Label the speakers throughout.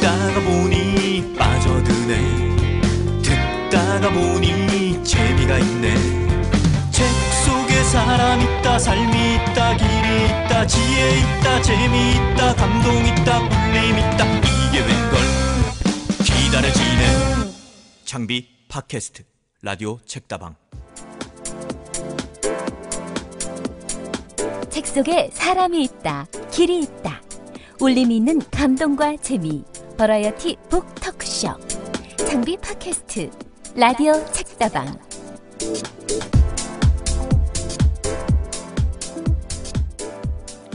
Speaker 1: 듣다가 보니 빠져드네. 듣다가 보니 재미가 있네. 책 속에 사람 있다 삶이 있다 길이 있다 지혜 있다 재미 있다 감동 있다 울림 있다. 이게 웬걸? 기다려지네. 장비 팟캐스트 라디오 책다방
Speaker 2: 책 속에 사람이 있다, 길이 있다. 울림이 있는 감동과 재미. 버라이어티 북 토크쇼. 장비 팟캐스트. 라디오 책다방.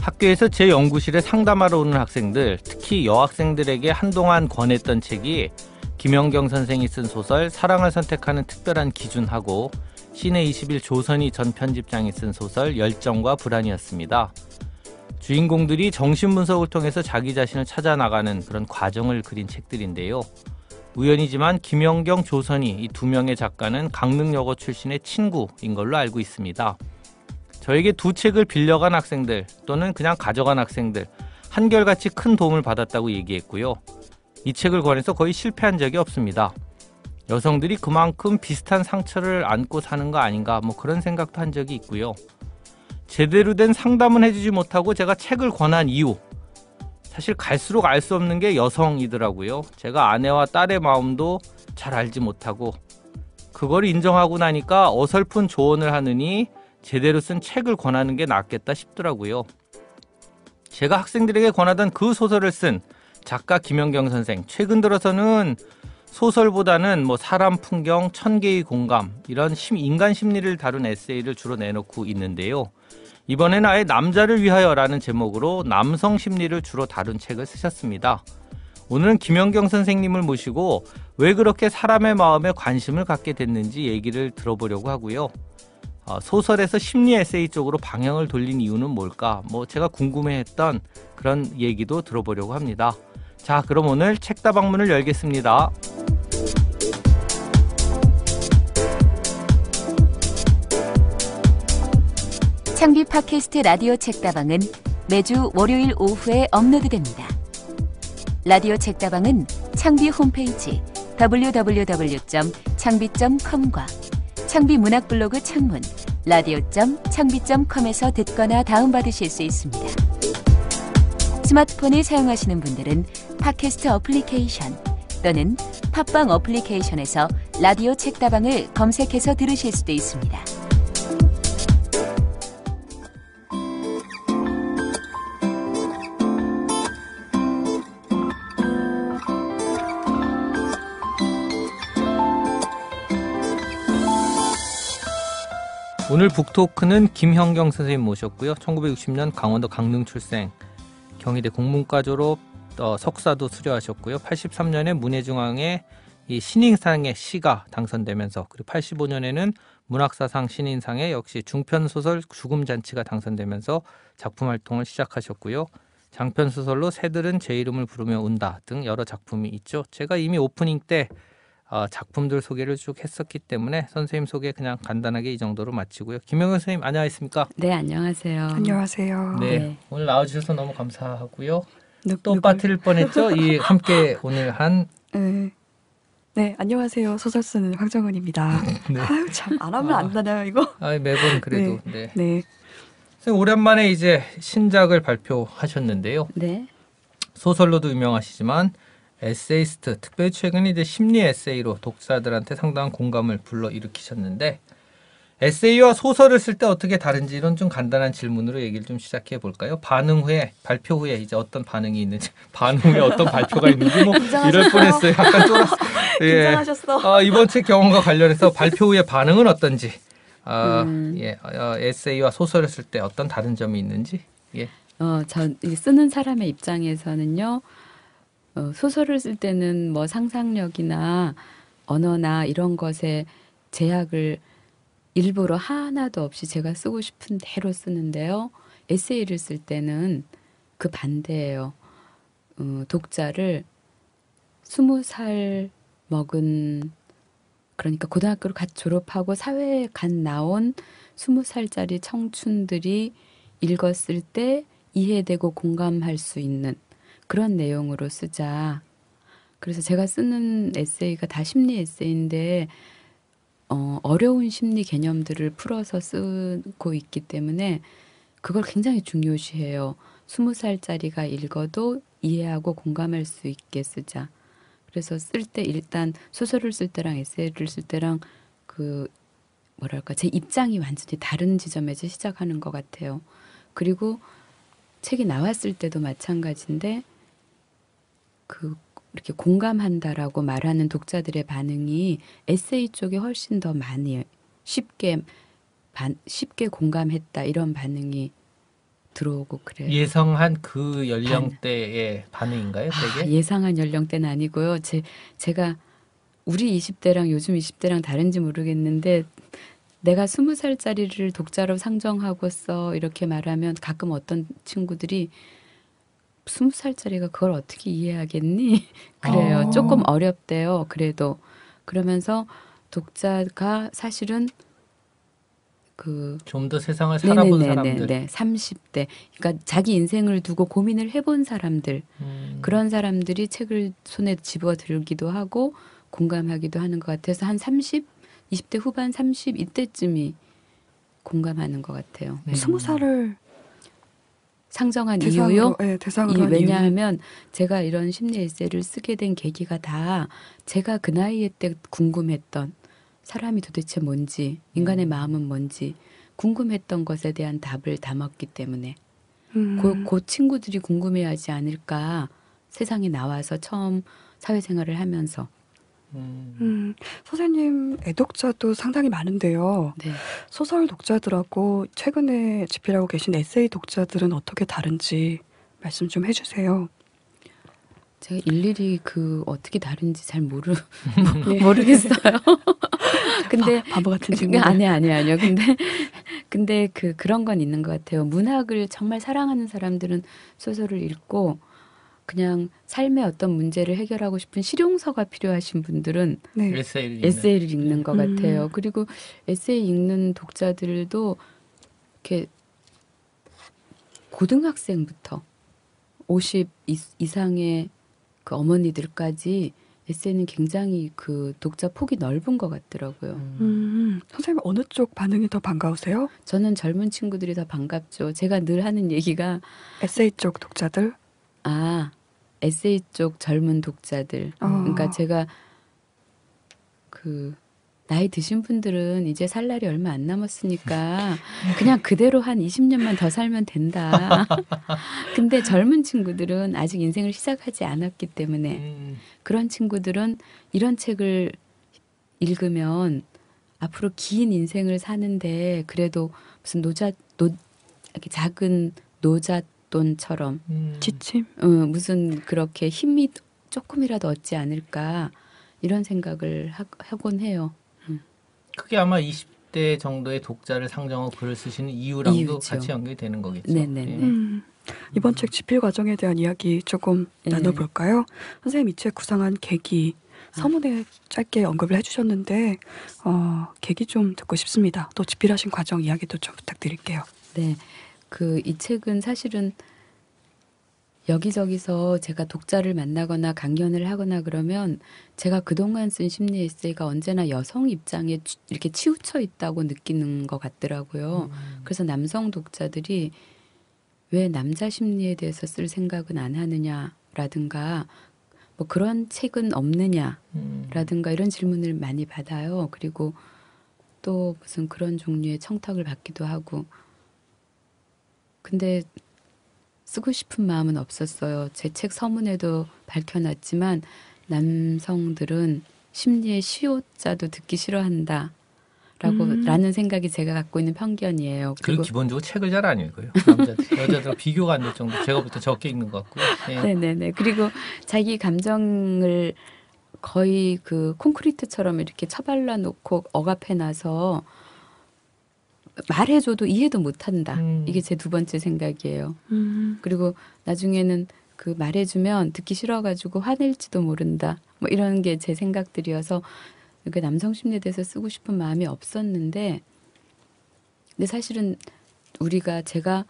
Speaker 3: 학교에서 제 연구실에 상담하러 오는 학생들, 특히 여학생들에게 한동안 권했던 책이 김연경 선생이 쓴 소설 사랑을 선택하는 특별한 기준하고 신의 20일 조선이 전 편집장이 쓴 소설 열정과 불안이었습니다. 주인공들이 정신분석을 통해서 자기 자신을 찾아 나가는 그런 과정을 그린 책들인데요. 우연이지만 김연경, 조선이 이 두 명의 작가는 강릉여고 출신의 친구인 걸로 알고 있습니다. 저에게 두 책을 빌려간 학생들 또는 그냥 가져간 학생들 한결같이 큰 도움을 받았다고 얘기했고요. 이 책을 권해서 거의 실패한 적이 없습니다. 여성들이 그만큼 비슷한 상처를 안고 사는 거 아닌가 뭐 그런 생각도 한 적이 있고요. 제대로 된 상담은 해주지 못하고 제가 책을 권한 이유 사실 갈수록 알 수 없는 게 여성이더라고요. 제가 아내와 딸의 마음도 잘 알지 못하고 그걸 인정하고 나니까 어설픈 조언을 하느니 제대로 쓴 책을 권하는 게 낫겠다 싶더라고요. 제가 학생들에게 권하던 그 소설을 쓴 작가 김연경 선생 최근 들어서는 소설보다는 뭐 사람 풍경, 천 개의 공감 이런 심, 인간 심리를 다룬 에세이를 주로 내놓고 있는데요. 이번에는 아예 남자를 위하여라는 제목으로 남성 심리를 주로 다룬 책을 쓰셨습니다. 오늘은 김연경 선생님을 모시고 왜 그렇게 사람의 마음에 관심을 갖게 됐는지 얘기를 들어보려고 하고요. 어, 소설에서 심리 에세이 쪽으로 방향을 돌린 이유는 뭘까? 뭐 제가 궁금해했던 그런 얘기도 들어보려고 합니다. 자, 그럼 오늘 책다방문을 열겠습니다.
Speaker 2: 창비 팟캐스트 라디오 책다방은 매주 월요일 오후에 업로드됩니다. 라디오 책다방은 창비 홈페이지 www.changbi.com과 창비 문학 블로그 창문 radio.changbi.com에서 듣거나 다운받으실 수 있습니다. 스마트폰을 사용하시는 분들은 팟캐스트 어플리케이션 또는 팟빵 어플리케이션에서 라디오 책다방을 검색해서 들으실 수도 있습니다.
Speaker 3: 오늘 북토크는 김형경 선생님 모셨고요. 1960년 강원도 강릉 출생, 경희대 공문과 졸업, 어, 석사도 수료하셨고요. 83년에 문예중앙에 이 신인상의 시가 당선되면서 그리고 85년에는 문학사상 신인상에 역시 중편 소설 죽음 잔치가 당선되면서 작품 활동을 시작하셨고요. 장편 소설로 새들은 제 이름을 부르며 운다 등 여러 작품이 있죠. 제가 이미 오프닝 때 어, 작품들 소개를 쭉 했었기 때문에 선생님 소개 그냥 간단하게 이 정도로 마치고요. 김영은 선생님 안녕하십니까?
Speaker 4: 네, 안녕하세요.
Speaker 5: 안녕하세요.
Speaker 3: 네,
Speaker 4: 네.
Speaker 3: 오늘 나와주셔서 너무 감사하고요.
Speaker 5: 누,
Speaker 3: 또
Speaker 5: 누굴-
Speaker 3: 빠뜨릴 뻔했죠. 이 함께 오늘 한
Speaker 5: 네. 네, 안녕하세요. 소설 쓰는 황정은입니다.
Speaker 3: 네.
Speaker 5: 아유, 참, 안 하면
Speaker 3: 아.
Speaker 5: 안 되나요, 이거?
Speaker 3: 아, 매번 그래도 네.
Speaker 5: 네.
Speaker 3: 선생님 오랜만에 이제 신작을 발표하셨는데요.
Speaker 4: 네.
Speaker 3: 소설로도 유명하시지만 에세이스트, 특별히 최근 이제 심리 에세이로 독자들한테 상당한 공감을 불러 일으키셨는데 에세이와 소설을 쓸 때 어떻게 다른지 이런 좀 간단한 질문으로 얘기를 좀 시작해 볼까요? 반응 후에 발표 후에 이제 어떤 반응이 있는지 반응 후에 어떤 발표가 있는지 뭐 이럴 뻔했어요. 약간 쫄았어. 예.
Speaker 5: 긴장하셨어.
Speaker 3: 아, 이번 책 경험과 관련해서 발표 후에 반응은 어떤지, 아,
Speaker 4: 음.
Speaker 3: 예, 어, 에세이와 소설을 쓸 때 어떤 다른 점이 있는지, 예,
Speaker 4: 어, 전이 쓰는 사람의 입장에서는요. 어, 소설을 쓸 때는 뭐 상상력이나 언어나 이런 것에 제약을 일부러 하나도 없이 제가 쓰고 싶은 대로 쓰는데요. 에세이를 쓸 때는 그 반대예요. 어, 독자를 스무 살 먹은 그러니까 고등학교를 갓 졸업하고 사회에 갓 나온 스무 살짜리 청춘들이 읽었을 때 이해되고 공감할 수 있는 그런 내용으로 쓰자. 그래서 제가 쓰는 에세이가 다 심리 에세이인데 어, 어려운 심리 개념들을 풀어서 쓰고 있기 때문에 그걸 굉장히 중요시해요. 스무 살짜리가 읽어도 이해하고 공감할 수 있게 쓰자. 그래서 쓸 때 일단 소설을 쓸 때랑 에세이를 쓸 때랑 그 뭐랄까 제 입장이 완전히 다른 지점에서 시작하는 것 같아요. 그리고 책이 나왔을 때도 마찬가지인데 그 이렇게 공감한다라고 말하는 독자들의 반응이 에세이 쪽에 훨씬 더 많이 쉽게 반, 쉽게 공감했다 이런 반응이 들어오고 그래요.
Speaker 3: 예상한 그 연령대의 반 응인가요,
Speaker 4: 아,
Speaker 3: 되게?
Speaker 4: 예상한 연령대는 아니고요. 제 제가 우리 20대랑 요즘 20대랑 다른지 모르겠는데 내가 스무 살짜리를 독자로 상정하고서 이렇게 말하면 가끔 어떤 친구들이 스무 살짜리가 그걸 어떻게 이해하겠니? 그래요.
Speaker 3: 아.
Speaker 4: 조금 어렵대요. 그래도 그러면서 독자가 사실은 그
Speaker 3: 좀 더 세상을 살아본 사람들.
Speaker 4: 네, 30대. 그러니까 자기 인생을 두고 고민을 해본 사람들.
Speaker 3: 음.
Speaker 4: 그런 사람들이 책을 손에 집어 들기도 하고 공감하기도 하는 것 같아서 한 30, 20대 후반 30 이때쯤이 공감하는 것 같아요.
Speaker 3: 음.
Speaker 5: 스무 살을
Speaker 4: 상정한
Speaker 5: 대상으로,
Speaker 4: 이유요?
Speaker 5: 예, 대상으로
Speaker 4: 이. 왜냐하면 제가 이런 심리 에세이를 쓰게 된 계기가 다 제가 그 나이에 때 궁금했던 사람이 도대체 뭔지, 인간의
Speaker 3: 음.
Speaker 4: 마음은 뭔지 궁금했던 것에 대한 답을 담았기 때문에
Speaker 5: 음,
Speaker 4: 그, 그 친구들이 궁금해하지 않을까 세상에 나와서 처음 사회생활을 하면서
Speaker 3: 음.
Speaker 5: 음, 선생님 애독자도 상당히 많은데요.
Speaker 4: 네.
Speaker 5: 소설 독자들하고 최근에 집필하고 계신 에세이 독자들은 어떻게 다른지 말씀 좀 해주세요.
Speaker 4: 제가 일일이 그 어떻게 다른지 잘 모르
Speaker 5: 예.
Speaker 4: 모르겠어요. 근데
Speaker 5: 바, 보 같은
Speaker 4: 그,
Speaker 5: 질문.
Speaker 4: 아니 아니 아니요. 근데 근데 그 그런 건 있는 것 같아요. 문학을 정말 사랑하는 사람들은 소설을 읽고 그냥 삶의 어떤 문제를 해결하고 싶은 실용서가 필요하신 분들은
Speaker 5: 네.
Speaker 3: 에세이를 읽는.
Speaker 4: 에세이를 읽는 것
Speaker 5: 음.
Speaker 4: 같아요. 그리고 에세이 읽는 독자들도 이렇게 고등학생부터 50 이- 이상의 그 어머니들까지 에세이는 굉장히 그 독자 폭이 넓은 것 같더라고요.
Speaker 3: 음.
Speaker 5: 음, 선생님 어느 쪽 반응이 더 반가우세요?
Speaker 4: 저는 젊은 친구들이 더 반갑죠. 제가 늘 하는 얘기가
Speaker 5: 에세이 쪽 독자들?
Speaker 4: 아 에세이 쪽 젊은 독자들.
Speaker 5: 어.
Speaker 4: 그러니까 제가 그 나이 드신 분들은 이제 살 날이 얼마 안 남았으니까 그냥 그대로 한 20년만 더 살면 된다. 근데 젊은 친구들은 아직 인생을 시작하지 않았기 때문에
Speaker 3: 음.
Speaker 4: 그런 친구들은 이런 책을 읽으면 앞으로 긴 인생을 사는데 그래도 무슨 노자 노 이렇게 작은 노잣 돈처럼
Speaker 3: 음.
Speaker 5: 지침?
Speaker 4: 어, 무슨 그렇게 힘이 조금이라도 얻지 않을까 이런 생각을 하, 하곤 해요.
Speaker 3: 그게 아마 20대 정도의 독자를 상정하고 글을 쓰시는 이유랑도
Speaker 4: 이유죠.
Speaker 3: 같이 연결이 되는 거겠죠.
Speaker 4: 네네네.
Speaker 3: 예.
Speaker 5: 음, 이번 책 집필 과정에 대한 이야기 조금
Speaker 4: 네.
Speaker 5: 나눠볼까요? 선생님 이 책 구상한 계기 서문에 짧게 언급을 해주셨는데 어, 계기 좀 듣고 싶습니다. 또 집필하신 과정 이야기도 좀 부탁드릴게요.
Speaker 4: 네. 그 이 책은 사실은 여기저기서 제가 독자를 만나거나 강연을 하거나 그러면 제가 그동안 쓴 심리 에세이가 언제나 여성 입장에 치- 이렇게 치우쳐 있다고 느끼는 것 같더라고요. 그래서 남성 독자들이 왜 남자 심리에 대해서 쓸 생각은 안 하느냐라든가 뭐 그런 책은 없느냐
Speaker 3: 음.
Speaker 4: 라든가 이런 질문을 많이 받아요. 그리고 또 무슨 그런 종류의 청탁을 받기도 하고. 근데 쓰고 싶은 마음은 없었어요. 제 책 서문에도 밝혀놨지만 남성들은 심리의 시옷자도 듣기 싫어한다. 라고
Speaker 5: 음.
Speaker 4: 라는 생각이 제가 갖고 있는 편견이에요.
Speaker 3: 그리고
Speaker 4: 그리고
Speaker 3: 기본적으로 책을 잘 안 읽어요. 남자들 여자들 비교가 안 될 정도. 제가 볼때 적게 읽는 것 같고요. 예.
Speaker 4: 네네네. 그리고 자기 감정을 거의 그 콘크리트처럼 이렇게 처발라 놓고 억압해 놔서 말해줘도 이해도 못한다.
Speaker 3: 음.
Speaker 4: 이게 제 두 번째 생각이에요.
Speaker 5: 음,
Speaker 4: 그리고 나중에는 그 말해주면 듣기 싫어가지고 화낼지도 모른다. 뭐 이런 게 제 생각들이어서 그 남성 심리에 대해서 쓰고 싶은 마음이 없었는데, 근데 사실은 우리가 제가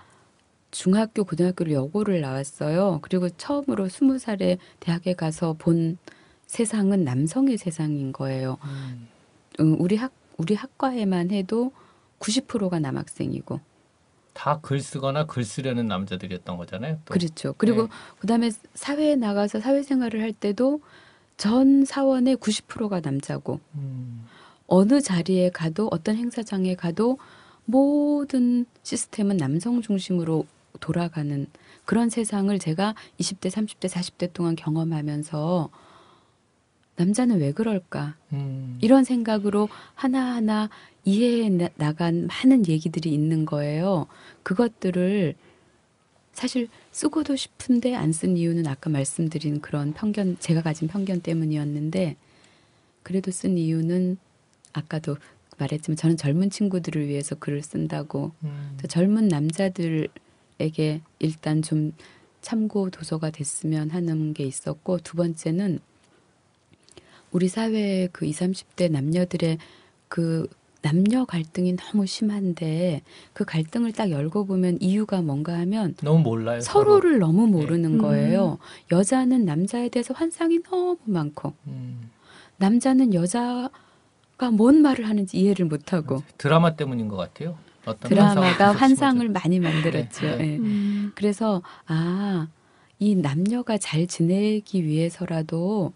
Speaker 4: 중학교 고등학교를 여고를 나왔어요. 그리고 처음으로 스무 살에 대학에 가서 본 세상은 남성의 세상인 거예요.
Speaker 3: 음.
Speaker 4: 음, 우리 학 우리 학과에만 해도 90%가 남학생이고
Speaker 3: 다 글 쓰거나 글 쓰려는 남자들이었던 거잖아요. 또.
Speaker 4: 그렇죠. 그리고
Speaker 3: 네.
Speaker 4: 그다음에 사회에 나가서 사회생활을 할 때도 전 사원의 90%가 남자고
Speaker 3: 음.
Speaker 4: 어느 자리에 가도 어떤 행사장에 가도 모든 시스템은 남성 중심으로 돌아가는 그런 세상을 제가 20대, 30대, 40대 동안 경험하면서 남자는 왜 그럴까?
Speaker 3: 음.
Speaker 4: 이런 생각으로 하나하나 이해해 나- 나간 많은 얘기들이 있는 거예요. 그것들을 사실 쓰고도 싶은데 안 쓴 이유는 아까 말씀드린 그런 편견, 제가 가진 편견 때문이었는데 그래도 쓴 이유는 아까도 말했지만 저는 젊은 친구들을 위해서 글을 쓴다고
Speaker 3: 음.
Speaker 4: 또 젊은 남자들에게 일단 좀 참고 도서가 됐으면 하는 게 있었고 두 번째는 우리 사회의 그 20, 30대 남녀들의 그 남녀 갈등이 너무 심한데 그 갈등을 딱 열고 보면 이유가 뭔가 하면
Speaker 3: 너무 몰라요.
Speaker 4: 서로를 너무 모르는
Speaker 5: 음.
Speaker 4: 거예요. 여자는 남자에 대해서 환상이 너무 많고
Speaker 3: 음.
Speaker 4: 남자는 여자가 뭔 말을 하는지 이해를 못하고
Speaker 3: 드라마 때문인 것 같아요. 어떤
Speaker 4: 드라마가
Speaker 3: 환상을
Speaker 4: 환상을 많이 만들었죠.
Speaker 3: 네, 네.
Speaker 4: 예.
Speaker 5: 음.
Speaker 4: 그래서 아, 이 남녀가 잘 지내기 위해서라도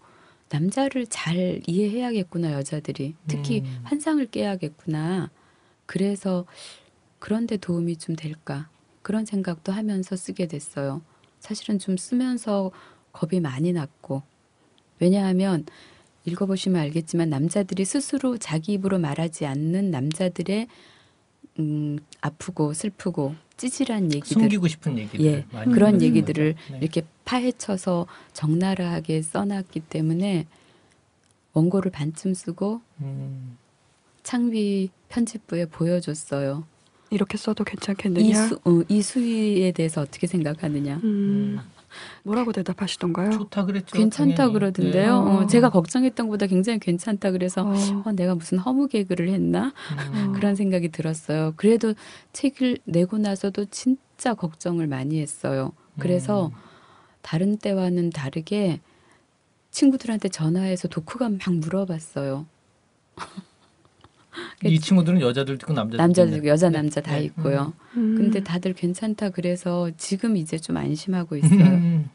Speaker 4: 남자를 잘 이해해야겠구나 여자들이 특히
Speaker 3: 음.
Speaker 4: 환상을 깨야겠구나. 그래서 그런데 도움이 좀 될까 그런 생각도 하면서 쓰게 됐어요. 사실은 좀 쓰면서 겁이 많이 났고 왜냐하면 읽어보시면 알겠지만 남자들이 스스로 자기 입으로 말하지 않는 남자들의 음, 아프고 슬프고 찌질한 얘기들
Speaker 3: 숨기고 싶은 얘기들
Speaker 4: 예,
Speaker 3: 많이
Speaker 4: 그런 얘기들을.
Speaker 3: 네.
Speaker 4: 이렇게 파헤쳐서 적나라하게 써놨기 때문에 원고를 반쯤 쓰고
Speaker 3: 음.
Speaker 4: 창비 편집부에 보여줬어요.
Speaker 5: 이렇게 써도
Speaker 4: 이,
Speaker 5: 괜찮겠느냐?
Speaker 4: 수, 어, 이 수위에 대해서 어떻게 생각하느냐.
Speaker 5: 음. 뭐라고 대답하시던가요?
Speaker 3: 좋다 그랬죠.
Speaker 4: 괜찮다
Speaker 3: 당연히.
Speaker 4: 그러던데요.
Speaker 3: 네.
Speaker 4: 어,
Speaker 5: 어.
Speaker 4: 제가 걱정했던 것보다 굉장히 괜찮다 그래서
Speaker 5: 어.
Speaker 4: 어, 내가 무슨 허무 개그를 했나
Speaker 3: 음.
Speaker 4: 그런 생각이 들었어요. 그래도 책을 내고 나서도 진짜 걱정을 많이 했어요. 그래서
Speaker 3: 음.
Speaker 4: 다른 때와는 다르게 친구들한테 전화해서 독후가 막 물어봤어요.
Speaker 3: 이 친구들은 여자들도 있고 남자들도
Speaker 4: 남자들
Speaker 3: 있네.
Speaker 4: 여자
Speaker 3: 네.
Speaker 4: 남자 다
Speaker 3: 네.
Speaker 4: 있고요.
Speaker 5: 음.
Speaker 4: 근데 다들 괜찮다 그래서 지금 이제 좀 안심하고 있어요.
Speaker 3: 음.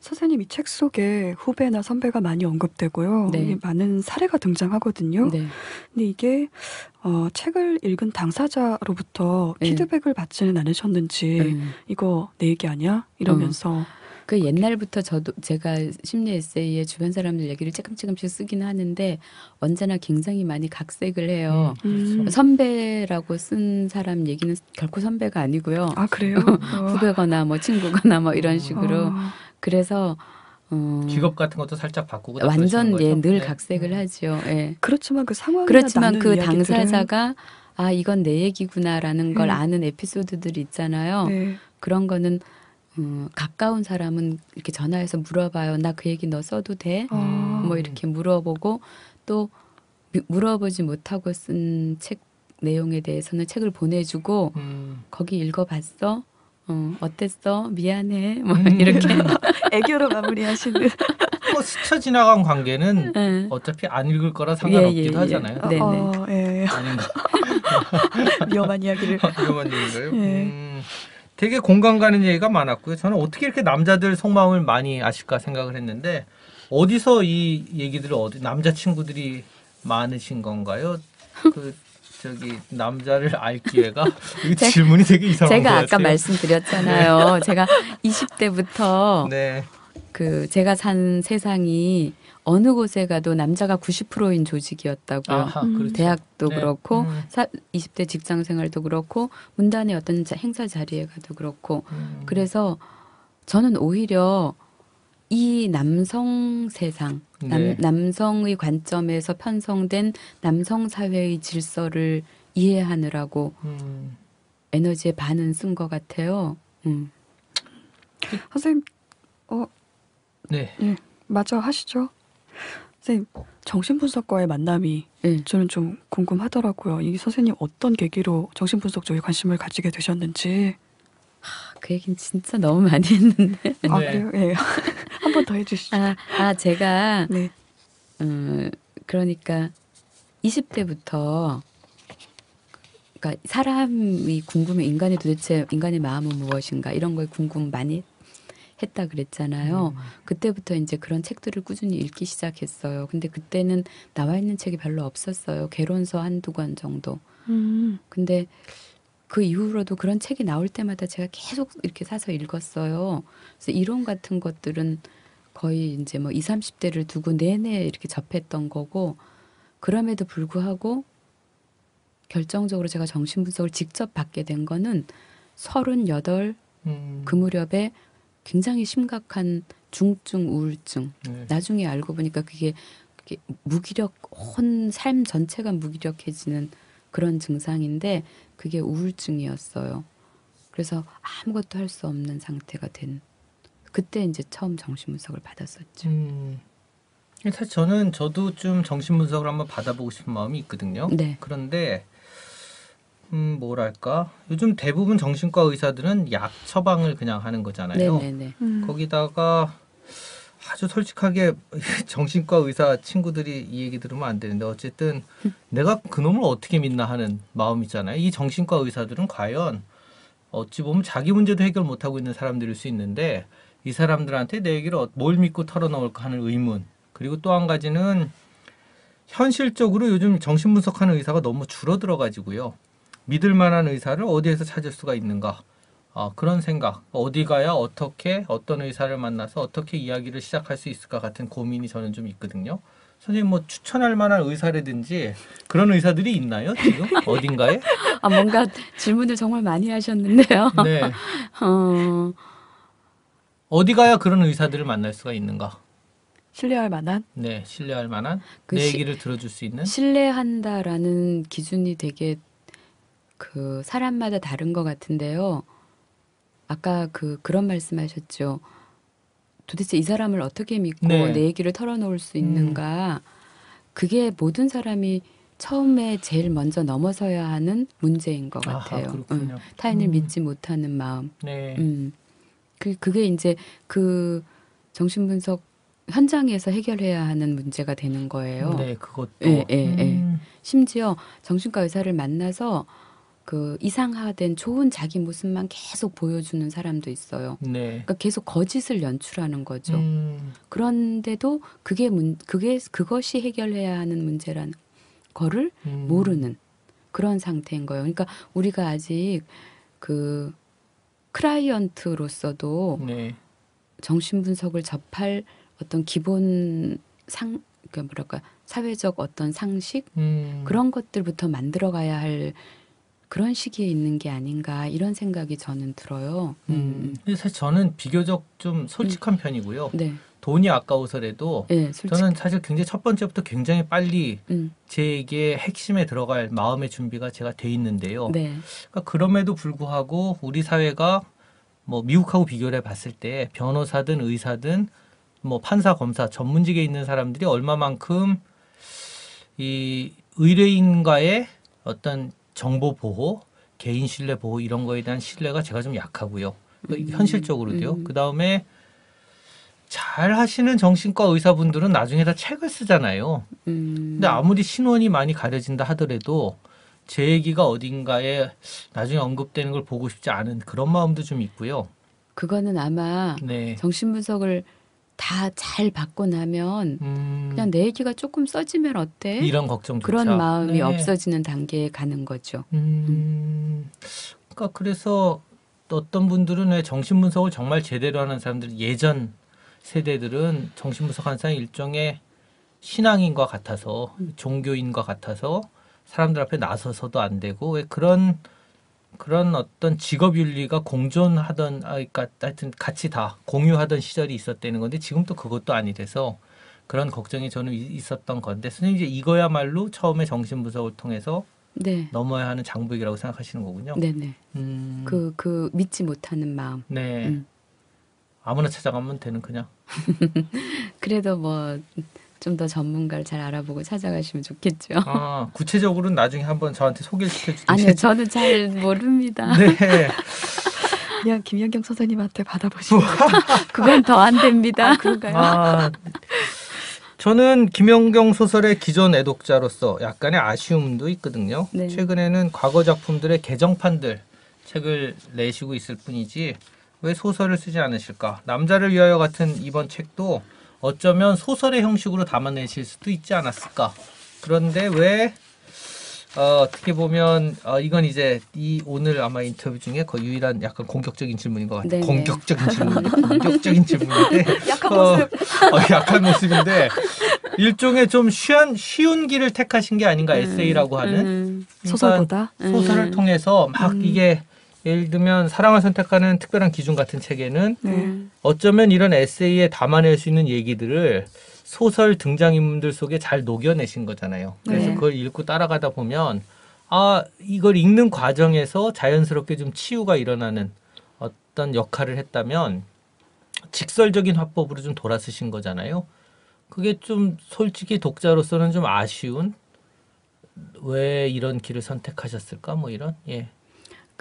Speaker 5: 선생님 이 책 속에 후배나 선배가 많이 언급되고요.
Speaker 4: 네.
Speaker 5: 많은 사례가 등장하거든요.
Speaker 4: 네.
Speaker 5: 근데 이게 어, 책을 읽은 당사자로부터
Speaker 4: 네.
Speaker 5: 피드백을 받지는 않으셨는지
Speaker 4: 음.
Speaker 5: 이거 내 얘기 아니야? 이러면서
Speaker 4: 그 옛날부터 저도 제가 심리 에세이에 주변 사람들 얘기를 조금조금씩 쓰긴 하는데 언제나 굉장히 많이 각색을 해요.
Speaker 5: 음.
Speaker 4: 선배라고 쓴 사람 얘기는 결코 선배가 아니고요.
Speaker 5: 아 그래요? 어.
Speaker 4: 후배거나 뭐 친구거나 뭐 이런 식으로
Speaker 5: 어.
Speaker 4: 그래서 어,
Speaker 3: 직업 같은 것도 살짝 바꾸고 다
Speaker 4: 완전
Speaker 3: 그러시는
Speaker 4: 예,
Speaker 3: 거죠?
Speaker 4: 늘
Speaker 3: 네.
Speaker 4: 각색을 하지요. 예.
Speaker 5: 그렇지만 그 상황이나
Speaker 4: 그렇지만 그
Speaker 5: 이야기들은
Speaker 4: 당사자가 아 이건 내 얘기구나라는 걸
Speaker 5: 음.
Speaker 4: 아는 에피소드들이 있잖아요.
Speaker 5: 네.
Speaker 4: 그런 거는 음, 가까운 사람은 이렇게 전화해서 물어봐요. 나 그 얘기 너 써도 돼?
Speaker 5: 어.
Speaker 4: 뭐 이렇게 물어보고 또 미- 물어보지 못하고 쓴 책 내용에 대해서는 책을 보내주고
Speaker 3: 음.
Speaker 4: 거기 읽어봤어? 어, 어땠어? 미안해. 뭐
Speaker 3: 음.
Speaker 4: 이렇게.
Speaker 5: 애교로 마무리하시는.
Speaker 3: 뭐 스쳐 지나간 관계는
Speaker 4: 예.
Speaker 3: 어차피 안 읽을 거라 상관없기도
Speaker 4: 예, 예, 예.
Speaker 3: 하잖아요.
Speaker 4: 네.
Speaker 5: 어, 예.
Speaker 3: 아닌가?
Speaker 5: 위험한 이야기를.
Speaker 3: 이거만 얘기인가요?
Speaker 5: 예.
Speaker 3: 음, 되게 공감 가는 얘기가 많았고요. 저는 어떻게 이렇게 남자들 속마음을 많이 아실까 생각을 했는데 어디서 이 얘기들을 어디 남자 친구들이 많으신 건가요? 그 저기 남자를 알 기회가 이
Speaker 4: 제-
Speaker 3: 질문이 되게 이상한
Speaker 4: 제가
Speaker 3: 것
Speaker 4: 아까
Speaker 3: 같아요.
Speaker 4: 말씀드렸잖아요. 제가 20대부터
Speaker 3: 네.
Speaker 4: 그 제가 산 세상이 어느 곳에 가도 남자가 90%인 조직이었다고요.
Speaker 3: 아하,
Speaker 5: 음.
Speaker 3: 그렇죠.
Speaker 4: 대학도
Speaker 3: 네.
Speaker 4: 그렇고
Speaker 3: 음.
Speaker 4: 사, 20대 직장 생활도 그렇고 문단의 어떤 자- 행사 자리에 가도 그렇고
Speaker 3: 음.
Speaker 4: 그래서 저는 오히려 이 남성 세상
Speaker 3: 네.
Speaker 4: 남, 남성의 관점에서 편성된 남성 사회의 질서를 이해하느라고
Speaker 3: 음.
Speaker 4: 에너지의 반은 쓴 것 같아요. 음.
Speaker 5: 선생님
Speaker 3: 네.
Speaker 5: 마저 하시죠. 선생님 정신분석과의 만남이
Speaker 4: 네.
Speaker 5: 저는 좀 궁금하더라고요. 이 선생님 어떤 계기로 정신분석 쪽에 관심을 가지게 되셨는지.
Speaker 4: 그 얘기는 진짜 너무 많이 했는데.
Speaker 5: 아
Speaker 3: 네.
Speaker 5: 그래요? 예. 한번 더 해주시죠.
Speaker 4: 아, 아 제가
Speaker 5: 네.
Speaker 4: 음, 그러니까 20대부터 그러니까 사람이 궁금해 인간이 도대체 인간의 마음은 무엇인가 이런 걸 궁금 많이 했다 그랬잖아요. 그때부터 이제 그런 책들을 꾸준히 읽기 시작했어요. 근데 그때는 나와 있는 책이 별로 없었어요. 개론서 한두 권 정도.
Speaker 5: 음.
Speaker 4: 근데 그 이후로도 그런 책이 나올 때마다 제가 계속 이렇게 사서 읽었어요. 그래서 이론 같은 것들은 거의 이제 뭐 20, 30대를 두고 내내 이렇게 접했던 거고 그럼에도 불구하고 결정적으로 제가 정신분석을 직접 받게 된 거는 서른여덟
Speaker 3: 음,
Speaker 4: 그 무렵에 굉장히 심각한 중증 우울증.
Speaker 3: 네.
Speaker 4: 나중에 알고 보니까 그게, 그게 무기력, 온삶 전체가 무기력해지는 그런 증상인데 그게 우울증이었어요. 그래서 아무것도 할 수 없는 상태가 된 그때 이제 처음 정신분석을 받았었죠.
Speaker 3: 음, 사실 저는 저도 좀 정신 분석을 한번 받아보고 싶은 마음이 있거든요.
Speaker 4: 네.
Speaker 3: 그런데 음, 뭐랄까 요즘 대부분 정신과 의사들은 약 처방을 그냥 하는 거잖아요.
Speaker 4: 네네네.
Speaker 5: 음.
Speaker 3: 거기다가 아주 솔직하게 정신과 의사 친구들이 이 얘기 들으면 안 되는데 어쨌든 내가 그놈을 어떻게 믿나 하는 마음이잖아요. 이 정신과 의사들은 과연 어찌 보면 자기 문제도 해결 못 하고 있는 사람들일 수 있는데 이 사람들한테 내 얘기를 어- 뭘 믿고 털어놓을까 하는 의문 그리고 또 한 가지는 현실적으로 요즘 정신분석하는 의사가 너무 줄어들어 가지고요. 믿을 만한 의사를 어디에서 찾을 수가 있는가 아, 그런 생각. 어디 가야 어떻게 어떤 의사를 만나서 어떻게 이야기를 시작할 수 있을까 같은 고민이 저는 좀 있거든요. 선생님 뭐 추천할 만한 의사라든지 그런 의사들이 있나요? 지금 어딘가에?
Speaker 4: 아 뭔가 질문을 정말 많이 하셨는데요.
Speaker 3: 네.
Speaker 4: 어,
Speaker 3: 어디 가야 그런 의사들을 만날 수가 있는가?
Speaker 5: 신뢰할 만한
Speaker 3: 네, 신뢰할 만한
Speaker 4: 그
Speaker 3: 내
Speaker 4: 시-
Speaker 3: 얘기를 들어줄 수 있는.
Speaker 4: 신뢰한다라는 기준이 되게 그 사람마다 다른 것 같은데요. 아까 그 그런 말씀하셨죠. 도대체 이 사람을 어떻게 믿고
Speaker 3: 네.
Speaker 4: 내 얘기를 털어놓을 수 있는가? 그게 모든 사람이 처음에 제일 먼저 넘어서야 하는 문제인 것
Speaker 3: 아하,
Speaker 4: 같아요.
Speaker 3: 그렇군요.
Speaker 4: 응. 타인을
Speaker 3: 음.
Speaker 4: 믿지 못하는 마음.
Speaker 3: 네.
Speaker 4: 음. 그 그게 이제 그 정신분석 현장에서 해결해야 하는 문제가 되는 거예요.
Speaker 3: 네, 그것도.
Speaker 4: 예, 예, 예.
Speaker 3: 음,
Speaker 4: 심지어 정신과 의사를 만나서 그 이상화된 좋은 자기 모습만 계속 보여주는 사람도 있어요.
Speaker 3: 네.
Speaker 4: 그러니까 계속 거짓을 연출하는 거죠.
Speaker 3: 음,
Speaker 4: 그런데도 그게 문 그게 그것이 해결해야 하는 문제라는 거를
Speaker 3: 음.
Speaker 4: 모르는 그런 상태인 거예요. 그러니까 우리가 아직 그 클라이언트로서도
Speaker 3: 네.
Speaker 4: 정신 분석을 접할 어떤 기본 상 그러니까 뭐랄까 사회적 어떤 상식
Speaker 3: 음.
Speaker 4: 그런 것들부터 만들어가야 할 그런 시기에 있는 게 아닌가 이런 생각이 저는 들어요.
Speaker 3: 음. 근데 사실 저는 비교적 좀 솔직한 편이고요.
Speaker 4: 네,
Speaker 3: 돈이 아까워서라도
Speaker 4: 네,
Speaker 3: 저는 사실 굉장히 첫 번째부터 굉장히 빨리
Speaker 4: 음,
Speaker 3: 제 얘기의 핵심에 들어갈 마음의 준비가 제가 돼 있는데요.
Speaker 4: 네,
Speaker 3: 그러니까 그럼에도 불구하고 우리 사회가 뭐 미국하고 비교를 해봤을 때 변호사든 의사든 뭐 판사 검사 전문직에 있는 사람들이 얼마만큼 이 의뢰인과의 어떤 정보 보호, 개인 신뢰 보호 이런 거에 대한 신뢰가 제가 좀 약하고요. 그러니까
Speaker 4: 음,
Speaker 3: 현실적으로도요.
Speaker 4: 음.
Speaker 3: 그 다음에 잘 하시는 정신과 의사분들은 나중에 다 책을 쓰잖아요.
Speaker 4: 음,
Speaker 3: 근데 아무리 신원이 많이 가려진다 하더라도 제 얘기가 어딘가에 나중에 언급되는 걸 보고 싶지 않은 그런 마음도 좀 있고요.
Speaker 4: 그거는 아마
Speaker 3: 네.
Speaker 4: 정신 분석을 다 잘 받고 나면
Speaker 3: 음,
Speaker 4: 그냥 내 얘기가 조금 써지면 어때?
Speaker 3: 이런 걱정조차.
Speaker 4: 그런 마음이
Speaker 3: 네.
Speaker 4: 없어지는 단계에 가는 거죠.
Speaker 3: 음, 그러니까 그래서 어떤 분들은 왜 정신 분석을 정말 제대로 하는 사람들 예전 세대들은 정신 분석하는 사람이 일종의 신앙인과 같아서 종교인과 같아서 사람들 앞에 나서서도 안 되고 왜 그런 그런 어떤 직업 윤리가 공존하던 아 그러니까 하여튼 같이 다 공유하던 시절이 있었다는 건데 지금 또 그것도 아니래서 그런 걱정이 저는 이- 있었던 건데 선생님 이제 이거야말로 처음에 정신분석을 통해서
Speaker 4: 네,
Speaker 3: 넘어야 하는 장벽이라고 생각하시는 거군요.
Speaker 4: 네, 네.
Speaker 3: 음,
Speaker 4: 그, 그 믿지 못하는 마음.
Speaker 3: 네.
Speaker 4: 음.
Speaker 3: 아무나 찾아가면 되는 그냥.
Speaker 4: 그래도 뭐 좀 더 전문가를 잘 알아보고 찾아가시면 좋겠죠.
Speaker 3: 아, 구체적으로는 나중에 한번 저한테 소개를 시켜주든지.
Speaker 4: 아니요, 저는 잘 모릅니다.
Speaker 3: 네.
Speaker 5: 그냥 김연경 선생님한테 받아보시면
Speaker 4: 그건 더 안 됩니다.
Speaker 5: 아, 그런가요?
Speaker 3: 아, 저는 김영경 소설의 기존 애독자로서 약간의 아쉬움도 있거든요.
Speaker 4: 네.
Speaker 3: 최근에는 과거 작품들의 개정판들 책을 내시고 있을 뿐이지 왜 소설을 쓰지 않으실까? 남자를 위하여 같은 이번 책도 어쩌면 소설의 형식으로 담아내실 수도 있지 않았을까? 그런데 왜 어, 어떻게 보면 어, 이건 이제 이 오늘 아마 인터뷰 중에 거의 유일한 약간 공격적인 질문인 것 같아요.
Speaker 4: 네네.
Speaker 3: 공격적인 질문, 공격적인 질문인데
Speaker 5: 약한
Speaker 3: 어,
Speaker 5: 모습.
Speaker 3: 어, 약한 모습인데 일종의 좀 쉬운 쉬운 길을 택하신 게 아닌가 에세이라고 하는
Speaker 4: 음,
Speaker 3: 그러니까
Speaker 5: 소설보다
Speaker 3: 소설을
Speaker 4: 음.
Speaker 3: 통해서 막
Speaker 5: 음.
Speaker 3: 이게 예를 들면 사랑을 선택하는 특별한 기준 같은 책에는
Speaker 5: 네.
Speaker 4: 음.
Speaker 3: 어쩌면 이런 에세이에 담아낼 수 있는 얘기들을 소설 등장인물들 속에 잘 녹여내신 거잖아요. 그래서
Speaker 4: 네.
Speaker 3: 그걸 읽고 따라가다 보면 아 이걸 읽는 과정에서 자연스럽게 좀 치유가 일어나는 어떤 역할을 했다면 직설적인 화법으로 좀 돌아서신 거잖아요. 그게 좀 솔직히 독자로서는 좀 아쉬운 왜 이런 길을 선택하셨을까 뭐 이런 예.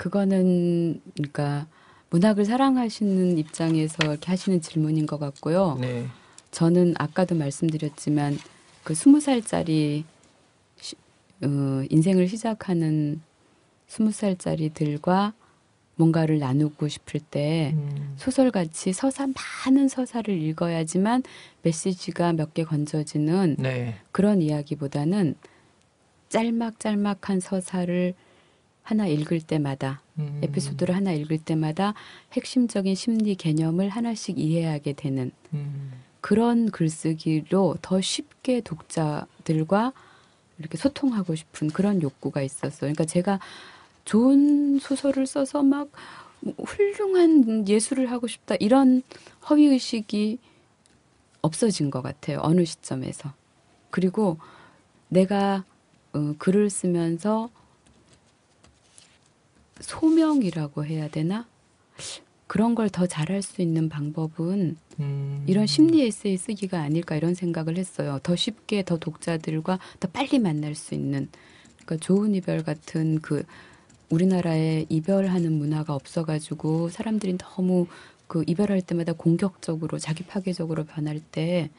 Speaker 4: 그거는 그러니까 문학을 사랑하시는 입장에서 이렇게 하시는 질문인 것 같고요.
Speaker 3: 네.
Speaker 4: 저는 아까도 말씀드렸지만 그 스무 살짜리 시- 어, 인생을 시작하는 스무 살짜리들과 뭔가를 나누고 싶을 때
Speaker 3: 음.
Speaker 4: 소설같이 서사 많은 서사를 읽어야지만 메시지가 몇 개 건져지는
Speaker 3: 네.
Speaker 4: 그런 이야기보다는 짤막짤막한 서사를 하나 읽을 때마다
Speaker 3: 음.
Speaker 4: 에피소드를 하나 읽을 때마다 핵심적인 심리 개념을 하나씩 이해하게 되는
Speaker 3: 음.
Speaker 4: 그런 글쓰기로 더 쉽게 독자들과 이렇게 소통하고 싶은 그런 욕구가 있었어요. 그러니까 제가 좋은 소설을 써서 막 훌륭한 예술을 하고 싶다 이런 허위 의식이 없어진 것 같아요. 어느 시점에서. 그리고 내가 어, 글을 쓰면서 소명이라고 해야 되나? 그런 걸 더 잘할 수 있는 방법은
Speaker 3: 음.
Speaker 4: 이런 심리 에세이 쓰기가 아닐까 이런 생각을 했어요. 더 쉽게 더 독자들과 더 빨리 만날 수 있는 그러니까 좋은 이별 같은 그 우리나라에 이별하는 문화가 없어가지고 사람들이 너무 그 이별할 때마다 공격적으로 자기 파괴적으로 변할 때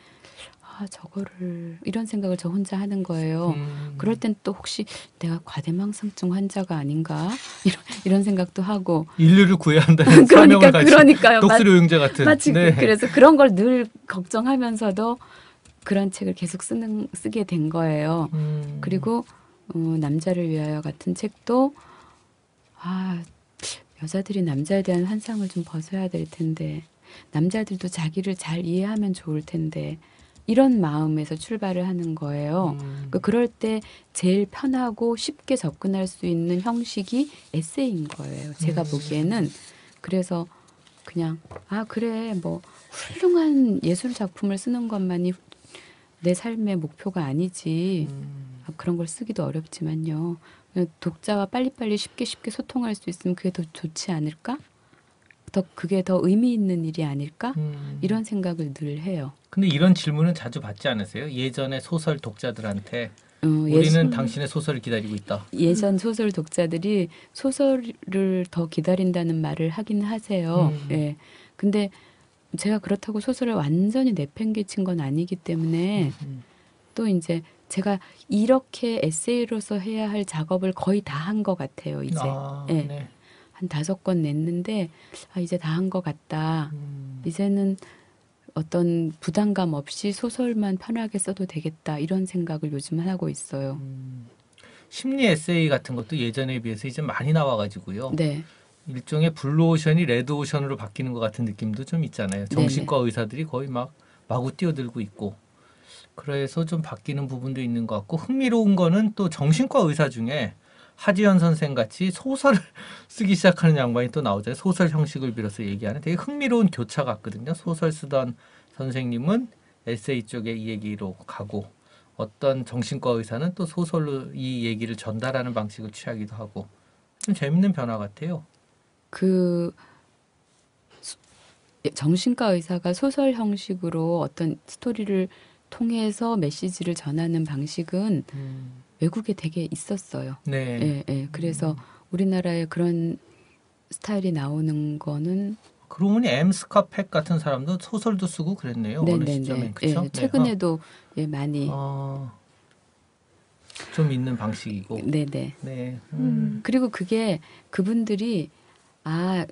Speaker 4: 아 저거를 이런 생각을 저 혼자 하는 거예요.
Speaker 3: 음.
Speaker 4: 그럴 땐 또 혹시 내가 과대망상증 환자가 아닌가 이런 이런 생각도 하고
Speaker 3: 인류를 구해야 한다는
Speaker 4: 그러니까
Speaker 3: 사명을
Speaker 4: 그러니까요. 마-
Speaker 3: 독수리 용제 같은
Speaker 4: 마치 그-
Speaker 3: 네.
Speaker 4: 그래서 그런 걸 늘 걱정하면서도 그런 책을 계속 쓰는 쓰게 된 거예요.
Speaker 3: 음.
Speaker 4: 그리고 어, 남자를 위하여 같은 책도 아 여자들이 남자에 대한 환상을 좀 벗어야 될 텐데 남자들도 자기를 잘 이해하면 좋을 텐데 이런 마음에서 출발을 하는 거예요.
Speaker 3: 음.
Speaker 4: 그 그럴 때 제일 편하고 쉽게 접근할 수 있는 형식이 에세이인 거예요. 제가
Speaker 3: 음.
Speaker 4: 보기에는 그래서 그냥 아 그래 뭐 훌륭한 예술 작품을 쓰는 것만이 내 삶의 목표가 아니지.
Speaker 3: 음.
Speaker 4: 아, 그런 걸 쓰기도 어렵지만요. 독자와 빨리빨리 쉽게 쉽게 소통할 수 있으면 그게 더 좋지 않을까? 더 그게 더 의미 있는 일이 아닐까?
Speaker 3: 음.
Speaker 4: 이런 생각을 늘 해요.
Speaker 3: 근데 이런 질문은 자주 받지 않으세요? 예전에 소설 독자들한테
Speaker 4: 어,
Speaker 3: 우리는
Speaker 4: 예전-
Speaker 3: 당신의 소설을 기다리고 있다.
Speaker 4: 예전 소설 독자들이 소설을 더 기다린다는 말을 하긴 하세요.
Speaker 3: 음.
Speaker 4: 예. 근데 제가 그렇다고 소설을 완전히 내팽개친 건 아니기 때문에
Speaker 3: 음.
Speaker 4: 또 이제 제가 이렇게 에세이로서 해야 할 작업을 거의 다 한 것 같아요. 이제
Speaker 3: 아,
Speaker 4: 예.
Speaker 3: 네.
Speaker 4: 한 다섯 권 냈는데 아 이제 다 한 것 같다.
Speaker 3: 음.
Speaker 4: 이제는 어떤 부담감 없이 소설만 편하게 써도 되겠다 이런 생각을 요즘 하고 있어요.
Speaker 3: 음. 심리 에세이 같은 것도 예전에 비해서 이제 많이 나와가지고요.
Speaker 4: 네,
Speaker 3: 일종의 블루 오션이 레드 오션으로 바뀌는 것 같은 느낌도 좀 있잖아요. 정신과 의사들이 거의 막 마구 뛰어들고 있고 그래서 좀 바뀌는 부분도 있는 것 같고 흥미로운 거는 또 정신과 의사 중에 하지연 선생 같이 소설을 쓰기 시작하는 양반이 또 나오잖아요. 소설 형식을 빌어서 얘기하는 되게 흥미로운 교차 같거든요. 소설 쓰던 선생님은 에세이 쪽에 이 얘기로 가고 어떤 정신과 의사는 또 소설로 이 얘기를 전달하는 방식을 취하기도 하고 좀 재밌는 변화 같아요.
Speaker 4: 그 수- 예, 정신과 의사가 소설 형식으로 어떤 스토리를 통해서 메시지를 전하는 방식은 외국에 되게 있었어요.
Speaker 3: 네.
Speaker 4: 예, 예. 그래서 우리나라에 그런 스타일이 나오는 거는
Speaker 3: 그러고 보니 엠스카팩 같은 사람도 소설도 쓰고 그랬네요. 어느 시점에
Speaker 4: 네네네.
Speaker 3: 그렇죠?
Speaker 4: 예, 최근에도 예, 많이
Speaker 3: 어, 좀 있는 방식이고.
Speaker 4: 네네.
Speaker 3: 네. 음.
Speaker 5: 음.
Speaker 4: 그리고 그게 그분들이 아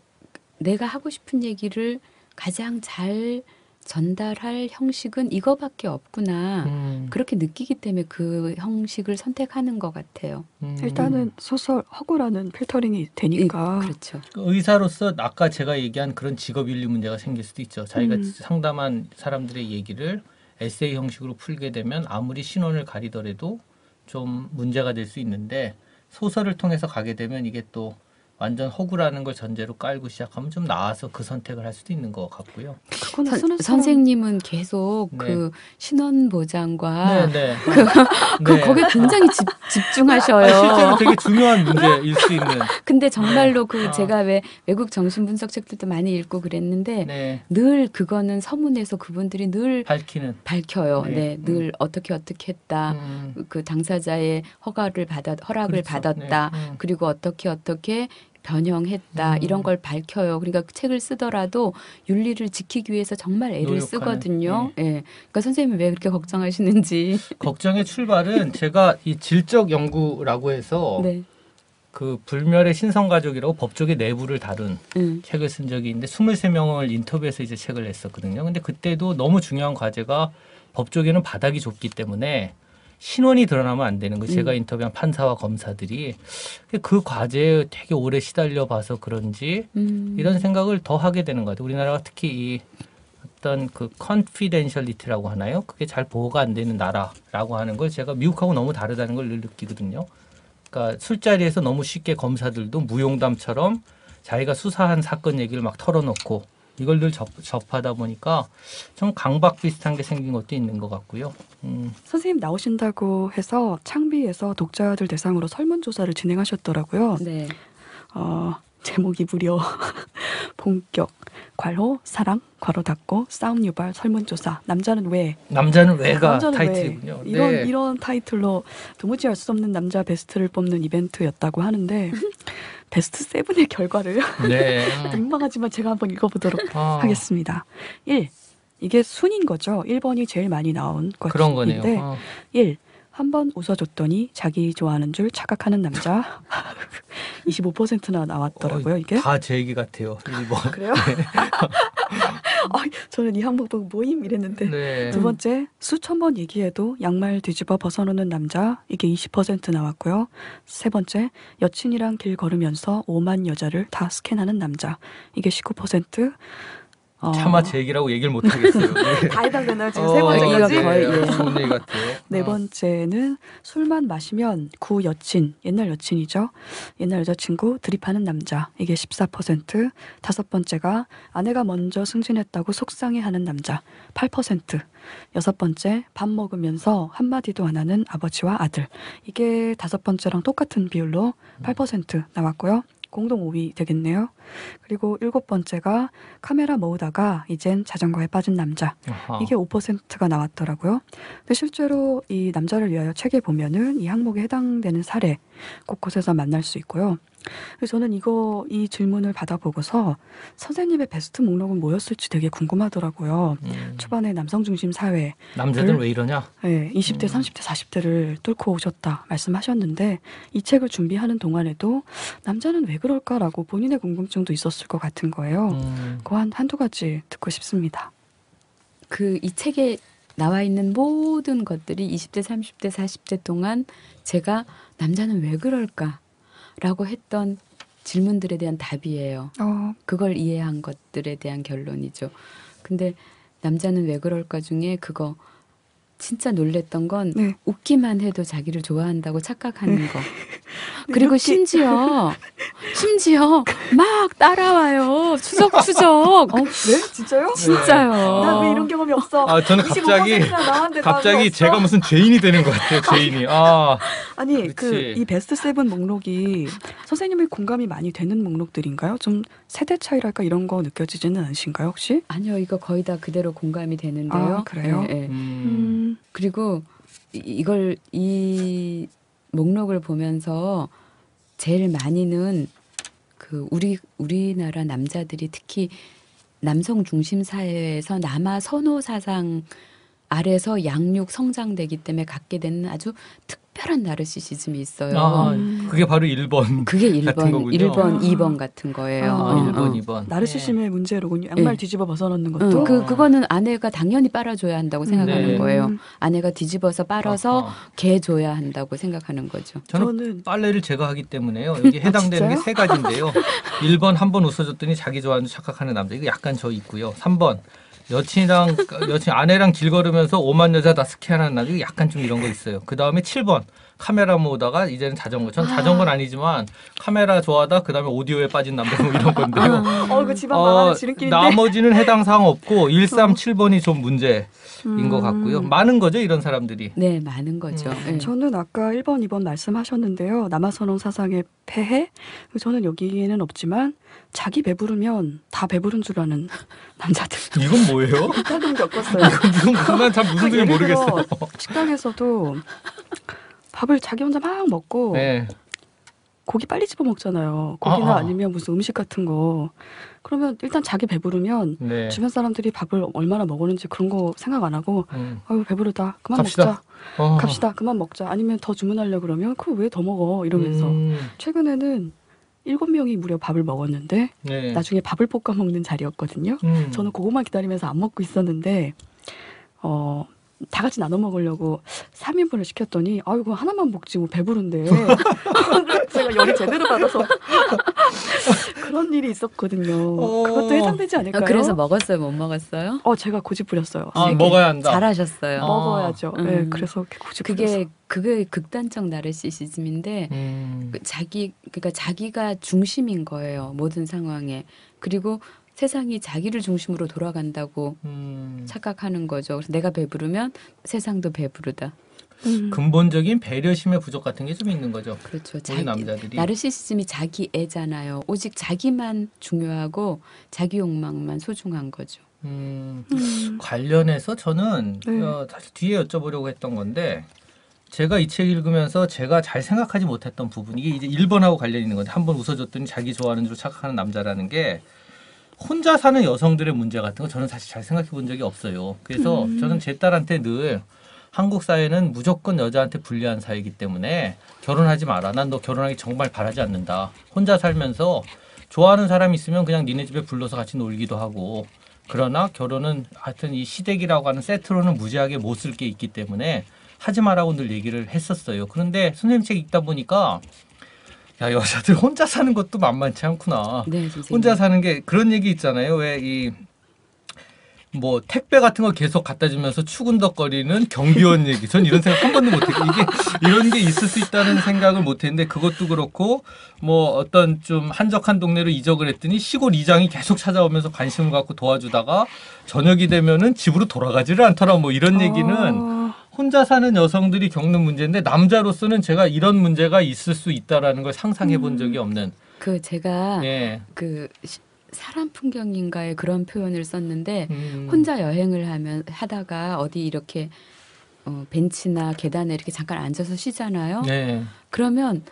Speaker 4: 내가 하고 싶은 얘기를 가장 잘 전달할 형식은 이거밖에 없구나.
Speaker 3: 음.
Speaker 4: 그렇게 느끼기 때문에 그 형식을 선택하는 것 같아요.
Speaker 3: 음.
Speaker 5: 일단은 소설 허구라는 필터링이 되니까
Speaker 4: 그렇죠.
Speaker 3: 의사로서 아까 제가 얘기한 그런 직업 윤리 문제가 생길 수도 있죠. 자기가
Speaker 5: 음.
Speaker 3: 상담한 사람들의 얘기를 에세이 형식으로 풀게 되면 아무리 신원을 가리더라도 좀 문제가 될 수 있는데 소설을 통해서 가게 되면 이게 또 완전 허구라는 걸 전제로 깔고 시작하면 좀 나아서 그 선택을 할 수도 있는 것 같고요.
Speaker 4: 선, 선생님은 계속
Speaker 3: 네.
Speaker 4: 그 신원 보장과
Speaker 3: 네, 네.
Speaker 4: 그
Speaker 3: 네.
Speaker 4: 거기에 굉장히 집, 집중하셔요.
Speaker 3: 아니, 실제로 되게 중요한 문제일 수 있는.
Speaker 4: 근데 정말로 그
Speaker 3: 아.
Speaker 4: 제가 왜 외국 정신 분석 책들도 많이 읽고 그랬는데
Speaker 3: 네.
Speaker 4: 늘 그거는 서문에서 그분들이 늘
Speaker 3: 밝히는.
Speaker 4: 밝혀요.
Speaker 3: 네.
Speaker 4: 네,
Speaker 3: 음.
Speaker 4: 늘 어떻게 어떻게 했다.
Speaker 3: 음,
Speaker 4: 그 당사자의 허가를 받아 허락을
Speaker 3: 그렇죠.
Speaker 4: 받았다.
Speaker 3: 네. 음.
Speaker 4: 그리고 어떻게 어떻게 변형했다.
Speaker 3: 음.
Speaker 4: 이런 걸 밝혀요. 그러니까 그 책을 쓰더라도 윤리를 지키기 위해서 정말 애를
Speaker 3: 노력하는,
Speaker 4: 쓰거든요. 예. 그러니까 선생님은 왜 그렇게 걱정하시는지.
Speaker 3: 걱정의 출발은 제가 이 질적 연구라고 해서
Speaker 4: 네.
Speaker 3: 그 불멸의 신성 가족이라고 법조계 내부를 다룬
Speaker 4: 음.
Speaker 3: 책을 쓴 적이 있는데 23명을 인터뷰해서 이제 책을 냈었거든요. 근데 그때도 너무 중요한 과제가 법조계는 바닥이 좁기 때문에 신원이 드러나면 안 되는 거. 제가
Speaker 4: 음.
Speaker 3: 인터뷰한 판사와 검사들이 그 과제에 되게 오래 시달려 봐서 그런지
Speaker 4: 음.
Speaker 3: 이런 생각을 더 하게 되는 것 같아요. 우리나라가 특히 이 어떤 그 confidentiality라고 하나요? 그게 잘 보호가 안 되는 나라라고 하는 걸 제가 미국하고 너무 다르다는 걸 늘 느끼거든요. 그러니까 술자리에서 너무 쉽게 검사들도 무용담처럼 자기가 수사한 사건 얘기를 막 털어놓고 이걸 늘 접, 접하다 보니까 좀 강박 비슷한 게 생긴 것도 있는 것 같고요. 음,
Speaker 5: 선생님 나오신다고 해서 창비에서 독자들 대상으로 설문조사를 진행하셨더라고요.
Speaker 4: 네.
Speaker 5: 어, 제목이 무려 본격 괄호 사랑 괄호 닫고 싸움 유발 설문조사 남자는 왜
Speaker 3: 남자는 왜가
Speaker 5: 남자는
Speaker 3: 타이틀이군요.
Speaker 5: 왜 이런
Speaker 3: 네.
Speaker 5: 이런 타이틀로 도무지 알 수 없는 남자 베스트를 뽑는 이벤트였다고 하는데 베스트 세븐의 결과를
Speaker 3: 네.
Speaker 5: 민망하지만 제가 한번 읽어보도록
Speaker 3: 아,
Speaker 5: 하겠습니다. 1. 이게 순인 거죠. 1번이 제일 많이 나온 것인데
Speaker 3: 그런 거네요. 어.
Speaker 5: 1. 한 번 웃어줬더니 자기 좋아하는 줄 착각하는 남자 25%나 나왔더라고요 이게
Speaker 3: 다 제 얘기 같아요. 1번.
Speaker 5: 그래요? 아, 저는 이 항목 보고 모임 이랬는데
Speaker 3: 네.
Speaker 5: 두 번째 수천 번 얘기해도 양말 뒤집어 벗어놓는 남자 이게 20% 나왔고요. 세 번째 여친이랑 길 걸으면서 5만 여자를 다 스캔하는 남자 이게 19%. 어,
Speaker 3: 차마 제 얘기라고 얘기를 못 하겠어요. 네.
Speaker 5: 다 해당되나요? 지금
Speaker 3: 어,
Speaker 5: 세
Speaker 4: 번째까지?
Speaker 5: 번째까지.
Speaker 4: 거의, 예.
Speaker 3: 좋은 얘기 같아요.
Speaker 5: 네
Speaker 3: 어.
Speaker 5: 번째는 술만 마시면 구 여친, 옛날 여친이죠. 옛날 여자친구 드립하는 남자. 이게 14%. 다섯 번째가 아내가 먼저 승진했다고 속상해하는 남자. 8%. 여섯 번째 밥 먹으면서 한마디도 안 하는 아버지와 아들. 이게 다섯 번째랑 똑같은 비율로 8% 나왔고요. 공동 5위 되겠네요. 그리고 일곱 번째가 카메라 모으다가 이젠 자전거에 빠진 남자.
Speaker 3: 아하.
Speaker 5: 이게 5%가 나왔더라고요. 근데 실제로 이 남자를 위하여 책에 보면은 이 항목에 해당되는 사례 곳곳에서 만날 수 있고요. 그래서 저는 이거 이 질문을 받아보고서 선생님의 베스트 목록은 뭐였을지 되게 궁금하더라고요.
Speaker 3: 음.
Speaker 5: 초반에 남성 중심 사회,
Speaker 3: 남자들은
Speaker 5: 별-
Speaker 3: 왜 이러냐?
Speaker 5: 네, 20대,
Speaker 3: 음.
Speaker 5: 30대, 40대를 뚫고 오셨다 말씀하셨는데 이 책을 준비하는 동안에도 남자는 왜 그럴까라고 본인의 궁금증도 있었을 것 같은 거예요.
Speaker 3: 음.
Speaker 5: 그한 한두 가지 듣고 싶습니다.
Speaker 4: 그 이 책에 나와 있는 모든 것들이 20대, 30대, 40대 동안 제가 남자는 왜 그럴까 라고 했던 질문들에 대한 답이에요.
Speaker 5: 어,
Speaker 4: 그걸 이해한 것들에 대한 결론이죠. 근데 남자는 왜 그럴까 중에 그거 진짜 놀랬던 건
Speaker 5: 네.
Speaker 4: 웃기만 해도 자기를 좋아한다고 착각하는 거.
Speaker 5: 네,
Speaker 4: 그리고
Speaker 5: 이렇게-
Speaker 4: 심지어 심지어 막 따라와요. 추적추적.
Speaker 5: 어, 네? 진짜요?
Speaker 4: 진짜요.
Speaker 5: 나 왜 이런 경험이 없어?
Speaker 3: 아 저는 갑자기
Speaker 5: 25%나 나왔는데 나왜
Speaker 3: 갑자기? 제가 무슨 죄인이 되는 것 같아요. 죄인이. 아
Speaker 5: 아니 그. 이 베스트 세븐 목록이 선생님의 공감이 많이 되는 목록들인가요? 좀 세대 차이랄까 이런 거 느껴지지는 않으신가요 혹시?
Speaker 4: 아니요, 이거 거의 다 그대로 공감이 되는데요.
Speaker 5: 아, 그래요?
Speaker 4: 예, 예.
Speaker 3: 음.
Speaker 5: 음,
Speaker 4: 그리고 이- 이걸 이 목록을 보면서 제일 많이는 그그 우리 우리나라 남자들이 특히 남성 중심 사회에서 남아 선호 사상 아래서 양육 성장되기 때문에 갖게 되는 아주 특별한 나르시시즘이 있어요.
Speaker 3: 아,
Speaker 5: 음.
Speaker 3: 그게 바로 1번.
Speaker 4: 그게
Speaker 3: 같은
Speaker 4: 1번,
Speaker 3: 거군요.
Speaker 4: 1번,
Speaker 5: 아.
Speaker 4: 2번 같은 거예요.
Speaker 5: 아,
Speaker 3: 아,
Speaker 4: 어,
Speaker 3: 1번,
Speaker 4: 어.
Speaker 3: 2번.
Speaker 5: 나르시즘의 문제로군요. 양말
Speaker 4: 네.
Speaker 5: 뒤집어 벗어놓는
Speaker 4: 응,
Speaker 5: 것도.
Speaker 4: 그 그거는 아내가 당연히 빨아줘야 한다고 생각하는
Speaker 3: 네.
Speaker 4: 거예요.
Speaker 5: 음.
Speaker 4: 아내가 뒤집어서 빨아서
Speaker 3: 아하.
Speaker 4: 개 줘야 한다고 생각하는 거죠.
Speaker 3: 저는
Speaker 5: 저는
Speaker 3: 빨래를 제가 하기 때문에요. 여기 해당되는 게
Speaker 5: 진짜요?
Speaker 3: 세 가지인데요. 1번 한 번 웃어줬더니 자기 좋아하는 줄 착각하는 남자. 이거 약간 저 있고요. 3번 여친이랑 여친 아내랑 길 걸으면서 오만 여자 다 남자. 이거 약간 좀 이런 거 있어요. 그 다음에 7번 카메라 모으다가 이제는 자전거. 전 자전거는 아니지만 카메라 좋아하다 그 다음에 오디오에 빠진 남자 뭐 이런 건데요.
Speaker 5: 어, 그 집안
Speaker 3: 어,
Speaker 5: 망하는 지름길인데.
Speaker 3: 나머지는 해당 사항 없고 137번이 좀 문제인
Speaker 5: 음.
Speaker 3: 것 같고요. 많은 거죠 이런 사람들이.
Speaker 4: 네, 많은 거죠.
Speaker 3: 음.
Speaker 4: 예.
Speaker 5: 저는 아까 1번, 2번 말씀하셨는데요. 남아선호 사상의 폐해? 저는 여기에는 없지만 자기 배부르면 다 배부른 줄 아는 남자들.
Speaker 3: 이건 뭐예요?
Speaker 5: 이따금 겪었어요.
Speaker 3: 이건 무슨 난잘 무슨
Speaker 5: 그
Speaker 3: 소리
Speaker 5: 예를
Speaker 3: 모르겠어요.
Speaker 5: 식당에서도 밥을 자기 혼자 막 먹고
Speaker 3: 네.
Speaker 5: 고기 빨리 집어 먹잖아요. 고기나
Speaker 3: 아, 아.
Speaker 5: 아, 니면 무슨 음식 같은 거. 그러면 일단 자기 배부르면
Speaker 3: 네.
Speaker 5: 주변 사람들이 밥을 얼마나 먹었는지 그런 거 생각 안 하고
Speaker 3: 음.
Speaker 5: 아유 배부르다 그만
Speaker 3: 갑시다.
Speaker 5: 먹자
Speaker 3: 어.
Speaker 5: 갑시다 그만 먹자 아니면 더 주문하려 그러면 그걸 왜더 먹어 이러면서
Speaker 3: 음.
Speaker 5: 최근에는 일곱 명이 무려 밥을 먹었는데
Speaker 3: 네.
Speaker 5: 나중에 밥을 볶아 먹는 자리였거든요.
Speaker 3: 음.
Speaker 5: 저는 그것만 기다리면서 안 먹고 있었는데 어. 다 같이 나눠 먹으려고 3인분을 시켰더니 아이고 하나만 먹지 뭐 배부른데 제가 열이 제대로 받아서 그런 일이 있었거든요.
Speaker 3: 어.
Speaker 5: 그것도 해당되지
Speaker 4: 아,
Speaker 5: 않을까요?
Speaker 4: 그래서 먹었어요, 못 먹었어요?
Speaker 5: 어 제가 고집 부렸어요.
Speaker 3: 아,
Speaker 4: 되게
Speaker 3: 먹어야 한다.
Speaker 4: 잘하셨어요.
Speaker 3: 어.
Speaker 5: 먹어야죠.
Speaker 4: 음.
Speaker 5: 네, 그래서 고집 부렸어.
Speaker 4: 그게 그게 극단적 나르시시즘인데
Speaker 3: 음.
Speaker 4: 그 자기 그러니까 자기가 중심인 거예요 모든 상황에 그리고 세상이 자기를 중심으로 돌아간다고
Speaker 3: 음.
Speaker 4: 착각하는 거죠. 그래서 내가 배부르면 세상도 배부르다.
Speaker 5: 음.
Speaker 3: 근본적인 배려심의 부족 같은 게 좀 있는 거죠.
Speaker 4: 그렇죠.
Speaker 3: 우리
Speaker 4: 자기
Speaker 3: 남자들이.
Speaker 4: 나르시시즘이 자기 애잖아요. 오직 자기만 중요하고 자기 욕망만 소중한 거죠.
Speaker 3: 음.
Speaker 5: 음.
Speaker 3: 관련해서 저는
Speaker 5: 네.
Speaker 3: 어, 사실 뒤에 여쭤보려고 했던 건데 제가 이 책 읽으면서 제가 잘 생각하지 못했던 부분 이게 이제 1번하고 관련 있는 건데 한 번 웃어줬더니 자기 좋아하는 줄 착각하는 남자라는 게 혼자 사는 여성들의 문제 같은 거 저는 사실 잘 생각해 본 적이 없어요. 그래서
Speaker 5: 음.
Speaker 3: 저는 제 딸한테 늘 한국 사회는 무조건 여자한테 불리한 사회이기 때문에 결혼하지 마라. 난 너 결혼하기 정말 바라지 않는다. 혼자 살면서 좋아하는 사람 있으면 그냥 니네 집에 불러서 같이 놀기도 하고 그러나 결혼은 하여튼 이 시댁이라고 하는 세트로는 무지하게 못 쓸 게 있기 때문에 하지 마라고 늘 얘기를 했었어요. 그런데 선생님 책 읽다 보니까 야 여자들 혼자 사는 것도 만만치 않구나.
Speaker 4: 네, 선생님.
Speaker 3: 혼자 사는 게 그런 얘기 있잖아요. 왜 이 뭐 택배 같은 거 계속 갖다 주면서 추근덕거리는 경비원 얘기. 전 이런 생각 한 번도 못했고 이게 이런 게 있을 수 있다는 생각을 못했는데 그것도 그렇고 뭐 어떤 좀 한적한 동네로 이적을 했더니 시골 이장이 계속 찾아오면서 관심을 갖고 도와주다가 저녁이 되면은 집으로 돌아가지를 않더라. 뭐 이런 얘기는
Speaker 5: 아,
Speaker 3: 혼자 사는 여성들이 겪는 문제인데 남자로서는 제가 이런 문제가 있을 수 있다라는 걸 상상해 본 적이 없는.
Speaker 4: 그 제가
Speaker 3: 예.
Speaker 4: 그 시- 사람 풍경인가에 그런 표현을 썼는데
Speaker 3: 음.
Speaker 4: 혼자 여행을 하면 하다가 어디 이렇게 어, 벤치나 계단에 이렇게 잠깐 앉아서 쉬잖아요.
Speaker 3: 네.
Speaker 4: 그러면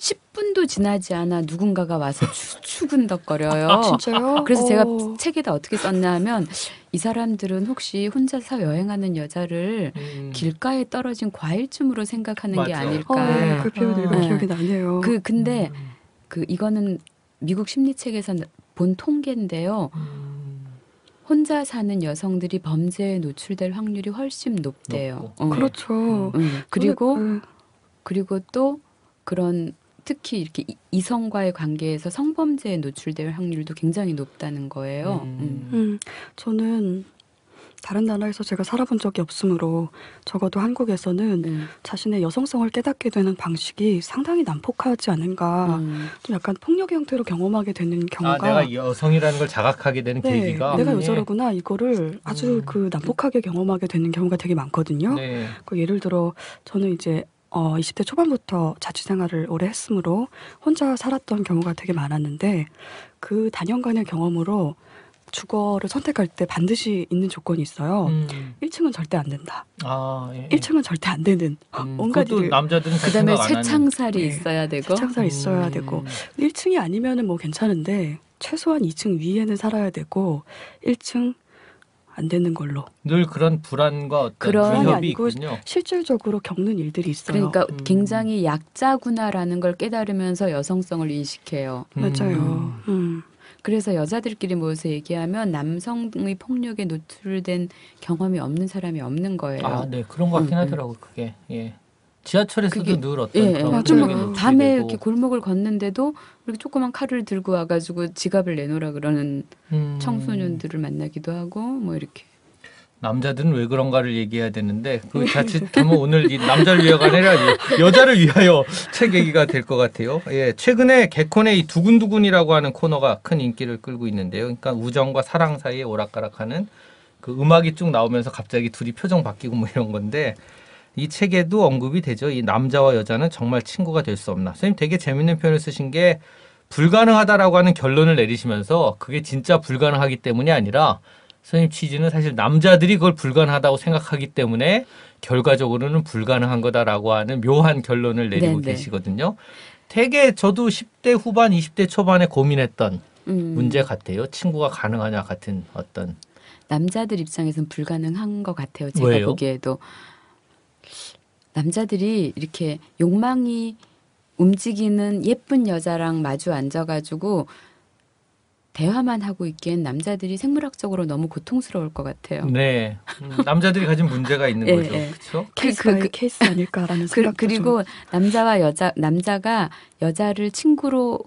Speaker 4: 10분도 지나지 않아 누군가가 와서 추, 추근덕거려요.
Speaker 5: 아, 진짜요?
Speaker 4: 그래서 제가
Speaker 5: 어.
Speaker 4: 책에다 어떻게 썼냐면 이 사람들은 혹시 혼자서 여행하는 여자를
Speaker 3: 음.
Speaker 4: 길가에 떨어진 과일쯤으로 생각하는 게
Speaker 3: 맞아.
Speaker 5: 어,
Speaker 4: 아닐까.
Speaker 5: 네, 그 표현 읽은
Speaker 4: 어.
Speaker 5: 기억이 나네요.
Speaker 4: 그 근데
Speaker 3: 음.
Speaker 4: 그 이거는 미국 심리책에서 본 통계인데요.
Speaker 3: 음.
Speaker 4: 혼자 사는 여성들이 범죄에 노출될 확률이 훨씬 높대요.
Speaker 3: 높고.
Speaker 4: 어.
Speaker 5: 그렇죠.
Speaker 4: 음, 그리고
Speaker 5: 저는,
Speaker 4: 그리고 또 그런 특히 이렇게 이- 이성과의 관계에서 성범죄에 노출될 확률도 굉장히 높다는 거예요.
Speaker 3: 음.
Speaker 4: 음.
Speaker 5: 음, 저는 다른 나라에서 제가 살아본 적이 없으므로 적어도 한국에서는
Speaker 4: 네.
Speaker 5: 자신의 여성성을 깨닫게 되는 방식이 상당히 난폭하지 않은가.
Speaker 4: 음.
Speaker 5: 좀 약간 폭력의 형태로 경험하게 되는
Speaker 3: 아,
Speaker 5: 경우가
Speaker 3: 내가 여성이라는 걸 자각하게 되는
Speaker 5: 네,
Speaker 3: 계기가
Speaker 5: 내가
Speaker 3: 예.
Speaker 5: 여자로구나 이거를 아주
Speaker 3: 음.
Speaker 5: 그 난폭하게 경험하게 되는 경우가 되게 많거든요.
Speaker 3: 네.
Speaker 5: 그 예를 들어 저는 이제 어 20대 초반부터 자취 생활을 오래 했으므로 혼자 살았던 경우가 되게 많았는데 그 단연간의 경험으로 주거를 선택할 때 반드시 있는 조건이 있어요.
Speaker 3: 음.
Speaker 5: 1층은 절대 안 된다.
Speaker 3: 아, 예.
Speaker 5: 1층은 절대 안 되는
Speaker 3: 음,
Speaker 5: 온갖 일을
Speaker 3: 남자들은 잘
Speaker 4: 그다음에. 쇠창살이
Speaker 5: 네.
Speaker 4: 있어야 되고
Speaker 5: 창살 있어야
Speaker 3: 음.
Speaker 5: 되고 1층이 아니면은 뭐 괜찮은데 최소한 2층 위에는 살아야 되고 1층 안 되는 걸로
Speaker 3: 늘 그런 불안과 어떤
Speaker 4: 그런
Speaker 3: 위협이
Speaker 5: 아니고
Speaker 3: 있군요.
Speaker 5: 실질적으로 겪는 일들이 있어요.
Speaker 4: 그러니까
Speaker 3: 음.
Speaker 4: 굉장히 약자구나라는 걸 깨달으면서 여성성을 인식해요.
Speaker 5: 맞아요. 음.
Speaker 4: 그래서 여자들끼리 모여서 얘기하면 남성의 폭력에 노출된 경험이 없는 사람이 없는 거예요.
Speaker 3: 아, 네 그런 것 같긴
Speaker 4: 음, 음.
Speaker 3: 하더라고 그게. 예. 지하철에서도
Speaker 4: 그게-
Speaker 3: 늘 어떤
Speaker 4: 예, 예.
Speaker 3: 그런
Speaker 5: 맞아.
Speaker 3: 노출이
Speaker 4: 밤에. 이렇게 골목을 걷는데도 이렇게 조그만 칼을 들고 와가지고 지갑을 내놓으라 그러는
Speaker 3: 음.
Speaker 4: 청소년들을 만나기도 하고 뭐 이렇게
Speaker 3: 남자들은 왜 그런가를 얘기해야 되는데 그 자칫 하면 오늘 이 남자를 위해가 아니라 이 여자를 위하여 책 얘기가 될 것 같아요. 예, 최근에 개콘의 이 두근두근이라고 하는 코너가 큰 인기를 끌고 있는데요. 그러니까 우정과 사랑 사이에 오락가락하는 그 음악이 쭉 나오면서 갑자기 둘이 표정 바뀌고 뭐 이런 건데 이 책에도 언급이 되죠. 이 남자와 여자는 정말 친구가 될 수 없나. 선생님 되게 재밌는 표현을 쓰신 게 불가능하다라고 하는 결론을 내리시면서 그게 진짜 불가능하기 때문이 아니라 선생님 취지는 사실 남자들이 그걸 불가능하다고 생각하기 때문에 결과적으로는 불가능한 거다라고 하는 묘한 결론을 내리고
Speaker 4: 네, 네.
Speaker 3: 계시거든요. 되게 저도 10대 후반, 20대 초반에 고민했던
Speaker 4: 음,
Speaker 3: 문제 같아요. 친구가 가능하냐 같은 어떤
Speaker 4: 남자들 입장에서는 불가능한 것 같아요. 제가
Speaker 3: 왜요?
Speaker 4: 보기에도 남자들이 이렇게 욕망이 움직이는 예쁜 여자랑 마주 앉아가지고 대화만 하고 있기엔 남자들이 생물학적으로 너무 고통스러울 것 같아요.
Speaker 3: 네 음, 남자들이 가진 문제가 있는
Speaker 4: 예,
Speaker 3: 거죠.
Speaker 4: 예.
Speaker 3: 그렇죠?
Speaker 5: 케이스
Speaker 4: 그- 그-
Speaker 5: 케이스 아닐까라는
Speaker 4: 그,
Speaker 5: 생각도
Speaker 4: 그리고 남자와 여자 남자가 여자를 친구로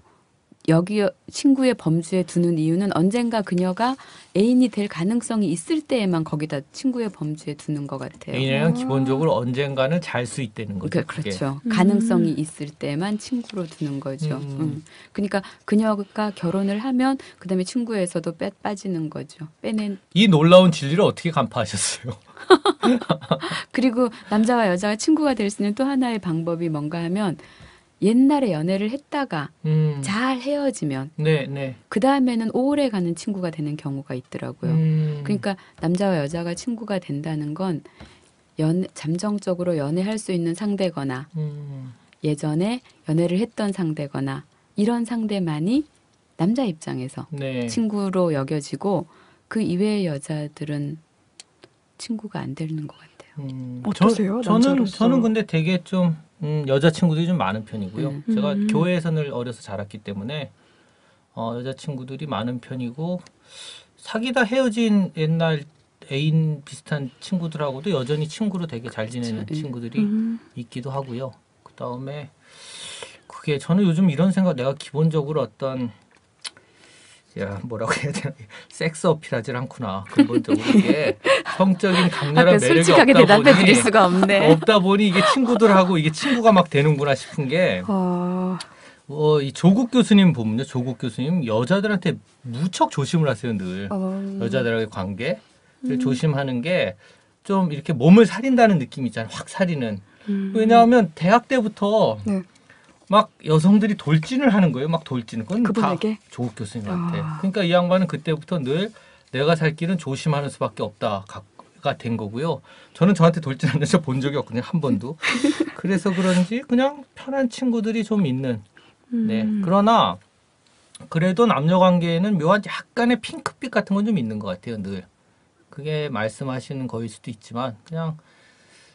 Speaker 4: 여기 친구의 범주에 두는 이유는 언젠가 그녀가 애인이 될 가능성이 있을 때에만 거기다 친구의 범주에 두는 것 같아요.
Speaker 3: 애인이랑 기본적으로 언젠가는 잘 수 있다는 거죠.
Speaker 4: 그. 그렇죠.
Speaker 5: 음.
Speaker 4: 가능성이 있을 때만 친구로 두는 거죠.
Speaker 3: 음.
Speaker 4: 음. 그러니까 그녀가 결혼을 하면 그다음에 친구에서도 빼 빠지는 거죠. 빼낸
Speaker 3: 이 놀라운 진리를 어떻게 간파하셨어요?
Speaker 4: 그리고 남자와 여자가 친구가 될 수 있는 또 하나의 방법이 뭔가 하면 옛날에 연애를 했다가
Speaker 3: 음.
Speaker 4: 잘 헤어지면
Speaker 3: 네, 네.
Speaker 4: 그 다음에는 오래 가는 친구가 되는 경우가 있더라고요.
Speaker 3: 음.
Speaker 4: 그러니까 남자와 여자가 친구가 된다는 건 연, 잠정적으로 연애할 수 있는 상대거나
Speaker 3: 음.
Speaker 4: 예전에 연애를 했던 상대거나 이런 상대만이 남자 입장에서
Speaker 3: 네.
Speaker 4: 친구로 여겨지고 그 이외의 여자들은 친구가 안 되는 것 같아요.
Speaker 3: 음,
Speaker 5: 어떠세요,
Speaker 3: 저, 는
Speaker 5: 남자로서?
Speaker 3: 저는 근데 되게 좀 음, 여자 친구들이 좀 많은 편이고요.
Speaker 4: 음.
Speaker 3: 제가
Speaker 5: 음.
Speaker 3: 교회에서 늘 어려서 자랐기 때문에 어, 여자 친구들이 많은 편이고 사귀다 헤어진 옛날 애인 비슷한 친구들하고도 여전히 친구로 되게 잘 지내는
Speaker 4: 그쵸, 예.
Speaker 3: 친구들이
Speaker 5: 음.
Speaker 3: 있기도 하고요. 그 다음에 그게 저는 요즘 이런 생각 내가 기본적으로 어떤 야 뭐라고 해야 되나 섹스 어필하질 않구나 근본적으로 이게 성적인 강렬한 매력이
Speaker 4: 솔직하게
Speaker 3: 없다
Speaker 4: 대답해
Speaker 3: 보니
Speaker 4: 드릴 수가 없네.
Speaker 3: 없다 보니 이게 친구들하고 이게 친구가 막 되는구나 싶은 게
Speaker 5: 아,
Speaker 3: 어, 이 조국 교수님 보면요 조국 교수님 여자들한테 무척 조심을 하세요 늘
Speaker 5: 어,
Speaker 3: 여자들과의 관계를
Speaker 5: 음.
Speaker 3: 조심하는 게 좀 이렇게 몸을 살린다는 느낌 있잖아요 확 살리는
Speaker 5: 음.
Speaker 3: 왜냐하면 대학 때부터
Speaker 5: 네.
Speaker 3: 막 여성들이 돌진을 하는 거예요. 막 돌진. 그건
Speaker 5: 그분에게?
Speaker 3: 다 조국 교수님한테.
Speaker 5: 아.
Speaker 3: 그러니까 이 양반은 그때부터 늘 내가 살 길은 조심하는 수밖에 없다 가 된 거고요. 저는 저한테 돌진하는 저본 적이 없거든요. 한 번도. 그래서 그런지 그냥 편한 친구들이 좀 있는. 네.
Speaker 5: 음.
Speaker 3: 그러나 그래도 남녀 관계에는 묘한 약간의 핑크빛 같은 건 좀 있는 것 같아요. 늘. 그게 말씀하시는 거일 수도 있지만 그냥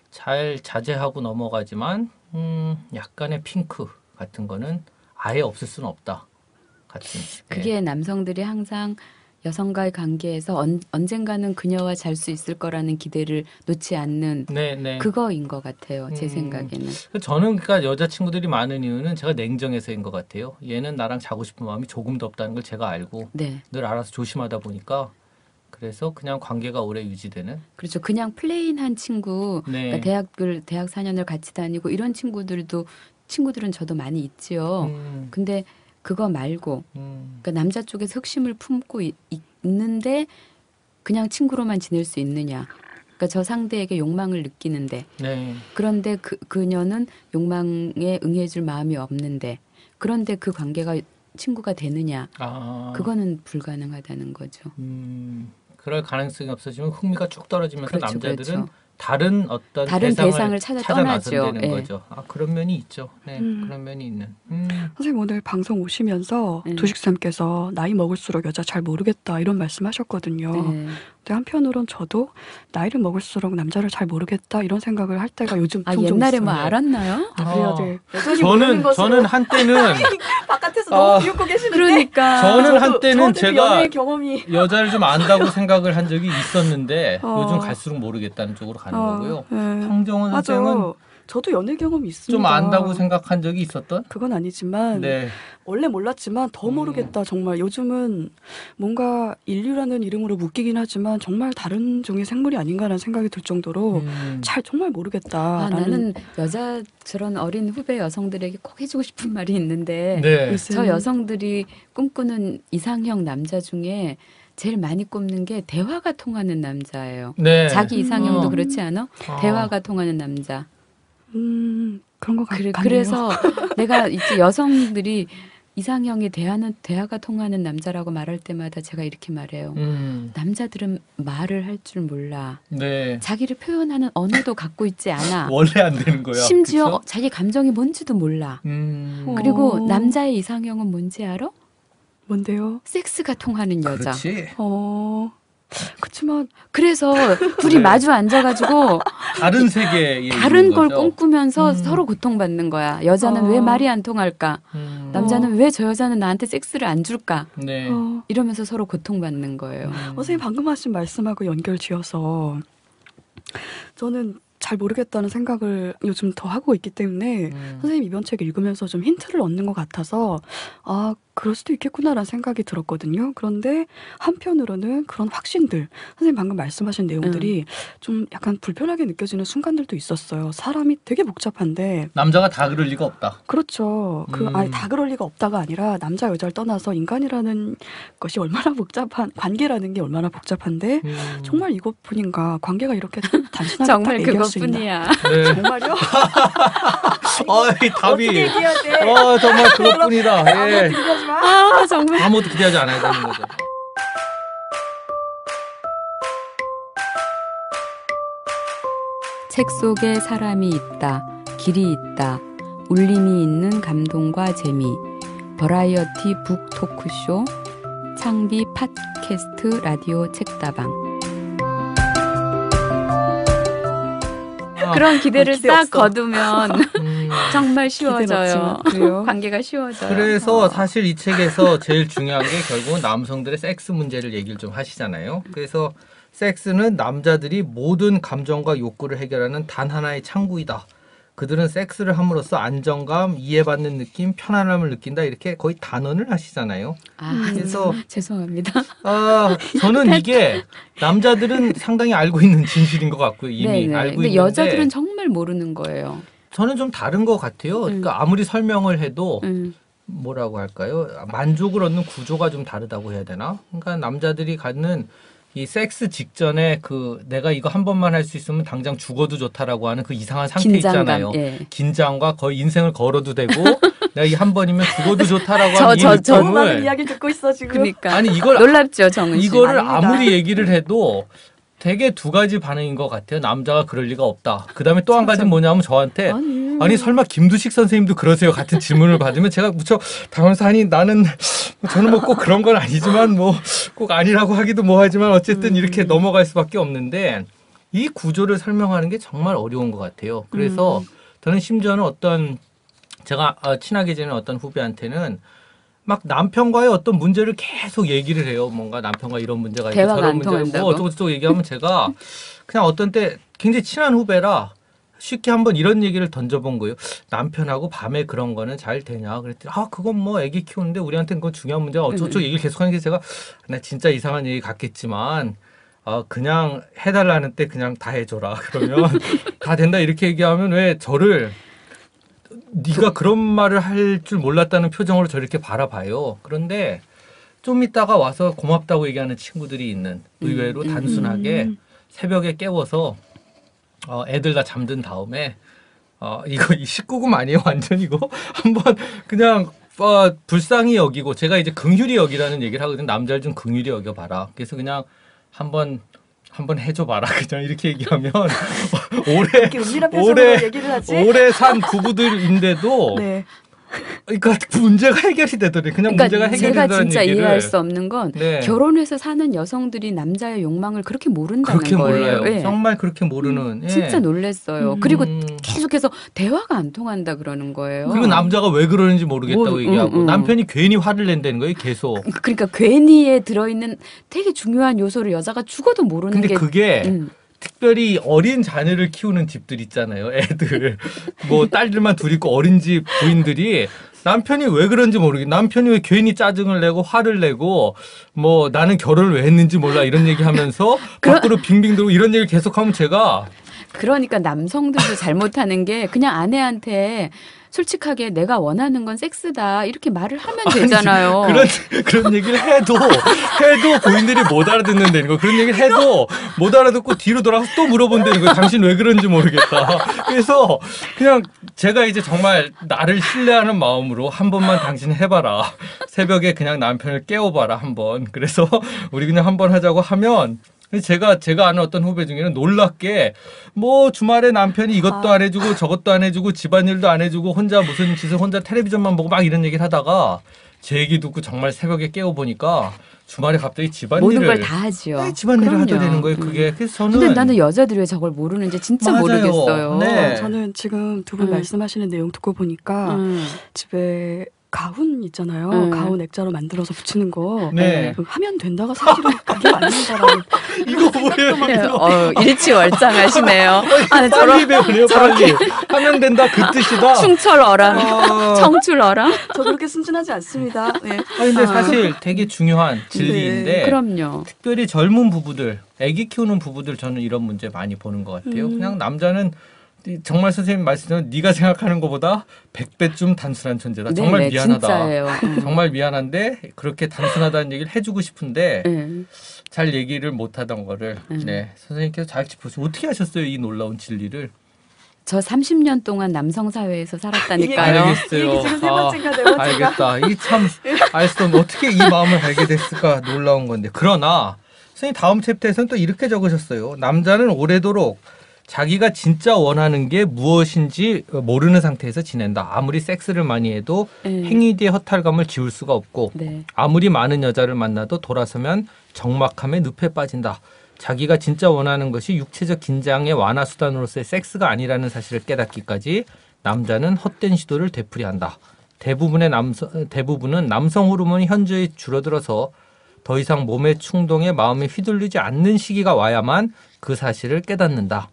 Speaker 3: 잘 자제하고 넘어가지만 음, 약간의 핑크 같은 거는 아예 없을 수는 없다. 같은. 네.
Speaker 4: 그게 남성들이 항상 여성과의 관계에서 언, 언젠가는 그녀와 잘 수 있을 거라는 기대를 놓지 않는
Speaker 3: 네, 네.
Speaker 4: 그거인 것 같아요. 제
Speaker 3: 음.
Speaker 4: 생각에는.
Speaker 3: 저는 그러니까 여자 친구들이 많은 이유는 제가 냉정해서인 것 같아요. 얘는 나랑 자고 싶은 마음이 조금도 없다는 걸 제가 알고
Speaker 4: 네.
Speaker 3: 늘 알아서 조심하다 보니까 그래서 그냥 관계가 오래 유지되는.
Speaker 4: 그렇죠. 그냥 plain한 친구,
Speaker 3: 네.
Speaker 4: 그러니까 대학을 대학 4년을 같이 다니고 이런 친구들도 친구들은 저도 많이 있지요.
Speaker 3: 음,
Speaker 4: 근데 그거 말고
Speaker 3: 음,
Speaker 4: 그러니까 남자 쪽에서 흑심을 품고 있, 있는데 그냥 친구로만 지낼 수 있느냐. 그러니까 저 상대에게 욕망을 느끼는데
Speaker 3: 네.
Speaker 4: 그런데 그 그녀는 욕망에 응해줄 마음이 없는데 그런데 그 관계가 친구가 되느냐
Speaker 3: 아,
Speaker 4: 그거는 불가능하다는 거죠.
Speaker 3: 음, 그럴 가능성이 없어지면 흥미가 쭉 떨어지면서
Speaker 4: 그렇죠,
Speaker 3: 남자들은
Speaker 4: 그렇죠.
Speaker 3: 다른 어떤
Speaker 4: 다른
Speaker 3: 대상을,
Speaker 4: 대상을 찾아 떠나죠. 예.
Speaker 3: 거죠. 아 그런 면이 있죠. 네,
Speaker 5: 음.
Speaker 3: 그런 면이 있는. 음.
Speaker 5: 선생님 오늘 방송 오시면서
Speaker 4: 네.
Speaker 5: 두식쌤께서 나이 먹을수록 여자 잘 모르겠다 이런 말씀하셨거든요.
Speaker 4: 네.
Speaker 5: 근데 한편으론 저도 나이를 먹을수록 남자를 잘 모르겠다 이런 생각을 할 때가 요즘
Speaker 4: 아
Speaker 5: 종종
Speaker 4: 옛날에
Speaker 5: 있어요.
Speaker 4: 뭐 알았나요?
Speaker 5: 아, 그래야
Speaker 3: 아,
Speaker 5: 돼. 여전히 모르는
Speaker 3: 저는
Speaker 5: 것으로
Speaker 3: 저는 한때는
Speaker 5: 바깥에서
Speaker 3: 아,
Speaker 5: 너무 비웃고 계시는데
Speaker 4: 그러니까
Speaker 3: 저는
Speaker 5: 저도-
Speaker 3: 한때는
Speaker 5: 저도
Speaker 3: 제가
Speaker 5: 연애 경험이
Speaker 3: 여자를 좀 안다고 생각을 한 적이 있었는데
Speaker 5: 어.
Speaker 3: 요즘 갈수록 모르겠다는 쪽으로 가는
Speaker 5: 어,
Speaker 3: 거고요.
Speaker 5: 네.
Speaker 3: 황정원 선생은.
Speaker 5: 저도 연애 경험이 있습니다.
Speaker 3: 좀 안다고 생각한 적이 있었던?
Speaker 5: 그건 아니지만
Speaker 3: 네.
Speaker 5: 원래 몰랐지만 더
Speaker 3: 음.
Speaker 5: 모르겠다 정말 요즘은 뭔가 인류라는 이름으로 묶이긴 하지만 정말 다른 종의 생물이 아닌가라는 생각이 들 정도로
Speaker 3: 음.
Speaker 5: 잘 정말 모르겠다.
Speaker 4: 아, 나는 여자 저런 어린 후배 여성들에게 꼭 해주고 싶은 말이 있는데
Speaker 3: 네.
Speaker 4: 저 여성들이 꿈꾸는 이상형 남자 중에 제일 많이 꼽는 게 대화가 통하는 남자예요.
Speaker 3: 네.
Speaker 4: 자기 이상형도
Speaker 3: 어.
Speaker 4: 그렇지 않아?
Speaker 3: 어.
Speaker 4: 대화가 통하는 남자.
Speaker 5: 음 그런 거
Speaker 4: 그래,
Speaker 5: 같네요.
Speaker 4: 그래서 내가 이제 여성들이 이상형이 대화는 대화가 통하는 남자라고 말할 때마다 제가 이렇게 말해요.
Speaker 3: 음.
Speaker 4: 남자들은 말을 할 줄 몰라.
Speaker 3: 네.
Speaker 4: 자기를 표현하는 언어도 갖고 있지 않아.
Speaker 3: 원래 안 되는 거야.
Speaker 4: 심지어
Speaker 3: 그쵸?
Speaker 4: 자기 감정이 뭔지도 몰라.
Speaker 3: 음.
Speaker 5: 어.
Speaker 4: 그리고 남자의 이상형은 뭔지 알아?
Speaker 5: 뭔데요?
Speaker 4: 섹스가 통하는 여자.
Speaker 3: 그렇지.
Speaker 5: 어 그렇지만
Speaker 4: 그래서 둘이
Speaker 3: 네.
Speaker 4: 마주 앉아가지고
Speaker 3: 다른 세계에
Speaker 4: 다른
Speaker 3: 있는
Speaker 4: 걸
Speaker 3: 거죠.
Speaker 4: 꿈꾸면서
Speaker 3: 음.
Speaker 4: 서로 고통받는 거야. 여자는
Speaker 5: 어.
Speaker 4: 왜 말이 안 통할까?
Speaker 3: 음.
Speaker 4: 남자는 왜저 여자는 나한테 섹스를 안 줄까?
Speaker 3: 네.
Speaker 5: 어,
Speaker 4: 이러면서 서로 고통받는 거예요.
Speaker 3: 음.
Speaker 5: 어, 선생님 방금 하신 말씀하고 연결 지어서 저는 잘 모르겠다는 생각을 요즘 더 하고 있기 때문에
Speaker 3: 음.
Speaker 5: 선생님 이번 책 읽으면서 좀 힌트를 얻는 것 같아서 아 그럴 수도 있겠구나라는 생각이 들었거든요. 그런데 한편으로는 그런 확신들 선생님 방금 말씀하신 내용들이 좀 약간 불편하게 느껴지는 순간들도 있었어요. 사람이 되게 복잡한데
Speaker 3: 남자가 다 그럴 리가 없다.
Speaker 5: 그렇죠. 그
Speaker 3: 음.
Speaker 5: 아니 다 그럴 리가 없다가 아니라 남자 여자를 떠나서 인간이라는 것이 얼마나 복잡한 관계라는 게 얼마나 복잡한데
Speaker 3: 음.
Speaker 5: 정말 이것뿐인가 관계가 이렇게 단순하게
Speaker 4: 정말? 그것뿐이야.
Speaker 3: 네.
Speaker 5: 정말요?
Speaker 3: 어, 이
Speaker 5: 어떻게
Speaker 3: 답이. 어, 정말 그것뿐이다. 예.
Speaker 5: 마.
Speaker 4: 아 정말.
Speaker 3: 아무것도 기대하지 않아야 되는 거죠.
Speaker 4: 책 속에 사람이 있다, 길이 있다, 울림이 있는 감동과 재미, 버라이어티 북 토크쇼, 창비 팟캐스트 라디오 책다방.
Speaker 3: 아,
Speaker 4: 그런 기대를
Speaker 5: 기대
Speaker 4: 딱
Speaker 5: 없어.
Speaker 4: 거두면
Speaker 3: 음.
Speaker 4: 정말 쉬워져요. 관계가 쉬워져요.
Speaker 3: 그래서 사실 이 책에서 제일 중요한 게 결국은 남성들의 섹스 문제를 얘기를 좀 하시잖아요. 그래서 섹스는 남자들이 모든 감정과 욕구를 해결하는 단 하나의 창구이다. 그들은 섹스를 함으로써 안정감, 이해받는 느낌, 편안함을 느낀다. 이렇게 거의 단언을 하시잖아요.
Speaker 4: 아,
Speaker 3: 그래서
Speaker 4: 죄송합니다.
Speaker 3: 아, 저는 이게 남자들은 상당히 알고 있는 진실인 것 같고요. 이미
Speaker 4: 네네.
Speaker 3: 알고
Speaker 4: 근데
Speaker 3: 있는데
Speaker 4: 여자들은 정말 모르는 거예요.
Speaker 3: 저는 좀 다른 것 같아요. 그러니까 아무리 설명을 해도
Speaker 4: 음.
Speaker 3: 뭐라고 할까요? 만족을 얻는 구조가 좀 다르다고 해야 되나? 그러니까 남자들이 갖는 이 섹스 직전에 그 내가 이거 한 번만 할 수 있으면 당장 죽어도 좋다라고 하는 그 이상한 상태
Speaker 4: 긴장감.
Speaker 3: 있잖아요.
Speaker 4: 예.
Speaker 3: 긴장과 거의 인생을 걸어도 되고 내가 이 한 번이면 죽어도 좋다라고
Speaker 4: 저,
Speaker 3: 하는 이
Speaker 4: 저, 저.
Speaker 5: 너무 많은
Speaker 3: 느낌을
Speaker 5: 이야기 듣고 있어 지금.
Speaker 4: 그러니까
Speaker 3: 아니 이걸
Speaker 4: 놀랍죠, 정은 씨.
Speaker 3: 이거를
Speaker 5: 아닙니다.
Speaker 3: 아무리 얘기를 해도 되게 두 가지 반응인 것 같아요. 남자가 그럴 리가 없다. 그 다음에 또 한 가지 는 뭐냐면 저한테
Speaker 5: 아니.
Speaker 3: 아니 설마 김두식 선생님도 그러세요? 같은 질문을 받으면 제가 무척 당황해서 아니 나는 저는 뭐 꼭 그런 건 아니지만 뭐 꼭 아니라고 하기도 뭐하지만 어쨌든 이렇게 넘어갈 수밖에 없는데 이 구조를 설명하는 게 정말 어려운 것 같아요. 그래서 저는 심지어는 어떤 제가 어, 친하게 지내는 어떤 후배한테는 막 남편과의 어떤 문제를 계속 얘기를 해요. 뭔가 남편과 이런 문제가 있고
Speaker 4: 대화가
Speaker 3: 저런
Speaker 4: 안
Speaker 3: 문제가 뭐
Speaker 4: 통한다고?
Speaker 3: 어쩌고 저쩌고 얘기하면 제가 그냥 어떤 때 굉장히 친한 후배라 쉽게 한번 이런 얘기를 던져본 거예요. 남편하고 밤에 그런 거는 잘 되냐? 그랬더니 아 그건 뭐 애기 키우는데 우리한테는 그건 중요한 문제가 어쩌고저쩌고 얘기를 계속하는 게 제가 나 진짜 이상한 얘기 같겠지만 아 그냥 해달라는 때 그냥 다 해줘라 그러면 다 된다 이렇게 얘기하면 왜 저를 네가 그런 말을 할 줄 몰랐다는 표정으로 저렇게 바라봐요. 그런데 좀 있다가 와서 고맙다고 얘기하는 친구들이 있는 의외로
Speaker 4: 음, 음,
Speaker 3: 단순하게
Speaker 5: 음.
Speaker 3: 새벽에 깨워서 어, 애들 다 잠든 다음에 어, 이거 이 19금 아니에요 완전 이거 한번 그냥 어, 불쌍히 여기고 제가 이제 긍휼히 여기라는 얘기를 하거든요. 남자를 좀 긍휼히 여겨봐라. 그래서 그냥 한번 한번 해줘봐라. 그냥 이렇게 얘기하면 오래 오래-. 오래 산 부부들인데도
Speaker 5: 네.
Speaker 3: 그러니까 문제가 해결이 되더래. 그냥
Speaker 4: 그러니까
Speaker 3: 문제가 해결이
Speaker 4: 제가
Speaker 3: 되더라는
Speaker 4: 진짜
Speaker 3: 얘기를
Speaker 4: 이해할 수 없는 건
Speaker 3: 네.
Speaker 4: 결혼해서 사는 여성들이 남자의 욕망을 그렇게 모른다는
Speaker 3: 그렇게
Speaker 4: 거예요.
Speaker 3: 몰라요.
Speaker 4: 예.
Speaker 3: 정말 그렇게 모르는. 예.
Speaker 4: 진짜 놀랬어요.
Speaker 5: 음.
Speaker 4: 그리고
Speaker 3: 음.
Speaker 4: 계속해서 대화가 안 통한다 그러는 거예요.
Speaker 3: 그리고 남자가 왜 그러는지 모르겠다고
Speaker 4: 뭐,
Speaker 3: 얘기하고
Speaker 4: 음, 음.
Speaker 3: 남편이 괜히 화를 낸다는 거예요. 계속.
Speaker 4: 그러니까 괜히에 들어있는 되게 중요한 요소를 여자가 죽어도 모르는
Speaker 3: 근데
Speaker 4: 게
Speaker 3: 그게
Speaker 4: 음.
Speaker 3: 특별히 어린 자녀를 키우는 집들 있잖아요. 애들 뭐 딸들만 둘 있고 어린 집 부인들이 남편이 왜 그런지 모르겠. 남편이 왜 괜히 짜증을 내고 화를 내고 뭐 나는 결혼을 왜 했는지 몰라 이런 얘기 하면서
Speaker 4: 그런-
Speaker 3: 밖으로 빙빙 돌고 이런 얘기를 계속하면 제가
Speaker 4: 그러니까 남성들도 잘못하는 게 그냥 아내한테 솔직하게 내가 원하는 건 섹스다 이렇게 말을 하면 되잖아요.
Speaker 3: 그런 그런 얘기를 해도 해도 부인들이 못 알아듣는다는 거. 그런 얘기를 해도 못 알아듣고 뒤로 돌아가서 또 물어본다는 거. 당신 왜 그런지 모르겠다. 그래서 그냥 제가 이제 정말 나를 신뢰하는 마음으로 한 번만 당신 해봐라. 새벽에 그냥 남편을 깨워봐라 한번. 그래서 우리 그냥 한 번 하자고 하면. 제가 제가 아는 어떤 후배 중에는 놀랍게 뭐 주말에 남편이 이것도 안 해주고 저것도 안 해주고 집안일도 안 해주고 혼자 무슨 짓을 혼자 텔레비전만 보고 막 이런 얘기를 하다가 제 얘기 듣고 정말 새벽에 깨워 보니까 주말에 갑자기 집안일을
Speaker 4: 모든 걸 다 하지요.
Speaker 3: 네, 집안일을 하게
Speaker 4: 그럼요.
Speaker 3: 되는 거예요.
Speaker 4: 음.
Speaker 3: 그게 그래서 저는
Speaker 4: 근데 나는 여자들이 왜 저걸 모르는지 진짜
Speaker 3: 맞아요.
Speaker 4: 모르겠어요.
Speaker 3: 네.
Speaker 5: 저는 지금 두분
Speaker 4: 음.
Speaker 5: 말씀하시는 내용 듣고 보니까
Speaker 4: 음.
Speaker 5: 집에 가훈 있잖아요.
Speaker 4: 음.
Speaker 5: 가훈 액자로 만들어서 붙이는 거.
Speaker 3: 네.
Speaker 5: 그 하면 된다가 사실은 그게 맞는 거라고.
Speaker 3: 이거 뭐예요?
Speaker 4: 네? 어, 일치월장하시네요. 아, 네,
Speaker 3: 빨리
Speaker 4: 저런
Speaker 3: 배우네요. 빨리 하면 된다 그 뜻이다.
Speaker 4: 충철어랑
Speaker 3: 아.
Speaker 4: 청출어랑.
Speaker 5: 저 그렇게 순진하지 않습니다. 네.
Speaker 3: 아니, 근데 사실 되게 중요한 진리인데
Speaker 5: 네,
Speaker 4: 그럼요.
Speaker 3: 특별히 젊은 부부들, 아기 키우는 부부들 저는 이런 문제 많이 보는 것 같아요.
Speaker 5: 음.
Speaker 3: 그냥 남자는 정말 선생님 말씀대로 네가 생각하는 것보다 100배쯤 단순한 존재다. 정말
Speaker 4: 네, 네,
Speaker 3: 미안하다.
Speaker 4: 진짜예요. 음.
Speaker 3: 정말 미안한데 그렇게 단순하다는 얘기를 해주고 싶은데
Speaker 4: 네.
Speaker 3: 잘 얘기를 못하던 거를
Speaker 4: 음.
Speaker 3: 네 선생님께서 잘 짚으시고 어떻게 하셨어요 이 놀라운 진리를?
Speaker 4: 저 30년 동안 남성 사회에서 살았다니까요.
Speaker 3: 알겠어요. 아,
Speaker 5: 네.
Speaker 3: 알겠다. 이참알수 없는 어떻게 이 마음을 알게 됐을까 놀라운 건데 그러나 선생님 다음 챕터에서는 또 이렇게 적으셨어요. 남자는 오래도록 자기가 진짜 원하는 게 무엇인지 모르는 상태에서 지낸다. 아무리 섹스를 많이 해도
Speaker 4: 네.
Speaker 3: 행위 뒤의 허탈감을 지울 수가 없고
Speaker 4: 네.
Speaker 3: 아무리 많은 여자를 만나도 돌아서면 적막함에 늪에 빠진다. 자기가 진짜 원하는 것이 육체적 긴장의 완화 수단으로서의 섹스가 아니라는 사실을 깨닫기까지 남자는 헛된 시도를 되풀이한다. 대부분의 남성 대부분은 남성 호르몬이 현저히 줄어들어서 더 이상 몸의 충동에 마음이 휘둘리지 않는 시기가 와야만 그 사실을 깨닫는다.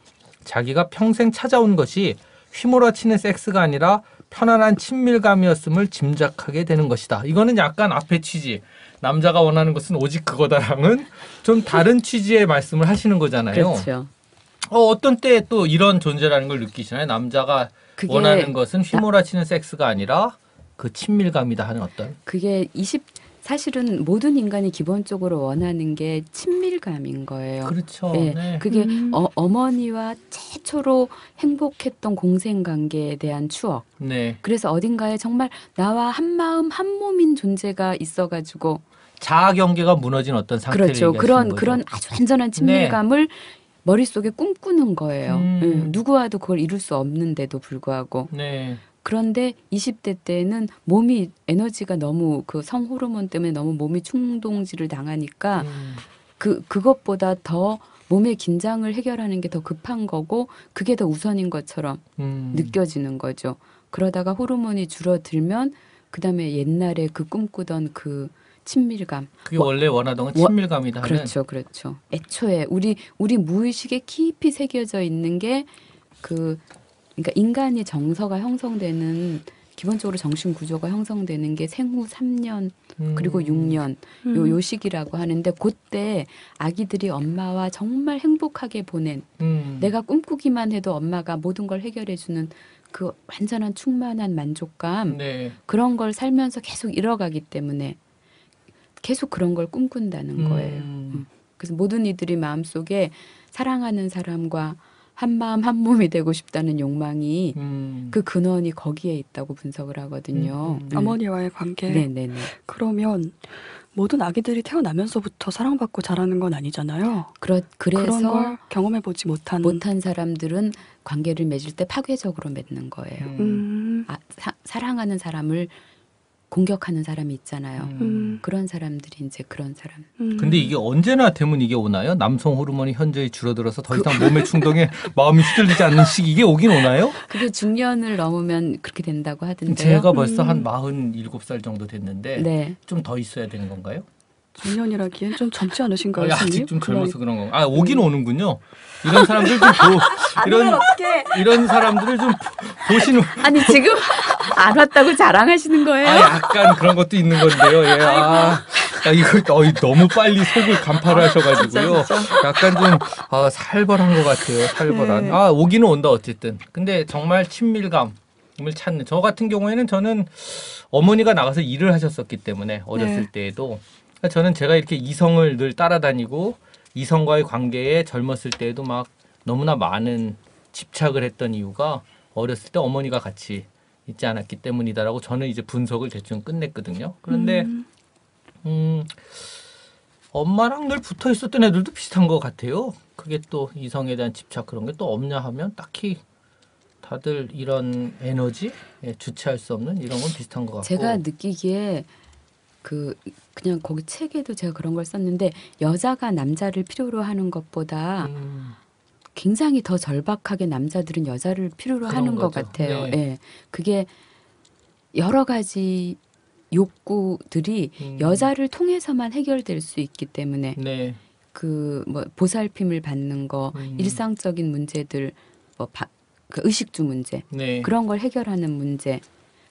Speaker 3: 자기가 평생 찾아온 것이 휘몰아치는 섹스가 아니라 편안한 친밀감이었음을 짐작하게 되는 것이다. 이거는 약간 앞에 취지. 남자가 원하는 것은 오직 그거다랑은 좀 다른 취지의 말씀을 하시는 거잖아요.
Speaker 4: 그렇죠.
Speaker 3: 어, 어떤 때 또 이런 존재라는 걸 느끼시나요? 남자가 원하는 것은 휘몰아치는 섹스가 아니라 그 친밀감이다 하는 어떤?
Speaker 4: 그게 20 사실은 모든 인간이 기본적으로 원하는 게 친밀감인 거예요.
Speaker 3: 그렇죠.
Speaker 4: 네,
Speaker 3: 네.
Speaker 4: 그게
Speaker 5: 음.
Speaker 4: 어, 어머니와 최초로 행복했던 공생 관계에 대한 추억.
Speaker 3: 네.
Speaker 4: 그래서 어딘가에 정말 나와 한 마음 한 몸인 존재가 있어가지고
Speaker 3: 자아 경계가 무너진 어떤 상태를
Speaker 4: 그렇죠. 그런
Speaker 3: 거죠. 네.
Speaker 4: 그런 아주 완전한 친밀감을 머릿속에 꿈꾸는 거예요.
Speaker 3: 음.
Speaker 4: 예, 누구와도 그걸 이룰 수 없는데도 불구하고.
Speaker 3: 네.
Speaker 4: 그런데 20대 때는 몸이 에너지가 너무 그 성 호르몬 때문에 너무 몸이 충동질을 당하니까
Speaker 3: 음.
Speaker 4: 그 그것보다 더 몸의 긴장을 해결하는 게 더 급한 거고 그게 더 우선인 것처럼
Speaker 3: 음.
Speaker 4: 느껴지는 거죠. 그러다가 호르몬이 줄어들면 그다음에 옛날에 그 꿈꾸던 그 친밀감
Speaker 3: 그게 원래 원하던 건
Speaker 4: 워-
Speaker 3: 친밀감이다 하는.
Speaker 4: 그렇죠, 그렇죠. 애초에 우리 우리 무의식에 깊이 새겨져 있는 게 그 그러니까 인간이 정서가 형성되는 기본적으로 정신 구조가 형성되는 게 생후 3년
Speaker 3: 음.
Speaker 4: 그리고 6년
Speaker 5: 음.
Speaker 4: 요, 요 시기라고 하는데 그때 아기들이 엄마와 정말 행복하게 보낸
Speaker 3: 음.
Speaker 4: 내가 꿈꾸기만 해도 엄마가 모든 걸 해결해 주는 그 완전한 충만한 만족감
Speaker 3: 네.
Speaker 4: 그런 걸 살면서 계속 잃어가기 때문에 계속 그런 걸 꿈꾼다는 거예요.
Speaker 3: 음.
Speaker 4: 그래서 모든 이들이 마음속에 사랑하는 사람과 한 마음 한 몸이 되고 싶다는 욕망이
Speaker 3: 음.
Speaker 4: 그 근원이 거기에 있다고 분석을 하거든요.
Speaker 3: 음, 음.
Speaker 4: 네.
Speaker 5: 어머니와의 관계.
Speaker 4: 네네네.
Speaker 5: 그러면 모든 아기들이 태어나면서부터 사랑받고 자라는 건 아니잖아요.
Speaker 4: 그러, 그래서
Speaker 5: 걸 경험해 보지 못한.
Speaker 4: 못한 사람들은 관계를 맺을 때 파괴적으로 맺는 거예요.
Speaker 5: 음,
Speaker 4: 아, 사, 사랑하는 사람을 공격하는 사람이 있잖아요.
Speaker 5: 음,
Speaker 4: 그런 사람들이 이제 그런 사람.
Speaker 5: 음.
Speaker 3: 근데 이게 언제나 되면 이게 오나요? 남성 호르몬이 현저히 줄어들어서 더 이상 몸의 충동에 마음이 휘둘리지 않는 시기 이게 오긴 오나요?
Speaker 4: 그게 중년을 넘으면 그렇게 된다고 하던데요.
Speaker 3: 제가 벌써
Speaker 5: 음.
Speaker 3: 한 47살 정도 됐는데
Speaker 4: 네.
Speaker 3: 좀더 있어야 되는 건가요?
Speaker 5: 중년이라기엔 좀 젊지 않으신가요,
Speaker 3: 아,
Speaker 5: 선생님?
Speaker 3: 아직 좀 젊어서 그런 건가? 아 오긴 오는군요. 이런 사람들 좀 보, 이런? 이런 사람들을 좀 보시는
Speaker 4: 아니 지금 안 왔다고 자랑하시는 거예요?
Speaker 3: 아 약간 그런 것도 있는 건데요. 예. 아, 아 이거 너무 빨리 속을 간파를 하셔가지고요. 약간 좀 아, 살벌한 것 같아요. 살벌한.
Speaker 5: 네.
Speaker 3: 아 오기는 온다 어쨌든. 근데 정말 친밀감 을 찾는. 저 같은 경우에는 저는 어머니가 나가서 일을 하셨었기 때문에 어렸을
Speaker 5: 네.
Speaker 3: 때에도 저는 제가 이렇게 이성을 늘 따라다니고 이성과의 관계에 젊었을 때에도 막 너무나 많은 집착을 했던 이유가 어렸을 때 어머니가 같이 있지 않았기 때문이다라고 저는 이제 분석을 대충 끝냈거든요. 그런데
Speaker 5: 음,
Speaker 3: 음, 엄마랑 늘 붙어 있었던 애들도 비슷한 것 같아요. 그게 또 이성에 대한 집착 그런 게 또 없냐 하면 딱히 다들 이런 에너지 예, 주체할 수 없는 이런 건 비슷한 것 같고.
Speaker 4: 제가 느끼기에 그 그냥 거기 책에도 제가 그런 걸 썼는데 여자가 남자를 필요로 하는 것보다
Speaker 3: 음,
Speaker 4: 굉장히 더 절박하게 남자들은 여자를 필요로 하는 것
Speaker 3: 거죠.
Speaker 4: 같아요.
Speaker 3: 네.
Speaker 4: 예. 그게 여러 가지 욕구들이
Speaker 3: 음.
Speaker 4: 여자를 통해서만 해결될 수 있기 때문에
Speaker 3: 네.
Speaker 4: 그뭐 보살핌을 받는 거
Speaker 3: 음.
Speaker 4: 일상적인 문제들 뭐 바, 그 의식주 문제
Speaker 3: 네.
Speaker 4: 그런 걸 해결하는 문제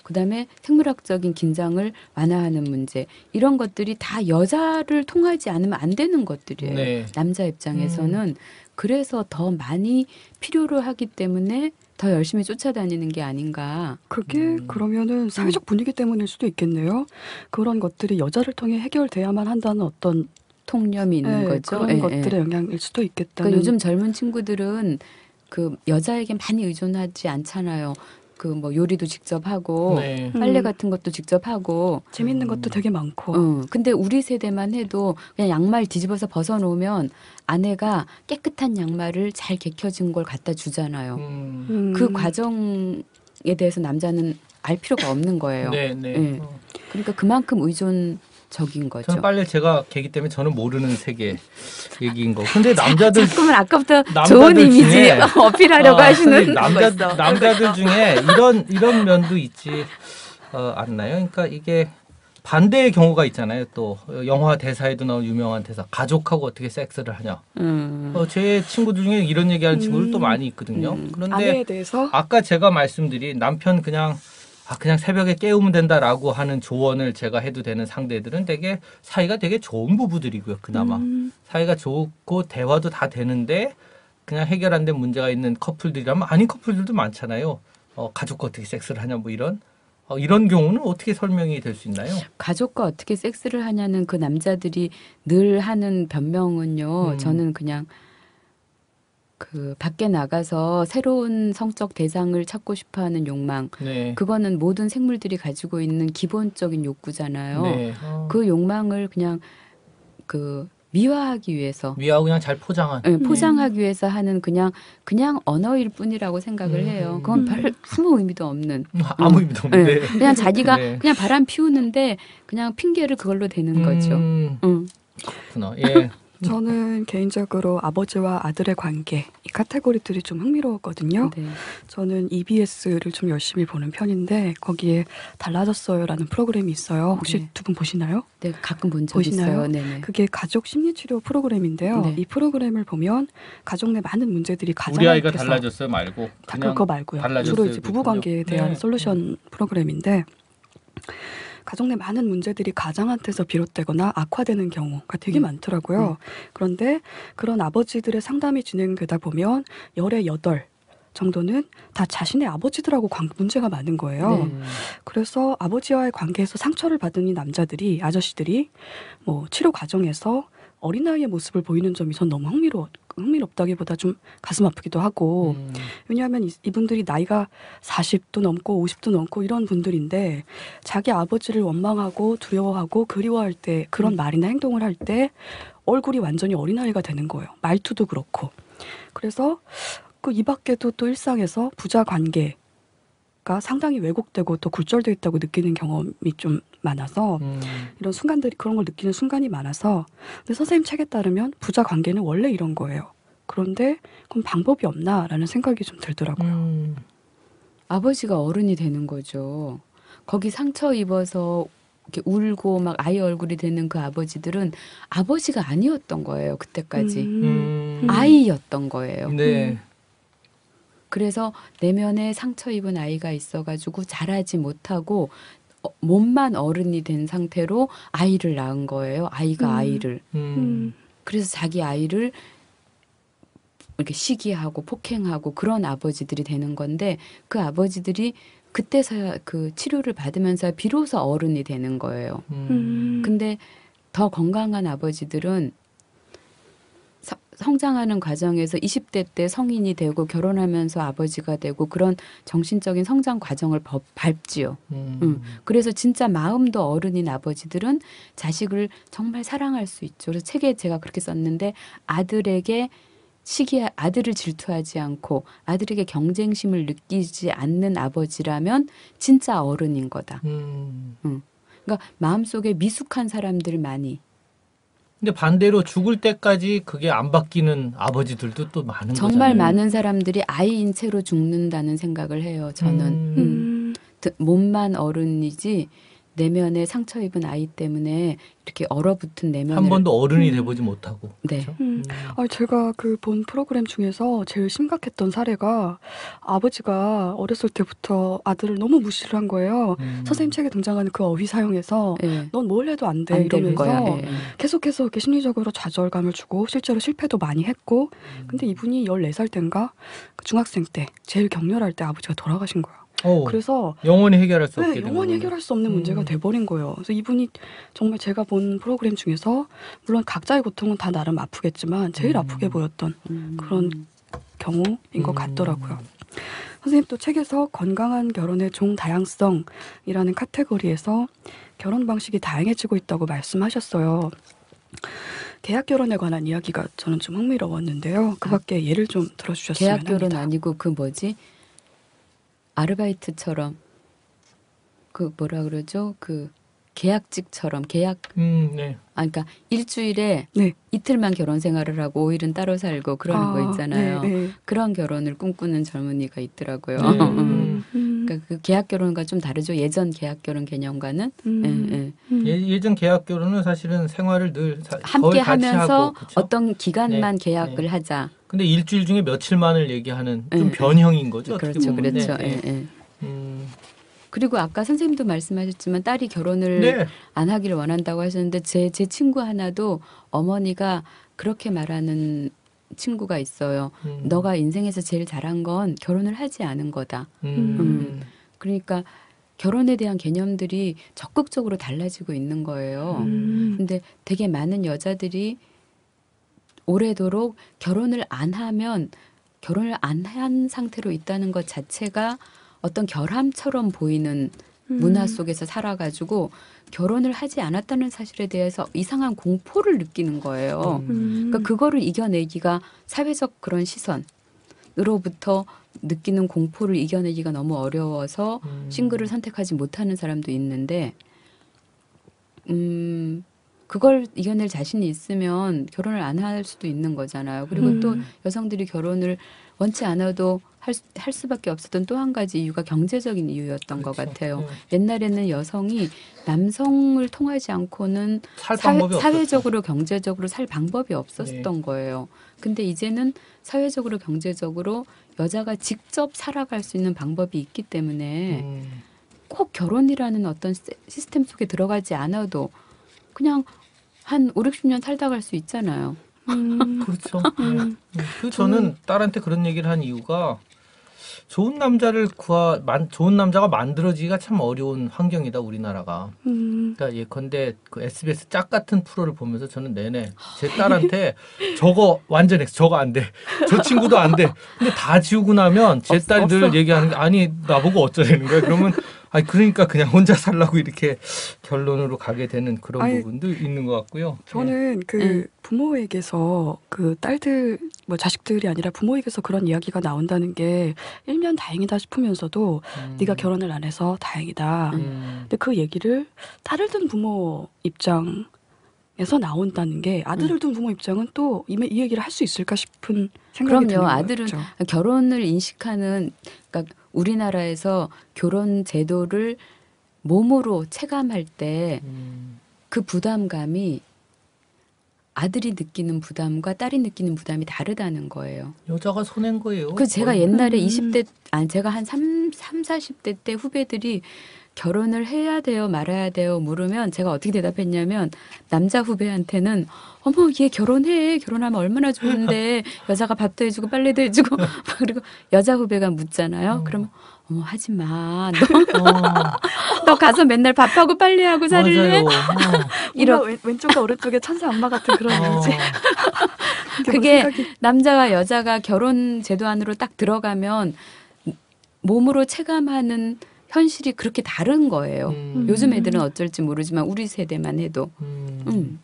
Speaker 4: 그다음에 생물학적인 긴장을 완화하는 문제 이런 것들이 다 여자를 통하지 않으면 안 되는 것들이에요.
Speaker 3: 네. 음.
Speaker 4: 남자 입장에서는 그래서 더 많이 필요로 하기 때문에 더 열심히 쫓아다니는 게 아닌가.
Speaker 5: 그게
Speaker 3: 음.
Speaker 5: 그러면은 사회적 분위기 때문일 수도 있겠네요. 그런 것들이 여자를 통해 해결돼야만 한다는 어떤
Speaker 4: 통념이 있는
Speaker 5: 예,
Speaker 4: 거죠.
Speaker 5: 그런
Speaker 4: 예, 예.
Speaker 5: 것들의 영향일 수도 있겠다는.
Speaker 4: 그러니까 요즘 젊은 친구들은 그 여자에게 많이 의존하지 않잖아요. 그 뭐 요리도 직접 하고
Speaker 3: 네.
Speaker 5: 음.
Speaker 4: 빨래 같은 것도 직접 하고.
Speaker 5: 재밌는 것도
Speaker 3: 음.
Speaker 5: 되게 많고.
Speaker 4: 어. 근데 우리 세대만 해도 그냥 양말 뒤집어서 벗어 놓으면 아내가 깨끗한 양말을 잘 개켜진 걸 갖다 주잖아요.
Speaker 3: 음.
Speaker 5: 음.
Speaker 4: 그 과정에 대해서 남자는 알 필요가 없는 거예요.
Speaker 3: 네, 네.
Speaker 4: 예.
Speaker 3: 어.
Speaker 4: 그러니까 그만큼 의존 적인 거죠.
Speaker 3: 저는 빨래 제가 개기 때문에 저는 모르는 세계 얘기인 거. 근데 남자들
Speaker 4: 자꾸만 아까부터
Speaker 3: 남자들
Speaker 4: 좋은 이미지
Speaker 3: 중에
Speaker 4: 어필하려고
Speaker 3: 아,
Speaker 4: 하시는
Speaker 3: 남자. 남자들 중에 이런 이런 면도 있지 어, 않나요? 그러니까 이게 반대의 경우가 있잖아요. 또 영화 대사에도 나온 유명한 대사 가족하고 어떻게 섹스를 하냐.
Speaker 4: 음.
Speaker 3: 어, 제 친구들 중에 이런 얘기하는 친구들 또
Speaker 5: 음.
Speaker 3: 많이 있거든요.
Speaker 4: 음.
Speaker 3: 그런데 아까 제가 말씀드린 남편 그냥 아 그냥 새벽에 깨우면 된다라고 하는 조언을 제가 해도 되는 상대들은 되게 사이가 되게 좋은 부부들이고요. 그나마
Speaker 5: 음,
Speaker 3: 사이가 좋고 대화도 다 되는데 그냥 해결 안 된 문제가 있는 커플들이라면 아닌 커플들도 많잖아요. 어, 가족과 어떻게 섹스를 하냐 뭐 이런 어, 이런 경우는 어떻게 설명이 될 수 있나요?
Speaker 4: 가족과 어떻게 섹스를 하냐는 그 남자들이 늘 하는 변명은요.
Speaker 3: 음.
Speaker 4: 저는 그냥 그 밖에 나가서 새로운 성적 대상을 찾고 싶어하는 욕망.
Speaker 3: 네.
Speaker 4: 그거는 모든 생물들이 가지고 있는 기본적인 욕구잖아요.
Speaker 3: 네. 어,
Speaker 4: 그 욕망을 그냥 그 미화하기 위해서
Speaker 3: 위하고 그냥 잘 포장한.
Speaker 4: 예, 포장하기 위해서 하는 그냥 그냥 언어일 뿐이라고 생각을
Speaker 3: 음.
Speaker 4: 해요. 그건 별 아무 의미도 없는.
Speaker 3: 아무 의미도 없는데.
Speaker 4: 예, 그냥 자기가
Speaker 3: 네.
Speaker 4: 그냥 바람 피우는데 그냥 핑계를 그걸로 대는 거죠.
Speaker 3: 음,
Speaker 4: 응.
Speaker 3: 그렇구나. 예.
Speaker 5: 저는 개인적으로 아버지와 아들의 관계 이 카테고리들이 좀 흥미로웠거든요.
Speaker 4: 네.
Speaker 5: 저는 EBS를 좀 열심히 보는 편인데 거기에 달라졌어요라는 프로그램이 있어요. 혹시
Speaker 4: 네.
Speaker 5: 두분 보시나요?
Speaker 4: 네, 가끔 본적
Speaker 5: 보시나요?
Speaker 4: 있어요. 네네.
Speaker 5: 그게 가족 심리치료 프로그램인데요.
Speaker 4: 네.
Speaker 5: 이 프로그램을 보면 가족 내 많은 문제들이
Speaker 3: 우리 아이가 달라졌어요 말고
Speaker 5: 그거 말고요.
Speaker 3: 달라졌어요,
Speaker 5: 주로 이제 부부. 관계에 대한
Speaker 3: 네.
Speaker 5: 솔루션 프로그램인데 가족 내 많은 문제들이 가장한테서 비롯되거나 악화되는 경우가 되게
Speaker 4: 음.
Speaker 5: 많더라고요. 그런데 그런 아버지들의 상담이 진행되다 보면 열의 여덟 정도는 다 자신의 아버지들하고 관, 문제가 많은 거예요.
Speaker 4: 네.
Speaker 3: 음,
Speaker 5: 그래서 아버지와의 관계에서 상처를 받은 이 남자들이 아저씨들이 뭐 치료 과정에서 어린아이의 모습을 보이는 점이 전 너무 흥미로웠 흥미롭다기보다 좀 가슴 아프기도 하고
Speaker 3: 음.
Speaker 5: 왜냐하면 이- 이분들이 나이가 40도 넘고 50도 넘고 이런 분들인데 자기 아버지를 원망하고 두려워하고 그리워할 때 그런
Speaker 3: 음.
Speaker 5: 말이나 행동을 할 때 얼굴이 완전히 어린아이가 되는 거예요. 말투도 그렇고. 그래서 그 이 밖에도 또 일상에서 부자 관계 가 상당히 왜곡되고 또 굴절돼 있다고 느끼는 경험이 좀 많아서
Speaker 3: 음.
Speaker 5: 이런 순간들이 그런 걸 느끼는 순간이 많아서 근데 선생님 책에 따르면 부자 관계는 원래 이런 거예요. 그런데 그럼 방법이 없나라는 생각이 좀 들더라고요.
Speaker 3: 음.
Speaker 4: 아버지가 어른이 되는 거죠. 거기 상처 입어서 이렇게 울고 막 아이 얼굴이 되는 그 아버지들은 아버지가 아니었던 거예요. 그때까지
Speaker 3: 음.
Speaker 4: 아이였던 거예요.
Speaker 3: 네.
Speaker 4: 그래서 내면에 상처 입은 아이가 있어가지고 자라지 못하고 어, 몸만 어른이 된 상태로 아이를 낳은 거예요. 아이가
Speaker 5: 음.
Speaker 4: 아이를.
Speaker 3: 음.
Speaker 4: 그래서 자기 아이를 이렇게 시기하고 폭행하고 그런 아버지들이 되는 건데 그 아버지들이 그때서야 그 치료를 받으면서 비로소 어른이 되는 거예요.
Speaker 3: 음.
Speaker 4: 근데 더 건강한 아버지들은 서- 성장하는 과정에서 20대 때 성인이 되고 결혼하면서 아버지가 되고 그런 정신적인 성장 과정을 버- 밟지요.
Speaker 3: 음.
Speaker 4: 음. 그래서 진짜 마음도 어른인 아버지들은 자식을 정말 사랑할 수 있죠. 그래서 책에 제가 그렇게 썼는데 아들에게 시기 아들을 질투하지 않고 아들에게 경쟁심을 느끼지 않는 아버지라면 진짜 어른인 거다.
Speaker 3: 음.
Speaker 4: 그러니까 마음속에 미숙한 사람들 많이
Speaker 3: 근데 반대로 죽을 때까지 그게 안 바뀌는 아버지들도 또 많은
Speaker 4: 정말
Speaker 3: 거잖아요.
Speaker 4: 많은 사람들이 아이인 채로 죽는다는 생각을 해요. 저는
Speaker 3: 음.
Speaker 4: 음. 몸만 어른이지 내면에 상처 입은 아이 때문에 이렇게 얼어붙은 내면을
Speaker 3: 한 번도 어른이 돼보지 못하고.
Speaker 4: 네.
Speaker 3: 그렇죠?
Speaker 5: 음. 아, 제가 그 본 프로그램 중에서 제일 심각했던 사례가 아버지가 어렸을 때부터 아들을 너무 무시를 한 거예요.
Speaker 3: 음.
Speaker 5: 선생님 책에 등장하는 그 어휘 사용에서
Speaker 4: 예.
Speaker 5: 넌뭘 해도 안돼
Speaker 4: 안
Speaker 5: 이러면서
Speaker 4: 거야. 예.
Speaker 5: 계속해서 이렇게 심리적으로 좌절감을 주고 실제로 실패도 많이 했고
Speaker 3: 음.
Speaker 5: 근데 이분이 14살 때인가 그 중학생 때 제일 격렬할 때 아버지가 돌아가신 거야.
Speaker 3: 어,
Speaker 5: 그래서
Speaker 3: 영원히 해결할 수
Speaker 5: 네,
Speaker 3: 없게 되는
Speaker 5: 영원히. 해결할 수 없는
Speaker 3: 음.
Speaker 5: 문제가 돼버린 거예요. 그래서 이분이 정말 제가 본 프로그램 중에서 물론 각자의 고통은 다 나름 아프겠지만 제일
Speaker 3: 음.
Speaker 5: 아프게 보였던
Speaker 4: 음.
Speaker 5: 그런 경우인 것
Speaker 3: 음.
Speaker 5: 같더라고요. 선생님 또 책에서 건강한 결혼의 종 다양성이라는 카테고리에서 결혼 방식이 다양해지고 있다고 말씀하셨어요. 계약 결혼에 관한 이야기가 저는 좀 흥미로웠는데요. 그
Speaker 4: 아.
Speaker 5: 밖에 예를 좀 들어주셨으면
Speaker 4: 계약 결혼
Speaker 5: 합니다.
Speaker 4: 아니고 그 뭐지 아르바이트처럼 그 뭐라 그러죠 그 계약직처럼 계약
Speaker 3: 음, 네.
Speaker 4: 아 그러니까 일주일에
Speaker 5: 네.
Speaker 4: 이틀만 결혼 생활을 하고 5일은 따로 살고 그러는 거
Speaker 5: 아,
Speaker 4: 있잖아요.
Speaker 5: 네, 네.
Speaker 4: 그런 결혼을 꿈꾸는 젊은이가 있더라고요.
Speaker 3: 네.
Speaker 4: 음.
Speaker 5: 음,
Speaker 4: 그러니까 그 계약 결혼과 좀 다르죠. 예전 계약 결혼 개념과는
Speaker 5: 음,
Speaker 4: 예, 예.
Speaker 5: 음.
Speaker 3: 예, 예전 계약 결혼은 사실은 생활을 늘 사-
Speaker 4: 함께
Speaker 3: 거의 같이
Speaker 4: 하면서
Speaker 3: 하고?
Speaker 4: 어떤 기간만
Speaker 3: 네,
Speaker 4: 계약을
Speaker 3: 네.
Speaker 4: 하자.
Speaker 3: 근데 일주일 중에 며칠만을 얘기하는 좀
Speaker 4: 네.
Speaker 3: 변형인 거죠. 어떻게
Speaker 4: 그렇죠,
Speaker 3: 보면.
Speaker 4: 그렇죠.
Speaker 3: 네,
Speaker 4: 예, 예.
Speaker 3: 음,
Speaker 4: 그리고 아까 선생님도 말씀하셨지만 딸이 결혼을
Speaker 3: 네.
Speaker 4: 안 하기를 원한다고 하셨는데 제, 제 친구 하나도 어머니가 그렇게 말하는 친구가 있어요.
Speaker 3: 음,
Speaker 4: 너가 인생에서 제일 잘한 건 결혼을 하지 않은 거다.
Speaker 3: 음,
Speaker 4: 음. 그러니까 결혼에 대한 개념들이 적극적으로 달라지고 있는 거예요.
Speaker 5: 음.
Speaker 4: 근데 되게 많은 여자들이 오래도록 결혼을 안 하면 결혼을 안 한 상태로 있다는 것 자체가 어떤 결함처럼 보이는
Speaker 5: 음.
Speaker 4: 문화 속에서 살아가지고 결혼을 하지 않았다는 사실에 대해서 이상한 공포를 느끼는 거예요.
Speaker 3: 음.
Speaker 4: 그러니까 그거를 이겨내기가 사회적 그런 시선으로부터 느끼는 공포를 이겨내기가 너무 어려워서
Speaker 3: 음.
Speaker 4: 싱글을 선택하지 못하는 사람도 있는데, 음, 그걸 이겨낼 자신이 있으면 결혼을 안 할 수도 있는 거잖아요. 그리고
Speaker 5: 음.
Speaker 4: 또 여성들이 결혼을 원치 않아도 할, 수- 할 수밖에 없었던 또 한 가지 이유가 경제적인 이유였던 것
Speaker 3: 그렇죠.
Speaker 4: 같아요.
Speaker 3: 네.
Speaker 4: 옛날에는 여성이 남성을 통하지 않고는
Speaker 3: 살
Speaker 4: 사회,
Speaker 3: 방법이 없었죠.
Speaker 4: 사회적으로 경제적으로 살 방법이 없었던
Speaker 3: 네.
Speaker 4: 거예요. 근데 이제는 사회적으로 경제적으로 여자가 직접 살아갈 수 있는 방법이 있기 때문에
Speaker 3: 음.
Speaker 4: 꼭 결혼이라는 어떤 시- 시스템 속에 들어가지 않아도 그냥 한 5, 60년 살다 갈 수 있잖아요.
Speaker 5: 음.
Speaker 3: 그렇죠. 네. 그 저는 딸한테 그런 얘기를 한 이유가 좋은 남자를 구하 만, 좋은 남자가 만들어지기가 참 어려운 환경이다 우리나라가.
Speaker 5: 음,
Speaker 3: 그러니까 예컨대 그 SBS 짝 같은 프로를 보면서 저는 내내 제 딸한테 저거 완전 X 저거 안 돼. 저 친구도 안 돼. 근데 다 지우고 나면 제 딸이 늘
Speaker 5: 없어.
Speaker 3: 얘기하는 게 아니 나보고 어쩌라는 거야. 그러면 아니 그러니까 그냥 혼자 살라고 이렇게 결론으로 가게 되는 그런
Speaker 5: 아니,
Speaker 3: 부분도 있는 것 같고요.
Speaker 5: 저는 그
Speaker 4: 네.
Speaker 5: 부모에게서 그 딸들 뭐 자식들이 아니라 부모에게서 그런 이야기가 나온다는 게 일면 다행이다 싶으면서도
Speaker 3: 음.
Speaker 5: 네가 결혼을 안 해서 다행이다.
Speaker 3: 음.
Speaker 5: 근데 그 얘기를 딸을 둔 부모 입장 에서 나온다는 게 아들을 둔 부모 입장은 또이이 얘기를 할 수 있을까 싶은 생각이
Speaker 4: 그럼요.
Speaker 5: 드는
Speaker 4: 아들은
Speaker 5: 거죠.
Speaker 4: 결혼을 인식하는 그러니까 우리나라에서 결혼 제도를 몸으로 체감할 때그
Speaker 3: 음.
Speaker 4: 부담감이 아들이 느끼는 부담과 딸이 느끼는 부담이 다르다는 거예요.
Speaker 3: 여자가 손해인 거예요.
Speaker 4: 그 제가. 옛날에
Speaker 5: 음.
Speaker 4: 20대 아니 제가 한 3, 3 40대 때 후배들이 결혼을 해야 돼요, 말아야 돼요 물으면 제가 어떻게 대답했냐면 남자 후배한테는 어머 얘 결혼해 결혼하면 얼마나 좋은데 여자가 밥도 해주고 빨래도 해주고 막 그리고 여자 후배가 묻잖아요.
Speaker 3: 어.
Speaker 4: 그러면 어머 하지 마. 너,
Speaker 3: 어,
Speaker 4: 너 가서 맨날 밥하고 빨래하고 살래?
Speaker 3: 맞아요. 어.
Speaker 4: 이런-
Speaker 5: 왼, 왼쪽과 오른쪽에 천사 엄마 같은 그런
Speaker 3: 어.
Speaker 5: 이미지.
Speaker 4: 그게
Speaker 5: 뭐 생각이-
Speaker 4: 남자와 여자가 결혼 제도 안으로 딱 들어가면 몸으로 체감하는 현실이 그렇게 다른 거예요.
Speaker 3: 음.
Speaker 4: 요즘 애들은 어쩔지 모르지만 우리 세대만 해도
Speaker 3: 음.
Speaker 4: 음.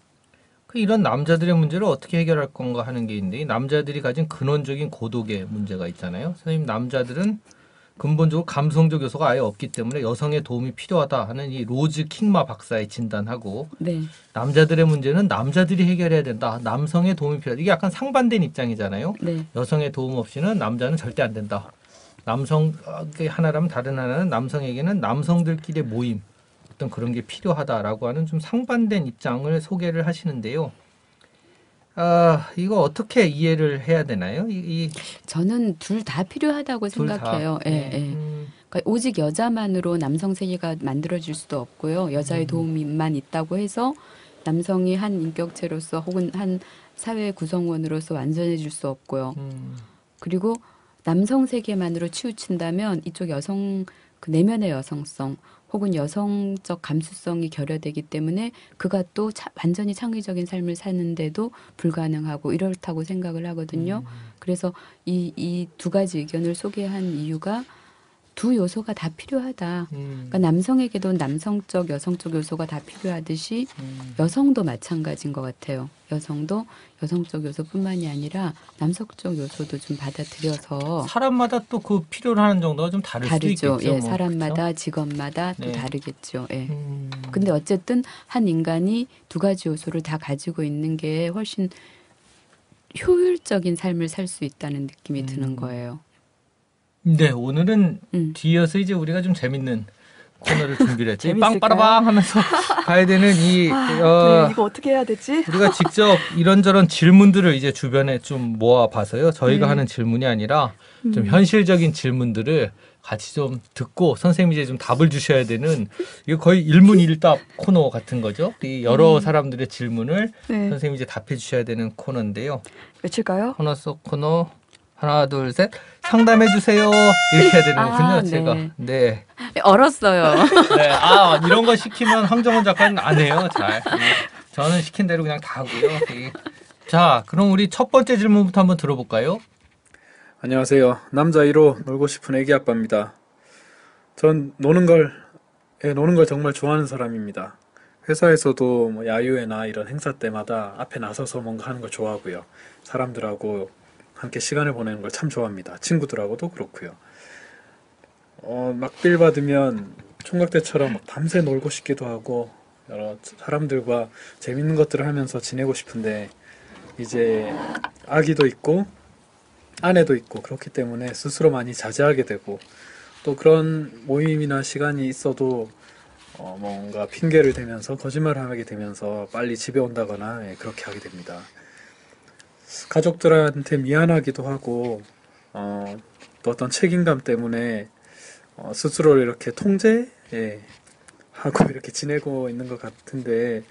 Speaker 3: 그 이런 남자들의 문제를 어떻게 해결할 건가 하는 게 있는데 이 남자들이 가진 근원적인 고독의 문제가 있잖아요. 선생님 남자들은 근본적으로 감성적 요소가 아예 없기 때문에 여성의 도움이 필요하다 하는 이 로즈 킹마 박사의 진단하고
Speaker 4: 네.
Speaker 3: 남자들의 문제는 남자들이 해결해야 된다. 남성의 도움이 필요하다. 이게 약간 상반된 입장이잖아요.
Speaker 4: 네.
Speaker 3: 여성의 도움 없이는 남자는 절대 안 된다. 남성 하나라면 다른 하나는 남성에게는 남성들끼리의 모임 어떤 그런 게 필요하다라고 하는 좀 상반된 입장을 소개를 하시는데요. 아 이거 어떻게 이해를 해야 되나요? 이, 이
Speaker 4: 저는 둘 다 필요하다고
Speaker 3: 둘 다.
Speaker 4: 생각해요. 예,
Speaker 3: 네.
Speaker 4: 예.
Speaker 3: 음,
Speaker 4: 그러니까 오직 여자만으로 남성 세계가 만들어질 수도 없고요. 여자의
Speaker 3: 음.
Speaker 4: 도움만 있다고 해서 남성이 한 인격체로서 혹은 한 사회 구성원으로서 완전해질 수 없고요.
Speaker 3: 음,
Speaker 4: 그리고 남성 세계만으로 치우친다면 이쪽 여성 그 내면의 여성성 혹은 여성적 감수성이 결여되기 때문에 그가 또 차- 완전히 창의적인 삶을 사는데도 불가능하고 이렇다고 생각을 하거든요. 그래서 이 이 두 가지 의견을 소개한 이유가 두 요소가 다 필요하다.
Speaker 3: 음,
Speaker 4: 그러니까 남성에게도 남성적, 여성적 요소가 다 필요하듯이
Speaker 3: 음,
Speaker 4: 여성도 마찬가지인 것 같아요. 여성도 여성적 요소뿐만이 아니라 남성적 요소도 좀 받아들여서
Speaker 3: 사람마다 또 그 필요로 하는 정도가 좀 다를
Speaker 4: 다르죠. 예,
Speaker 3: 뭐,
Speaker 4: 사람마다 직업마다 또
Speaker 3: 네.
Speaker 4: 다르겠죠. 예.
Speaker 3: 음,
Speaker 4: 근데 어쨌든 한 인간이 두 가지 요소를 다 가지고 있는 게 훨씬 효율적인 삶을 살 수 있다는 느낌이
Speaker 3: 음.
Speaker 4: 드는 거예요.
Speaker 3: 네 오늘은
Speaker 4: 음.
Speaker 3: 뒤이어서 이제 우리가 좀 재밌는 코너를 준비를 했지. 빵빠라빵 하면서 가야 되는 이
Speaker 5: 아,
Speaker 3: 어,
Speaker 5: 네, 이거 어떻게 해야 되지?
Speaker 3: 우리가 직접 이런저런 질문들을 이제 주변에 좀 모아봐서요. 저희가
Speaker 5: 네.
Speaker 3: 하는 질문이 아니라 좀
Speaker 5: 음.
Speaker 3: 현실적인 질문들을 같이 좀 듣고 선생님이 이제 좀 답을 주셔야 되는 이거 거의 일문일답 코너 같은 거죠. 이 여러 사람들의 질문을
Speaker 5: 네.
Speaker 3: 선생님이 이제 답해 주셔야 되는 코너인데요.
Speaker 5: 외칠까요?
Speaker 3: 코너 속 코너 하나 둘 셋 상담해 주세요 이렇게 해야 되는군요.
Speaker 4: 아,
Speaker 3: 제가
Speaker 4: 네.
Speaker 3: 네.
Speaker 4: 얼었어요.
Speaker 3: 네, 아 이런 거 시키면 황정원 작가는 안 해요. 잘. 예. 저는 시킨 대로 그냥 다 하고요. 예. 자, 그럼 우리 첫 번째 질문부터 한번 들어볼까요?
Speaker 6: 안녕하세요. 남자 1호 놀고 싶은 애기 아빠입니다. 전 노는 걸, 예, 노는 걸 정말 좋아하는 사람입니다. 회사에서도 뭐 야유회나 이런 행사 때마다 앞에 나서서 뭔가 하는 걸 좋아하고요. 사람들하고 함께 시간을 보내는 걸 참 좋아합니다. 친구들하고도 그렇고요. 어, 막빌 받으면 총각 때처럼 막 밤새 놀고 싶기도 하고 여러 사람들과 재밌는 것들을 하면서 지내고 싶은데 이제 아기도 있고 아내도 있고 그렇기 때문에 스스로 많이 자제하게 되고 또 그런 모임이나 시간이 있어도 어 뭔가 핑계를 대면서 거짓말을 하게 되면서 빨리 집에 온다거나 예, 그렇게 하게 됩니다. 가족들한테 미안하기도 하고 어, 또 어떤 책임감 때문에 어, 스스로를 이렇게 통제 예, 하고 이렇게 지내고 있는 것 같은데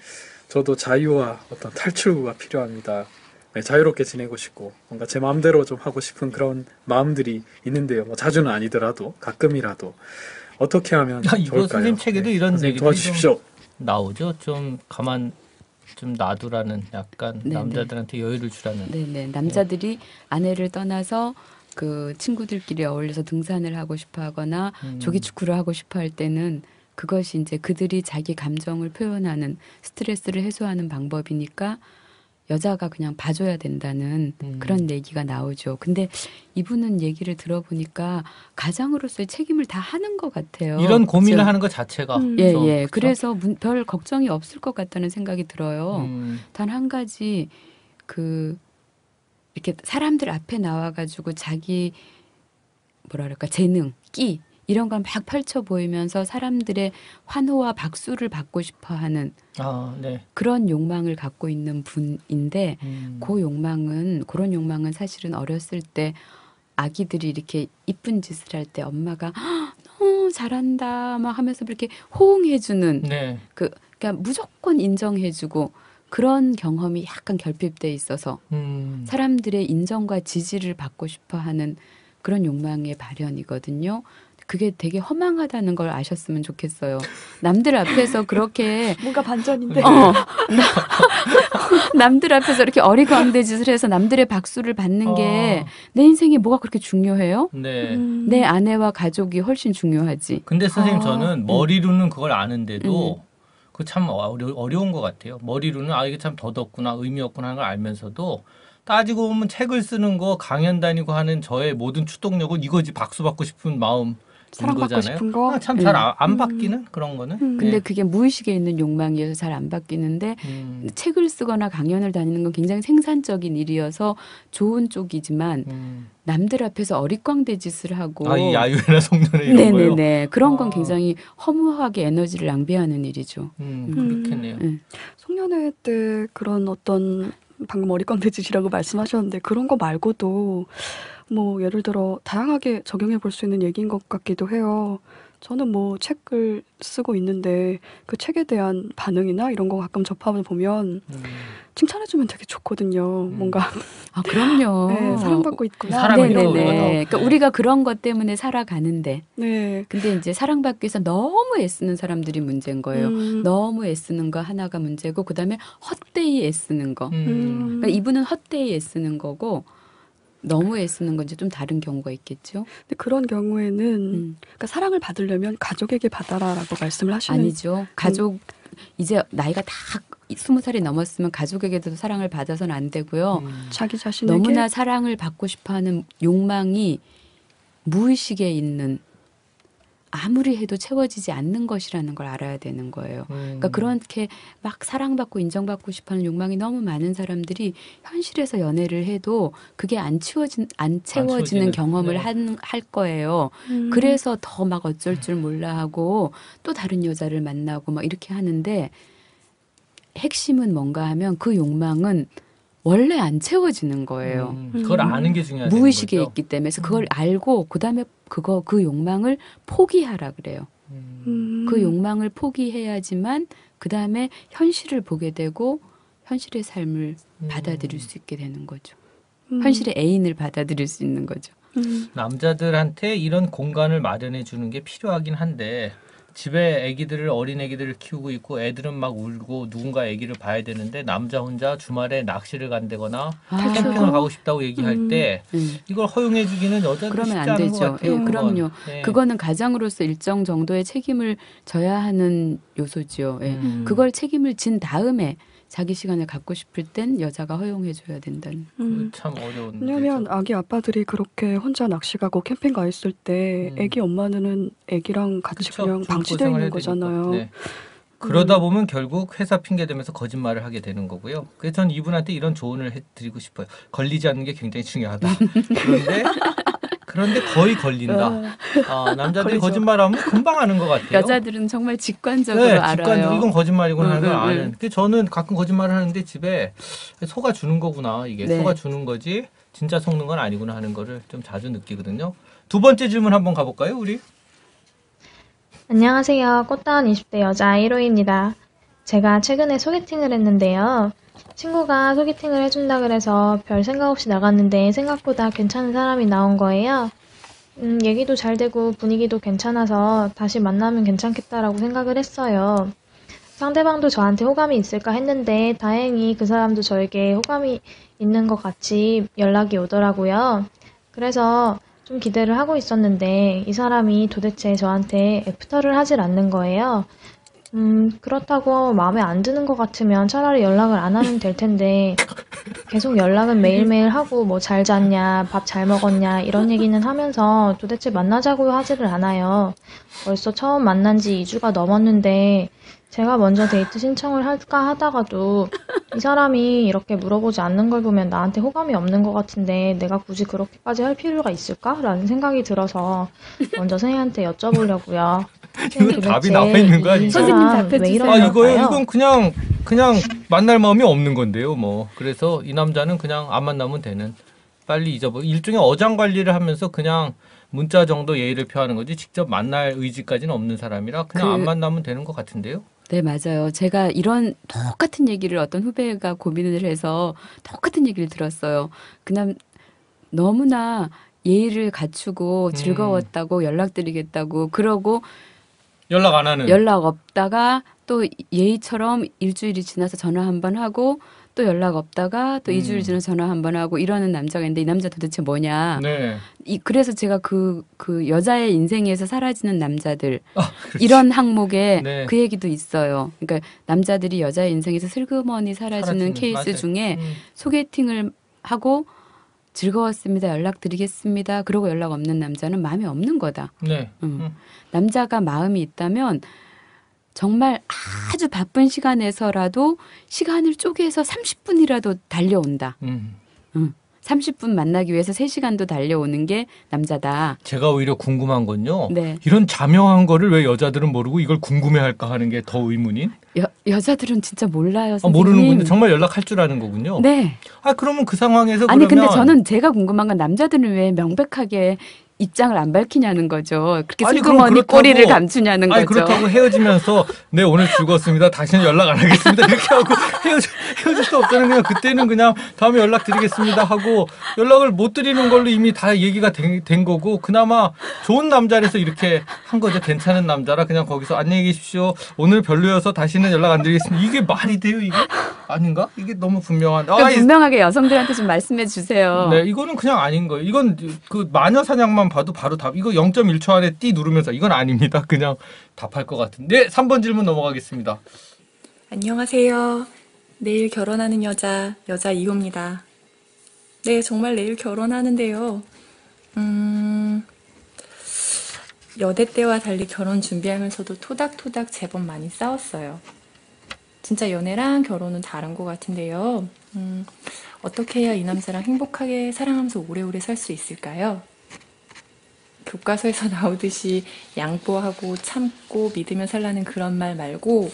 Speaker 6: 저도 자유와 어떤 탈출구가 필요합니다. 네, 자유롭게 지내고 싶고 뭔가 제 마음대로 좀 하고 싶은 그런 마음들이 있는데요. 뭐 자주는 아니더라도 가끔이라도 어떻게 하면
Speaker 3: 야, 이거
Speaker 6: 좋을까요?
Speaker 3: 선생님 책에도
Speaker 6: 네,
Speaker 3: 이런 얘기들이
Speaker 6: 도와주십시오.
Speaker 3: 나오죠. 좀 가만 좀 놔두라는 약간
Speaker 4: 네네.
Speaker 3: 남자들한테 여유를 주라는.
Speaker 4: 네네 남자들이 아내를 떠나서 그 친구들끼리 어울려서 등산을 하고 싶어하거나
Speaker 3: 음.
Speaker 4: 조기 축구를 하고 싶어할 때는 그것이 이제 그들이 자기 감정을 표현하는 스트레스를 해소하는 방법이니까 여자가 그냥 봐줘야 된다는
Speaker 3: 음.
Speaker 4: 그런 얘기가 나오죠. 근데 이분은 얘기를 들어보니까 가장으로서의 책임을 다 하는 것 같아요.
Speaker 3: 이런 고민을
Speaker 4: 그죠?
Speaker 3: 하는 것 자체가
Speaker 5: 음.
Speaker 4: 예,
Speaker 3: 좀,
Speaker 4: 예.
Speaker 3: 그쵸?
Speaker 4: 그래서 문- 별 걱정이 없을 것 같다는 생각이 들어요.
Speaker 3: 음,
Speaker 4: 단한 가지 그 이렇게 사람들 앞에 나와가지고 자기 뭐라 그럴까 재능, 끼 이런 걸 막 펼쳐 보이면서 사람들의 환호와 박수를 받고 싶어 하는
Speaker 3: 아, 네.
Speaker 4: 그런 욕망을 갖고 있는 분인데
Speaker 3: 음.
Speaker 4: 그 욕망은 그런 욕망은 사실은 어렸을 때 아기들이 이렇게 이쁜 짓을 할 때 엄마가 "헉, 너무 잘한다 막 하면서 이렇게 호응해주는
Speaker 3: 네.
Speaker 4: 그 그러니까 무조건 인정해주고 그런 경험이 약간 결핍돼 있어서
Speaker 3: 음.
Speaker 4: 사람들의 인정과 지지를 받고 싶어하는 그런 욕망의 발현이거든요. 그게 되게 허망하다는 걸 아셨으면 좋겠어요. 남들 앞에서 그렇게
Speaker 5: 뭔가 반전인데.
Speaker 4: 어, 나- 남들 앞에서 이렇게 어리광대 짓을 해서 남들의 박수를 받는 게내
Speaker 3: 어,
Speaker 4: 인생에 뭐가 그렇게 중요해요?
Speaker 3: 네.
Speaker 5: 음.
Speaker 4: 내 아내와 가족이 훨씬 중요하지.
Speaker 3: 근데 선생님
Speaker 5: 아,
Speaker 3: 저는 머리로는 그걸 아는데도
Speaker 4: 음.
Speaker 3: 그참 어려, 어려운 것 같아요. 머리로는 아 이게 참 더덥구나 의미 없구나 하는 걸 알면서도 따지고 보면 책을 쓰는 거 강연 다니고 하는 저의 모든 추동력은 이거지 박수 받고 싶은 마음
Speaker 5: 사랑받고. 싶은 거.
Speaker 3: 참잘 안
Speaker 5: 음.
Speaker 3: 바뀌는 그런 거는.
Speaker 5: 음.
Speaker 4: 근데
Speaker 3: 네.
Speaker 4: 그게 무의식에 있는 욕망이어서 잘 안 바뀌는데
Speaker 3: 음,
Speaker 4: 책을 쓰거나 강연을 다니는 건 굉장히 생산적인 일이어서 좋은 쪽이지만
Speaker 3: 음.
Speaker 4: 남들 앞에서 어릿광대 짓을 하고
Speaker 3: 아, 이 야유회나 송년회 이런 거요.
Speaker 4: 네네네 그런 건
Speaker 3: 아.
Speaker 4: 굉장히 허무하게 에너지를 낭비하는 일이죠.
Speaker 3: 음,
Speaker 5: 음.
Speaker 3: 그렇겠네요.
Speaker 4: 음.
Speaker 5: 송년회 때 그런 어떤 방금 어리광대 짓이라고 말씀하셨는데 그런 거 말고도 뭐 예를 들어 다양하게 적용해 볼 수 있는 얘기인 것 같기도 해요. 저는 뭐 책을 쓰고 있는데 그 책에 대한 반응이나 이런 거 가끔 접하면 보면
Speaker 3: 음.
Speaker 5: 칭찬해주면 되게 좋거든요.
Speaker 3: 음.
Speaker 5: 뭔가
Speaker 4: 아 그럼요.
Speaker 5: 네, 사랑받고 있구나.
Speaker 3: 사람이
Speaker 4: 네네네.
Speaker 3: 필요하다.
Speaker 4: 그러니까
Speaker 3: 네.
Speaker 4: 우리가 그런 것 때문에 살아가는데
Speaker 5: 네.
Speaker 4: 근데 이제 사랑받기 위해서 너무 애쓰는 사람들이 문제인 거예요.
Speaker 5: 음,
Speaker 4: 너무 애쓰는 거 하나가 문제고 그다음에 헛되이 애쓰는 거.
Speaker 3: 음.
Speaker 4: 그러니까 이분은 헛되이 애쓰는 거고 너무 애쓰는 건 이제 좀 다른 경우가 있겠죠.
Speaker 5: 근데 그런 경우에는
Speaker 4: 음.
Speaker 5: 그러니까 사랑을 받으려면 가족에게 받아라라고 말씀을 하시는
Speaker 4: 아니죠. 가족 이제 나이가 다 스무 살이 넘었으면 가족에게도 사랑을 받아서는 안 되고요.
Speaker 3: 음.
Speaker 5: 자기 자신에게
Speaker 4: 너무나 사랑을 받고 싶어하는 욕망이 무의식에 있는 아무리 해도 채워지지 않는 것이라는 걸 알아야 되는 거예요.
Speaker 3: 음.
Speaker 4: 그러니까 그렇게 막 사랑받고 인정받고 싶어하는 욕망이 너무 많은 사람들이 현실에서 연애를 해도 그게 안 치워진 안 채워지는
Speaker 3: 채워지는,
Speaker 4: 경험을
Speaker 3: 네.
Speaker 4: 한, 할 거예요.
Speaker 5: 음,
Speaker 4: 그래서 더 막 어쩔 줄 몰라 하고 또 다른 여자를 만나고 막 이렇게 하는데 핵심은 뭔가 하면 그 욕망은 원래 안 채워지는 거예요.
Speaker 3: 음, 그걸
Speaker 5: 음.
Speaker 3: 아는 게 중요하죠.
Speaker 4: 무의식에 있기 때문에 그래서 그걸 알고 그다음에 그거 그 욕망을 포기하라 그래요.
Speaker 5: 음,
Speaker 4: 그 욕망을 포기해야지만 그다음에 현실을 보게 되고 현실의 삶을 받아들일 수 있게 되는 거죠.
Speaker 5: 음,
Speaker 4: 현실의 애인을 받아들일 수 있는 거죠.
Speaker 5: 음,
Speaker 3: 남자들한테 이런 공간을 마련해 주는 게 필요하긴 한데 집에 아기들을 어린 아기들을 키우고 있고 애들은 막 울고 누군가 아기를 봐야 되는데 남자 혼자 주말에 낚시를 간다거나
Speaker 4: 아,
Speaker 3: 캠핑을 가고 싶다고 얘기할
Speaker 5: 음.
Speaker 3: 때
Speaker 4: 음.
Speaker 3: 이걸 허용해 주기는 여자들
Speaker 4: 그러면 안 되죠. 예. 그럼요.
Speaker 3: 예.
Speaker 4: 그거는 가장으로서 일정 정도의 책임을 져야 하는 요소죠. 예.
Speaker 3: 음.
Speaker 4: 그걸 책임을 진 다음에 자기 시간을 갖고 싶을 땐 여자가 허용해 줘야 된다는.
Speaker 5: 음.
Speaker 3: 그참 어려운
Speaker 5: 왜냐면
Speaker 3: 문제죠.
Speaker 5: 아기 아빠들이 그렇게 혼자 낚시 가고 캠핑 가 있을 때
Speaker 3: 음.
Speaker 5: 아기 엄마는 아기랑 같이
Speaker 3: 그쵸.
Speaker 5: 그냥
Speaker 3: 좀
Speaker 5: 방치되어 있는. 거잖아요.
Speaker 3: 네. 그러다 보면 결국 회사 핑계 대면서 거짓말을 하게 되는 거고요. 그래서 저는 이분한테 이런 조언을 해드리고 싶어요. 걸리지 않는 게 굉장히 중요하다. 그런데 그런데 거의 걸린다. 아, 남자들이. 거짓말하면 금방 아는 것 같아요.
Speaker 4: 여자들은 정말 직관적으로
Speaker 3: 네,
Speaker 4: 알아요.
Speaker 3: 직관적으로 이건 거짓말이구나 하는 걸
Speaker 4: 음, 음,
Speaker 3: 아는.
Speaker 4: 음.
Speaker 3: 근데 저는 가끔 거짓말을 하는데 집에 속아 주는 거구나. 이게
Speaker 4: 네.
Speaker 3: 속아 주는 거지 진짜 속는 건 아니구나 하는 거를 좀 자주 느끼거든요. 두 번째 질문 한번 가볼까요, 우리?
Speaker 7: 안녕하세요. 꽃다운 20대 여자 1호입니다. 제가 최근에 소개팅을 했는데요. 친구가 소개팅을 해준다 그래서 별 생각 없이 나갔는데 생각보다 괜찮은 사람이 나온 거예요. 음, 얘기도 잘 되고 분위기도 괜찮아서 다시 만나면 괜찮겠다라고 생각을 했어요. 상대방도 저한테 호감이 있을까 했는데 다행히 그 사람도 저에게 호감이 있는 것 같이 연락이 오더라고요. 그래서 좀 기대를 하고 있었는데 이 사람이 도대체 저한테 애프터를 하질 않는 거예요. 음, 그렇다고 마음에 안 드는 것 같으면 차라리 연락을 안 하면 될 텐데 계속 연락은 매일매일 하고 뭐 잘 잤냐, 밥 잘 먹었냐 이런 얘기는 하면서 도대체 만나자고 하지를 않아요. 벌써 처음 만난 지 2주가 넘었는데 제가 먼저 데이트 신청을 할까 하다가도 이 사람이 이렇게 물어보지 않는 걸 보면 나한테 호감이 없는 것 같은데 내가 굳이 그렇게까지 할 필요가 있을까? 라는 생각이 들어서 먼저 선생님한테 여쭤보려고요.
Speaker 3: 이거 답이 나와 있는 거 아니에요?
Speaker 4: 선생님
Speaker 7: 왜
Speaker 4: 답해 주세요.
Speaker 7: 이러는
Speaker 3: 아
Speaker 7: 이거요?
Speaker 3: 이건 그냥 그냥 만날 마음이 없는 건데요. 뭐 그래서 이 남자는 그냥 안 만나면 되는 빨리 잊어버 일종의 어장 관리를 하면서 그냥 문자 정도 예의를 표하는 거지 직접 만날 의지까지는 없는 사람이라 그냥
Speaker 4: 그-
Speaker 3: 안 만나면 되는 것 같은데요.
Speaker 4: 네, 맞아요. 제가 이런 똑같은 얘기를 어떤 후배가 고민을 해서 똑같은 얘기를 들었어요. 그냥 너무나 예의를 갖추고
Speaker 3: 음.
Speaker 4: 즐거웠다고 연락드리겠다고 그러고
Speaker 3: 연락 안 하는.
Speaker 4: 연락 없다가 또 예의처럼 일주일이 지나서 전화 한 번 하고 또 연락 없다가 또
Speaker 3: 음.
Speaker 4: 이주일 지나서 전화 한 번 하고 이러는 남자가 있는데 이 남자 도대체 뭐냐.
Speaker 3: 네.
Speaker 4: 이, 그래서 제가 그, 그 여자의 인생에서 사라지는 남자들
Speaker 3: 아.
Speaker 4: 이런 항목에
Speaker 3: 네.
Speaker 4: 그 얘기도 있어요. 그러니까 남자들이 여자의 인생에서 슬그머니 사라지는
Speaker 3: 사라지는,
Speaker 4: 케이스
Speaker 3: 맞아요.
Speaker 4: 중에
Speaker 3: 음.
Speaker 4: 소개팅을 하고 즐거웠습니다. 연락드리겠습니다. 그러고 연락 없는 남자는 마음이 없는 거다.
Speaker 3: 네.
Speaker 4: 음.
Speaker 3: 음.
Speaker 4: 남자가 마음이 있다면 정말 아주 바쁜 시간에서라도 시간을 쪼개서 30분이라도 달려온다.
Speaker 3: 음.
Speaker 4: 30분 만나기 위해서 3시간도 달려오는 게 남자다.
Speaker 3: 제가 오히려 궁금한 건요.
Speaker 4: 네.
Speaker 3: 이런 자명한 거를 왜 여자들은 모르고 이걸 궁금해할까 하는 게 더 의문인.
Speaker 4: 여, 여자들은 진짜 몰라요.
Speaker 3: 아. 모르는군요. 정말 연락할 줄 아는 거군요.
Speaker 4: 네.
Speaker 3: 아 그러면 그 상황에서
Speaker 4: 아니
Speaker 3: 그러면
Speaker 4: 근데 저는 제가 궁금한 건 남자들은 왜 명백하게 입장을 안 밝히냐는 거죠. 그렇게 슬그머니 꼬리를 감추냐는
Speaker 3: 아니
Speaker 4: 거죠.
Speaker 3: 그렇다고 헤어지면서 네 오늘 즐거웠습니다. 다시는 연락 안 하겠습니다. 이렇게 하고 헤어질, 헤어질 수 없다는 그냥 그때는 그냥 다음에 연락 드리겠습니다 하고 연락을 못 드리는 걸로 이미 다 얘기가 된, 된 거고 그나마 좋은 남자라서 이렇게 한 거죠. 괜찮은 남자라 그냥 거기서 안녕히 계십시오. 오늘 별로여서 다시는 연락 안 드리겠습니다. 이게 말이 돼요 이게 아닌가? 이게 너무 분명한. 아, 이-
Speaker 4: 분명하게 여성들한테 좀 말씀해 주세요.
Speaker 3: 네, 이거는 그냥 아닌 거예요. 이건 그 마녀 사냥만 봐도 바로 답. 이거 0.1초 안에 띠 누르면서 이건 아닙니다. 그냥 답할 것 같은데. 네, 3번 질문 넘어가겠습니다.
Speaker 8: 안녕하세요. 내일 결혼하는 여자, 여자 2호입니다. 네, 정말 내일 결혼하는데요. 음, 여대 때와 달리 결혼 준비하면서도 토닥토닥 제법 많이 싸웠어요. 진짜 연애랑 결혼은 다른 것 같은데요. 음, 어떻게 해야 이 남자랑 행복하게 사랑하면서 오래오래 살 수 있을까요? 교과서에서 나오듯이 양보하고 참고 믿으며 살라는 그런 말 말고,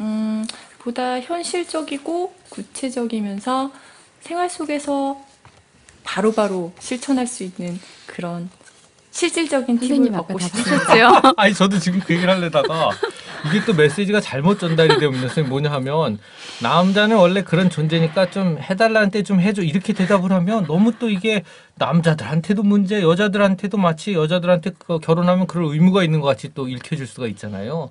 Speaker 8: 음, 보다 현실적이고 구체적이면서 생활 속에서 바로바로 실천할 수 있는 그런 실질적인 팁을 받고.
Speaker 4: 푸셨죠?
Speaker 3: 아니 저도 지금 그 얘기를 하려다가 이게 또 메시지가 잘못 전달이 되고 있는 선생님 뭐냐 하면 남자는 원래 그런 존재니까 좀 해달라는 때 좀 해줘 이렇게 대답을 하면 너무 또 이게 남자들한테도 문제 여자들한테도 마치 여자들한테 그 결혼하면 그럴 의무가 있는 것 같이 또 읽혀질 수가 있잖아요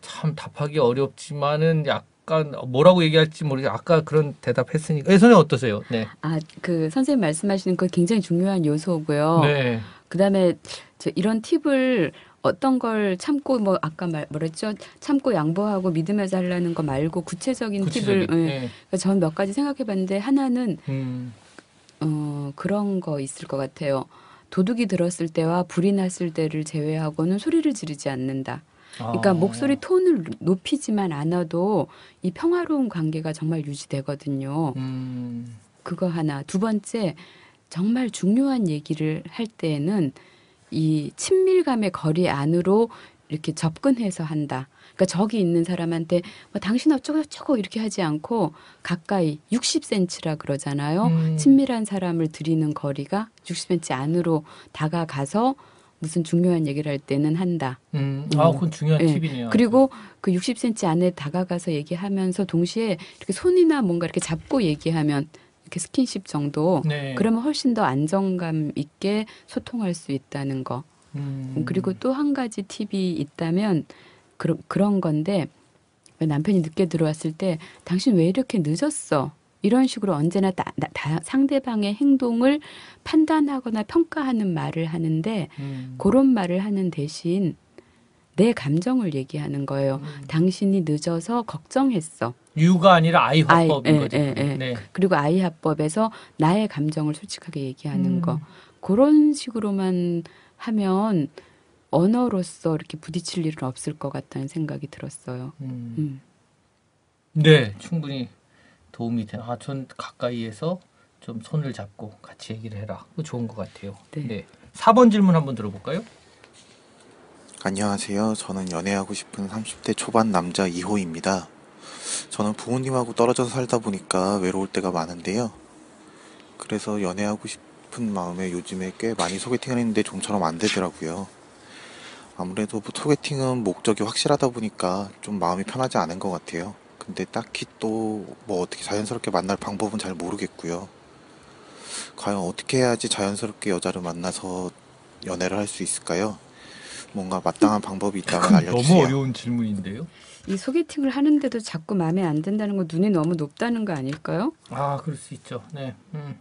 Speaker 3: 참 답하기 어렵지만은 약간 뭐라고 얘기할지 모르겠 아까 그런 대답했으니까 예, 선생님 어떠세요? 네.
Speaker 4: 아, 그 선생님 말씀하시는 거 굉장히 중요한 요소고요.
Speaker 3: 네.
Speaker 4: 그다음에 저 이런 팁을 어떤 걸 참고 뭐 아까 말 뭐랬죠? 참고 양보하고 믿으면서 하려는 거 말고 구체적인 팁을
Speaker 3: 구체적인,
Speaker 4: 예.
Speaker 3: 예.
Speaker 4: 그러니까 저는 몇 가지 생각해 봤는데 하나는
Speaker 3: 음.
Speaker 4: 어, 그런 거 있을 것 같아요. 도둑이 들었을 때와 불이 났을 때를 제외하고는 소리를 지르지 않는다. 그러니까
Speaker 3: 아.
Speaker 4: 목소리 톤을 높이지만 않아도 이 평화로운 관계가 정말 유지되거든요.
Speaker 3: 음.
Speaker 4: 그거 하나. 두 번째, 정말 중요한 얘기를 할 때에는 이 친밀감의 거리 안으로 이렇게 접근해서 한다. 그러니까 저기 있는 사람한테 뭐 당신 어쩌고 저쩌고 이렇게 하지 않고 가까이 60cm라 그러잖아요.
Speaker 3: 음.
Speaker 4: 친밀한 사람을 드리는 거리가 60cm 안으로 다가가서 무슨 중요한 얘기를 할 때는 한다.
Speaker 3: 음, 아, 그건 중요한
Speaker 4: 예.
Speaker 3: 팁이네요.
Speaker 4: 그리고 그 60cm 안에 다가가서 얘기하면서 동시에 이렇게 손이나 뭔가 이렇게 잡고 얘기하면 이렇게 스킨십 정도
Speaker 3: 네.
Speaker 4: 그러면 훨씬 더 안정감 있게 소통할 수 있다는 거.
Speaker 3: 음.
Speaker 4: 그리고 또 한 가지 팁이 있다면 그런 그런 건데 남편이 늦게 들어왔을 때 당신 왜 이렇게 늦었어? 이런 식으로 언제나 다, 나- 다- 상대방의 행동을 판단하거나 평가하는 말을 하는데
Speaker 3: 음.
Speaker 4: 그런 말을 하는 대신 내 감정을 얘기하는 거예요.
Speaker 3: 음.
Speaker 4: 당신이 늦어서 걱정했어.
Speaker 3: 유가 아니라 아이 화법인
Speaker 4: 예,
Speaker 3: 거죠.
Speaker 4: 예, 예.
Speaker 3: 네.
Speaker 4: 그리고 아이 합법에서 나의 감정을 솔직하게 얘기하는
Speaker 3: 음.
Speaker 4: 거. 그런 식으로만 하면 언어로서 이렇게 부딪힐 일은 없을 것 같다는 생각이 들었어요.
Speaker 3: 음.
Speaker 4: 음.
Speaker 3: 네, 충분히 도움이 되나. 아, 전 가까이에서 좀 손을 잡고 같이 얘기를 해라. 좋은 것 같아요.
Speaker 4: 네.
Speaker 3: 네. 4번 질문 한번 들어볼까요?
Speaker 9: 안녕하세요. 저는 연애하고 싶은 30대 초반 남자 2호입니다. 저는 부모님하고 떨어져 살다 보니까 외로울 때가 많은데요. 그래서 연애하고 싶은 마음에 요즘에 꽤 많이 소개팅을 했는데 좀처럼 안 되더라고요. 아무래도 뭐 소개팅은 목적이 확실하다 보니까 좀 마음이 편하지 않은 것 같아요. 근데 딱히 또 뭐 어떻게 자연스럽게 만날 방법은 잘 모르겠고요. 과연 어떻게 해야지 자연스럽게 여자를 만나서 연애를 할 수 있을까요? 뭔가 마땅한 방법이 있다면 알려주세요.
Speaker 3: 너무 어려운 질문인데요.
Speaker 4: 이 소개팅을 하는데도 자꾸 마음에 안 든다는 건 눈이 너무 높다는 거 아닐까요?
Speaker 3: 아, 그럴 수 있죠. 네. 음.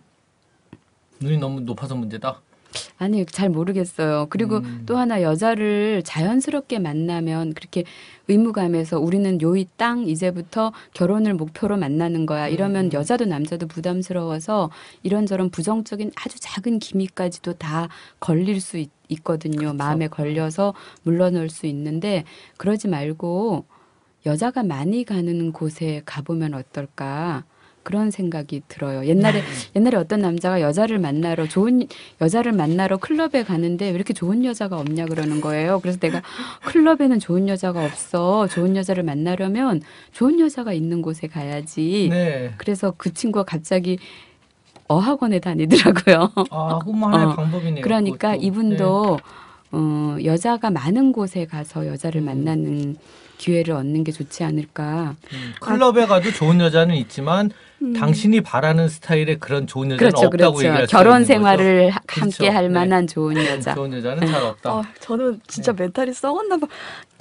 Speaker 3: 눈이 너무 높아서 문제다.
Speaker 4: 아니 잘 모르겠어요. 그리고
Speaker 3: 음.
Speaker 4: 또 하나 여자를 자연스럽게 만나면 그렇게 의무감에서 우리는 요이 땅 이제부터 결혼을 목표로 만나는 거야. 이러면
Speaker 3: 음.
Speaker 4: 여자도 남자도 부담스러워서 이런저런 부정적인 아주 작은 기미까지도 다 걸릴 수 있, 거든요
Speaker 3: 그렇죠.
Speaker 4: 마음에 걸려서 물러날 수 있는데 그러지 말고 여자가 많이 가는 곳에 가보면 어떨까. 그런 생각이 들어요. 옛날에
Speaker 3: 네.
Speaker 4: 옛날에 어떤 남자가 여자를 만나러 좋은 여자를 만나러 클럽에 가는데 왜 이렇게 좋은 여자가 없냐 그러는 거예요. 그래서 내가 클럽에는 좋은 여자가 없어. 좋은 여자를 만나려면 좋은 여자가 있는 곳에 가야지.
Speaker 3: 네.
Speaker 4: 그래서 그 친구가 갑자기 어학원에 다니더라고요.
Speaker 3: 아, 하나의
Speaker 4: 어,
Speaker 3: 방법이네요.
Speaker 4: 그러니까
Speaker 3: 그것도.
Speaker 4: 이분도 어, 여자가 많은 곳에 가서 여자를
Speaker 3: 음.
Speaker 4: 만나는 기회를 얻는 게 좋지 않을까.
Speaker 3: 네. 음, 클럽에 가도 좋은 여자는 있지만 당신이 바라는 스타일의 그런 좋은 여자는
Speaker 4: 그렇죠,
Speaker 3: 없다고
Speaker 4: 그렇죠.
Speaker 3: 얘기할 수
Speaker 4: 결혼
Speaker 3: 있는
Speaker 4: 생활을 하-
Speaker 3: 그렇죠.
Speaker 4: 함께 할
Speaker 3: 네.
Speaker 4: 만한 좋은
Speaker 3: 거죠.
Speaker 4: 여자.
Speaker 3: 좋은 여자는 잘 없다.
Speaker 5: 아, 저는 진짜
Speaker 3: 네.
Speaker 5: 멘탈이 썩었나 봐.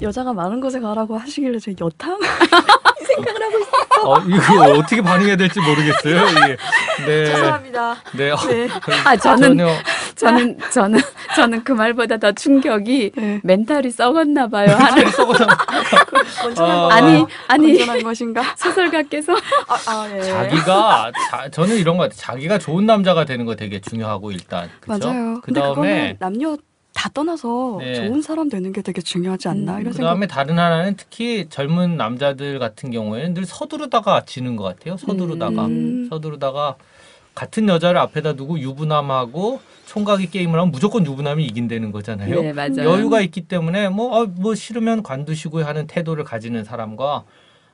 Speaker 5: 여자가 많은 곳에 가라고 하시길래 저 여탕 이 생각을 하고 있어요.
Speaker 3: 어, 이거 어떻게 반응해야 될지 모르겠어요. 이게. 네.
Speaker 5: 죄송합니다.
Speaker 3: 네. 어,
Speaker 5: 네.
Speaker 4: 아 저는
Speaker 3: 전혀
Speaker 4: 저는 저는 저는 그 말보다 더 충격이
Speaker 5: 네.
Speaker 4: 멘탈이 썩었나 봐요. 하는
Speaker 5: 건전한
Speaker 3: 어,
Speaker 5: 거
Speaker 4: 아니 아니
Speaker 5: 건전한 것인가?
Speaker 4: 소설가께서
Speaker 5: 아, 아 예.
Speaker 3: 자기가 자, 저는 이런 거 같아요. 자기가 좋은 남자가 되는 거 되게 중요하고 일단 그렇죠.
Speaker 5: 맞아요.
Speaker 3: 그
Speaker 5: 근데 그거는
Speaker 3: 다음에
Speaker 5: 남녀 다 떠나서
Speaker 3: 네.
Speaker 5: 좋은 사람 되는 게 되게 중요하지 않나 이런
Speaker 3: 그
Speaker 5: 생각.
Speaker 3: 다음에 다른 하나는 특히 젊은 남자들 같은 경우에는 늘 서두르다가 지는 것 같아요. 서두르다가
Speaker 5: 음.
Speaker 3: 서두르다가 같은 여자를 앞에다 두고 유부남하고 총각이 게임을 하면 무조건 유부남이 이긴다는 거잖아요.
Speaker 4: 네 맞아요.
Speaker 3: 여유가 있기 때문에 뭐, 아, 뭐 싫으면 관두시고 하는 태도를 가지는 사람과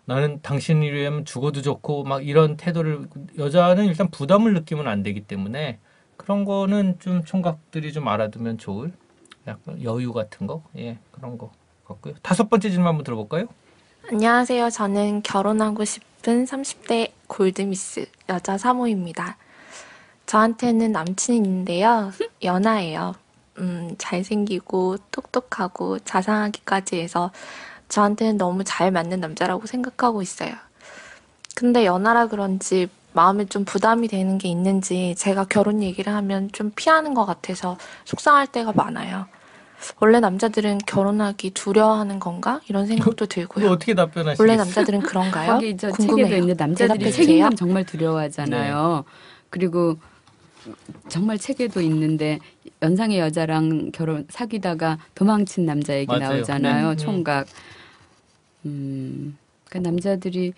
Speaker 3: 나는 당신이라면 죽어도 좋고 막 이런 태도를 여자는 일단 부담을 느끼면 안 되기 때문에 그런 거는 좀 총각들이 좀 알아두면 좋을 약간 여유 같은 거 예 그런 거 같고요 다섯 번째 질문 한번 들어볼까요?
Speaker 10: 안녕하세요. 저는 결혼하고 싶은 30대 골드미스 여자 3호입니다. 저한테는 남친이 있는데요. 연하예요. 음, 잘생기고 똑똑하고 자상하기까지 해서 저한테는 너무 잘 맞는 남자라고 생각하고 있어요. 근데 연하라 그런지 마음에 좀 부담이 되는 게 있는지 제가 결혼 얘기를 하면 좀 피하는 것 같아서 속상할 때가 많아요. 원래 남자들은 결혼하기 두려워하는 건가? 이런 생각도
Speaker 3: 이거
Speaker 10: 들고요.
Speaker 3: 어떻게 답변하시겠어요?
Speaker 10: 원래 남자들은 그런가요?
Speaker 4: 거기 저
Speaker 10: 궁금해요.
Speaker 4: 있는데 남자들이. 책임감 정말 두려워하잖아요. 그리고 정말 책에도 있는데 연상의 여자랑 결혼 사귀다가 도망친 남자 얘기
Speaker 3: 맞아요.
Speaker 4: 나오잖아요.
Speaker 3: 네. 음.
Speaker 4: 총각. 음, 그러니까 남자들이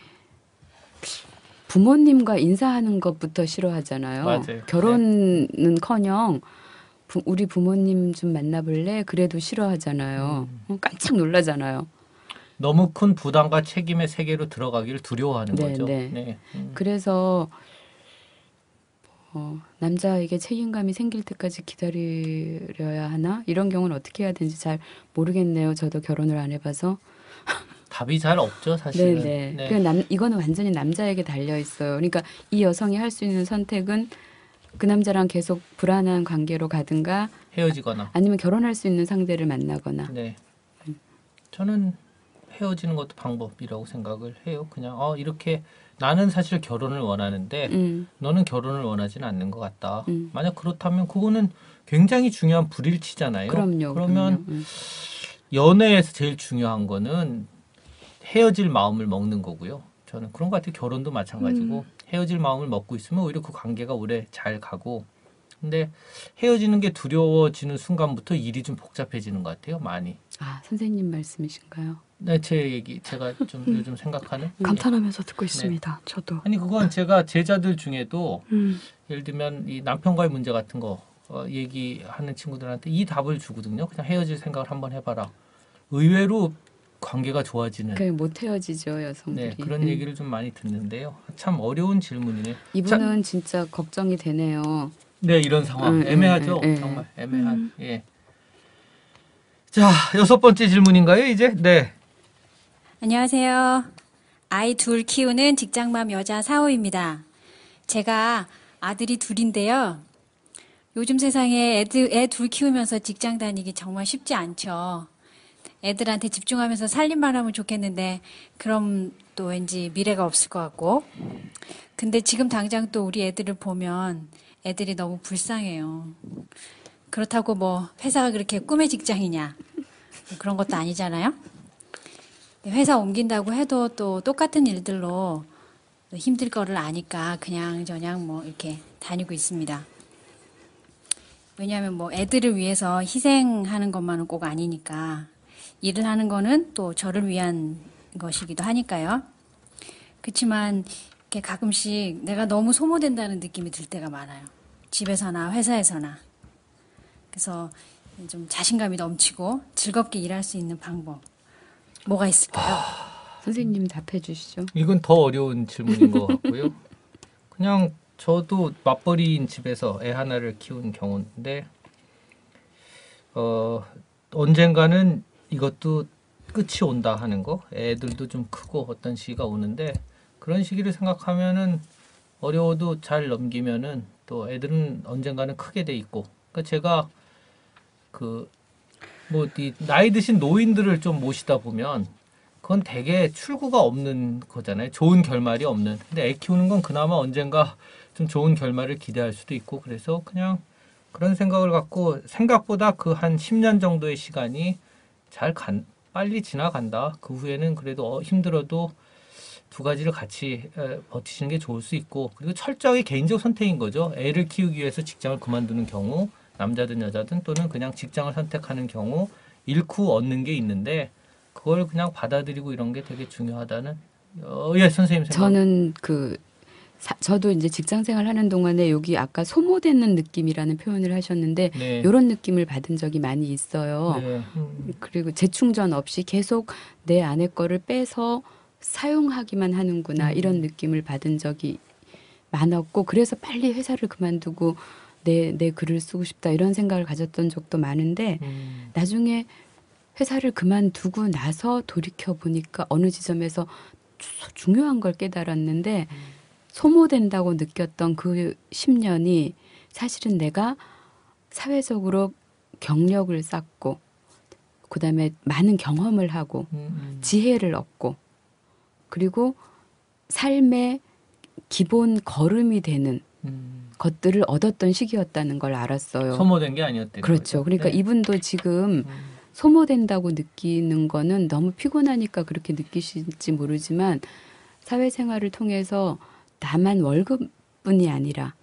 Speaker 4: 부모님과 인사하는 것부터 싫어하잖아요.
Speaker 3: 맞아요.
Speaker 4: 결혼은커녕 부- 우리 부모님 좀 만나볼래? 그래도 싫어하잖아요.
Speaker 3: 음.
Speaker 4: 어, 깜짝 놀라잖아요.
Speaker 3: 너무 큰 부담과 책임의 세계로 들어가기를 두려워하는
Speaker 4: 네,
Speaker 3: 거죠.
Speaker 4: 네.
Speaker 3: 음.
Speaker 4: 그래서 어, 남자에게 책임감이 생길 때까지 기다려야 하나? 이런 경우는 어떻게 해야 되는지 잘 모르겠네요. 저도 결혼을 안 해봐서.
Speaker 3: 답이 잘 없죠, 사실은.
Speaker 4: 네네.
Speaker 3: 네.
Speaker 4: 그 남, 이거는 완전히 남자에게 달려 있어요. 그러니까 이 여성이 할 수 있는 선택은 그 남자랑 계속 불안한 관계로 가든가
Speaker 3: 헤어지거나.
Speaker 4: 아니면 결혼할 수 있는 상대를 만나거나.
Speaker 3: 네. 저는 헤어지는 것도 방법이라고 생각을 해요. 그냥 어 이렇게 나는 사실 결혼을 원하는데
Speaker 4: 음,
Speaker 3: 너는 결혼을 원하지는 않는 것 같다.
Speaker 4: 음.
Speaker 3: 만약 그렇다면 그거는 굉장히 중요한 불일치잖아요.
Speaker 4: 그럼요.
Speaker 3: 그러면
Speaker 4: 그럼요. 음.
Speaker 3: 연애에서 제일 중요한 거는 헤어질 마음을 먹는 거고요. 저는 그런 것 같아요. 결혼도 마찬가지고 헤어질 마음을 먹고 있으면 오히려 그 관계가 오래 잘 가고. 근데 헤어지는 게 두려워지는 순간부터 일이 좀 복잡해지는 것 같아요. 많이.
Speaker 4: 아 선생님 말씀이신가요?
Speaker 3: 네, 제 얘기 제가 좀 요즘 생각하는.
Speaker 5: 감탄하면서 듣고
Speaker 3: 네.
Speaker 5: 있습니다. 저도.
Speaker 3: 아니 그건 제가 제자들 중에도
Speaker 5: 음.
Speaker 3: 예를 들면 이 남편과의 문제 같은 거 어, 얘기하는 친구들한테 이 답을 주거든요. 그냥 헤어질 생각을 한번 해봐라. 의외로 관계가 좋아지는
Speaker 4: 그못 헤어지죠 여성들이.
Speaker 3: 네, 그런
Speaker 4: 음.
Speaker 3: 얘기를 좀 많이 듣는데요. 참 어려운 질문이네요.
Speaker 4: 이분은 진짜 걱정이 되네요.
Speaker 3: 네, 이런 상황
Speaker 4: 음,
Speaker 3: 애매하죠.
Speaker 4: 음, 음,
Speaker 3: 정말 애매한. 예. 자, 여섯 번째 질문인가요, 이제? 네.
Speaker 11: 안녕하세요. 아이 둘 키우는 직장맘 여자 사호입니다. 제가 아들이 둘인데요. 요즘 세상에 애들, 애둘 키우면서 직장 다니기 정말 쉽지 않죠. 애들한테 집중하면서 살림만 하면 좋겠는데, 그럼 또 왠지 미래가 없을 것 같고. 근데 지금 당장 또 우리 애들을 보면 애들이 너무 불쌍해요. 그렇다고 뭐 회사가 그렇게 꿈의 직장이냐. 그런 것도 아니잖아요. 회사 옮긴다고 해도 또 똑같은 일들로 힘들 거를 아니까 그냥 저냥 뭐 이렇게 다니고 있습니다. 왜냐하면 뭐 애들을 위해서 희생하는 것만은 꼭 아니니까 일을 하는 거는 또 저를 위한 것이기도 하니까요. 그렇지만 이렇게 가끔씩 내가 너무 소모된다는 느낌이 들 때가 많아요. 집에서나 회사에서나. 그래서 좀 자신감이 넘치고 즐겁게 일할 수 있는 방법 뭐가 있을까요?
Speaker 4: 선생님 답해 주시죠.
Speaker 3: 이건 더 어려운 질문인 것 같고요. 그냥 저도 맞벌이인 집에서 애 하나를 키운 경우인데 어 언젠가는 이것도 끝이 온다 하는 거 애들도 좀 크고 어떤 시기가 오는데 그런 시기를 생각하면은 어려워도 잘 넘기면은 또 애들은 언젠가는 크게 돼 있고 그러니까 제가 그 뭐 이 나이 드신 노인들을 좀 모시다 보면 그건 되게 출구가 없는 거잖아요. 좋은 결말이 없는. 근데 애 키우는 건 그나마 언젠가 좀 좋은 결말을 기대할 수도 있고 그래서 그냥 그런 생각을 갖고 생각보다 그 한 10년 정도의 시간이 잘 간, 빨리 지나간다. 그 후에는 그래도 어, 힘들어도 두 가지를 같이 에, 버티시는 게 좋을 수 있고 그리고 철저하게 개인적 선택인 거죠. 애를 키우기 위해서 직장을 그만두는 경우 남자든 여자든 또는 그냥 직장을 선택하는 경우 잃고 얻는 게 있는데 그걸 그냥 받아들이고 이런 게 되게 중요하다는 어, 예 선생님 생각
Speaker 4: 저는 그 사- 저도 이제 직장 생활 하는 동안에 여기 아까 소모되는 느낌이라는 표현을 하셨는데
Speaker 3: 네.
Speaker 4: 이런 느낌을 받은 적이 많이 있어요.
Speaker 3: 네. 음,
Speaker 4: 그리고 재충전 없이 계속 내 안에 거를 빼서 사용하기만 하는구나
Speaker 3: 음.
Speaker 4: 이런 느낌을 받은 적이 많았고 그래서 빨리 회사를 그만두고 내 내 글을 쓰고 싶다 이런 생각을 가졌던 적도 많은데
Speaker 3: 음,
Speaker 4: 나중에 회사를 그만두고 나서 돌이켜 보니까 어느 지점에서 주- 중요한 걸 깨달았는데 소모된다고 느꼈던 그 10년이 사실은 내가 사회적으로 경력을 쌓고 그다음에 많은 경험을 하고
Speaker 3: 음, 음.
Speaker 4: 지혜를 얻고 그리고 삶의 기본 걸음이 되는
Speaker 3: 음.
Speaker 4: 것들을 얻었던 시기였다는 걸 알았어요.
Speaker 3: 소모된 게 아니었대요.
Speaker 4: 그렇죠. 그러니까
Speaker 3: 네.
Speaker 4: 이분도 지금
Speaker 3: 음.
Speaker 4: 소모된다고 느끼는 거는 너무 피곤하니까 그렇게 느끼실지 모르지만 사회생활을 통해서 다만 월급뿐이 아니라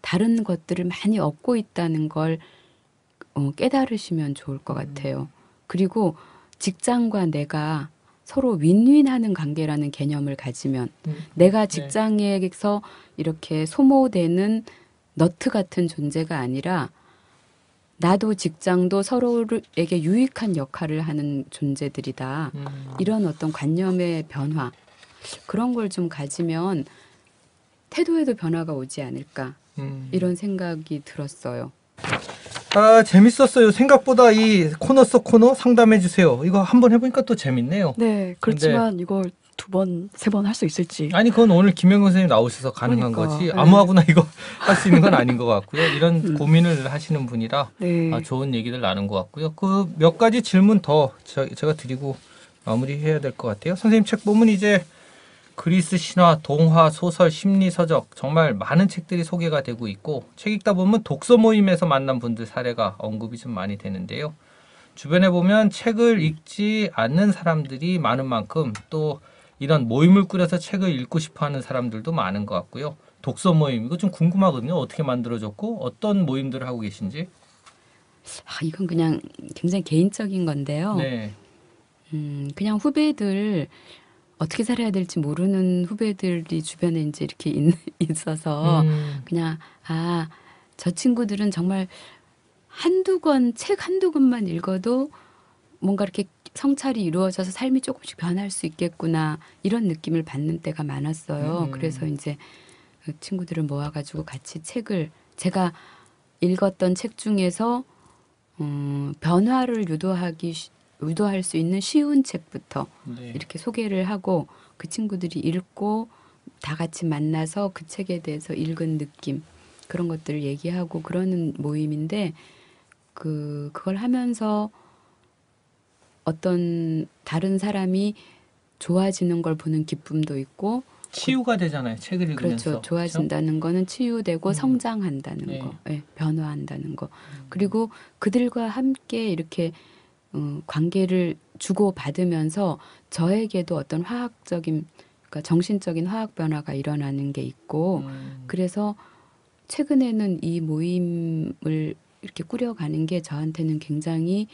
Speaker 4: 다른 것들을 많이 얻고 있다는 걸 어, 깨달으시면 좋을 것 같아요. 그리고 직장과 내가 서로 윈윈하는 관계라는 개념을 가지면
Speaker 3: 음.
Speaker 4: 내가 직장에서 이렇게 소모되는 너트 같은 존재가 아니라 나도 직장도 서로에게 유익한 역할을 하는 존재들이다.
Speaker 3: 음.
Speaker 4: 이런 어떤 관념의 변화 그런 걸 좀 가지면 태도에도 변화가 오지 않을까
Speaker 3: 음.
Speaker 4: 이런 생각이 들었어요.
Speaker 3: 아 재밌었어요. 생각보다 이 코너 속 코너 상담해 주세요. 이거 한번 해보니까 또 재밌네요.
Speaker 5: 네, 그렇지만 이걸 두 번, 세 번 할 수 있을지.
Speaker 3: 아니 그건 오늘 김영건 선생님 나오셔서 가능한
Speaker 5: 그러니까,
Speaker 3: 거지
Speaker 5: 네.
Speaker 3: 아무하고나 이거 할 수 있는 건 아닌 것 같고요. 이런
Speaker 5: 음.
Speaker 3: 고민을 하시는 분이라
Speaker 5: 네.
Speaker 3: 아, 좋은 얘기들 나눈 것 같고요. 그 몇 가지 질문 더 저, 제가 드리고 마무리해야 될 것 같아요. 선생님 책 보면 이제 그리스 신화, 동화, 소설, 심리 서적 정말 많은 책들이 소개가 되고 있고 책 읽다 보면 독서 모임에서 만난 분들 사례가 언급이 좀 많이 되는데요. 주변에 보면 책을 읽지 않는 사람들이 많은 만큼 또 이런 모임을 꾸려서 책을 읽고 싶어 하는 사람들도 많은 것 같고요. 독서 모임 이거 좀 궁금하거든요. 어떻게 만들어졌고 어떤 모임들을 하고 계신지.
Speaker 4: 아, 이건 그냥 굉장히 개인적인 건데요.
Speaker 3: 네.
Speaker 4: 음, 그냥 후배들 어떻게 살아야 될지 모르는 후배들이 주변에 이제 이렇게 있, 있어서
Speaker 3: 음.
Speaker 4: 그냥 아, 저 친구들은 정말 한두 권, 책 한두 권만 읽어도 뭔가 이렇게 성찰이 이루어져서 삶이 조금씩 변할 수 있겠구나 이런 느낌을 받는 때가 많았어요.
Speaker 12: 음.
Speaker 4: 그래서 이제 그 친구들을 모아가지고 같이 책을 제가 읽었던 책 중에서 음, 변화를 유도하기 쉬- 유도할 수 있는 쉬운 책부터
Speaker 3: 네.
Speaker 4: 이렇게 소개를 하고 그 친구들이 읽고 다 같이 만나서 그 책에 대해서 읽은 느낌 그런 것들을 얘기하고 그러는 모임인데 그 그걸 하면서 어떤 다른 사람이 좋아지는 걸 보는 기쁨도 있고
Speaker 3: 치유가 되잖아요. 책을 읽으면서.
Speaker 4: 그렇죠. 좋아진다는 거는 치유되고 성장한다는
Speaker 3: 네.
Speaker 4: 거, 예, 변화한다는 거. 그리고 그들과 함께 이렇게 어, 관계를 주고 받으면서 저에게도 어떤 화학적인, 그러니까 정신적인 화학 변화가 일어나는 게 있고,
Speaker 3: 음.
Speaker 4: 그래서 최근에는 이 모임을 이렇게 꾸려가는 게 저한테는 굉장히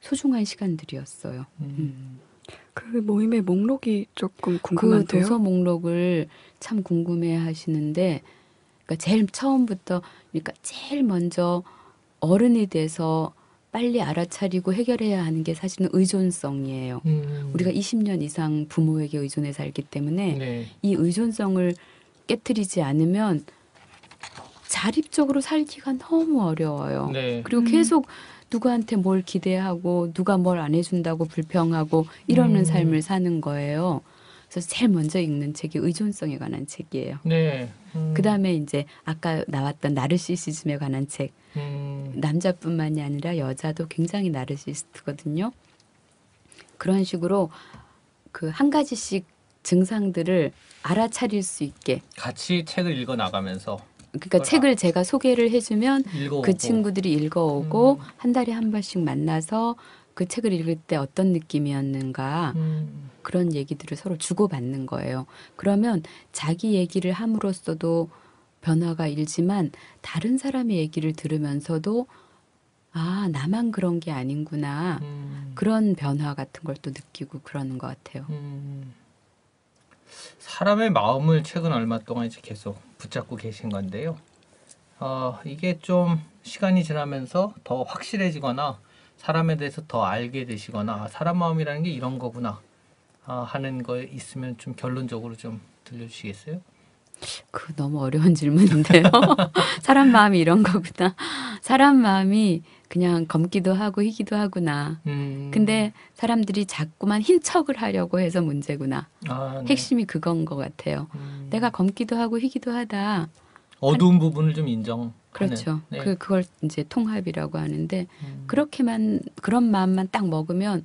Speaker 4: 소중한 시간들이었어요. 음.
Speaker 5: 그 모임의 목록이 조금
Speaker 4: 그
Speaker 5: 궁금한데요.
Speaker 4: 도서 목록을 참 궁금해 하시는데 그러니까 제일 처음부터 그러니까 제일 먼저 어른이 돼서 빨리 알아차리고 해결해야 하는 게 사실은 의존성이에요.
Speaker 3: 음.
Speaker 4: 우리가 20년 이상 부모에게 의존해 살기 때문에
Speaker 3: 네.
Speaker 4: 이 의존성을 깨뜨리지 않으면 자립적으로 살기가 너무 어려워요.
Speaker 3: 네.
Speaker 4: 그리고
Speaker 3: 음.
Speaker 4: 계속 누구한테 뭘 기대하고 누가 뭘 안 해준다고 불평하고 이러는
Speaker 3: 음.
Speaker 4: 삶을 사는 거예요. 그래서 제일 먼저 읽는 책이 의존성에 관한 책이에요.
Speaker 3: 네. 음.
Speaker 4: 그 다음에 이제 아까 나왔던 나르시시즘에 관한 책.
Speaker 3: 음.
Speaker 4: 남자뿐만이 아니라 여자도 굉장히 나르시스트거든요. 그런 식으로 그 한 가지씩 증상들을 알아차릴 수 있게
Speaker 3: 같이 책을 읽어 나가면서
Speaker 4: 그러니까 책을 제가 소개를 해주면
Speaker 3: 읽어오고. 음.
Speaker 4: 그 친구들이 읽어오고 한 달에 한 번씩 만나서 그 책을 읽을 때 어떤 느낌이었는가
Speaker 3: 음.
Speaker 4: 그런 얘기들을 서로 주고받는 거예요. 그러면 자기 얘기를 함으로써도 변화가 일지만 다른 사람의 얘기를 들으면서도 아 나만 그런 게 아닌구나
Speaker 3: 음.
Speaker 4: 그런 변화 같은 걸 또 느끼고 그러는 것 같아요.
Speaker 3: 음. 사람의 마음을 최근 얼마 동안 이제 계속 붙잡고 계신 건데요. 어, 이게 좀 시간이 지나면서 더 확실해지거나 사람에 대해서 더 알게 되시거나 아, 사람 마음이라는 게 이런 거구나 아, 하는 거 있으면 좀 결론적으로 좀 들려주시겠어요?
Speaker 4: 그 너무 어려운 질문인데요. 사람 마음이 이런 거구나. 사람 마음이 그냥 검기도 하고 희기도 하구나.
Speaker 3: 음.
Speaker 4: 근데 사람들이 자꾸만 흰 척을 하려고 해서 문제구나.
Speaker 3: 아, 네.
Speaker 4: 핵심이 그건 것 같아요. 내가 검기도 하고 희기도 하다.
Speaker 3: 어두운 부분을 좀 인정하는
Speaker 4: 그렇죠.
Speaker 3: 네. 음.
Speaker 4: 그 그걸 이제 통합이라고 하는데 그렇게만 그런 마음만 딱 먹으면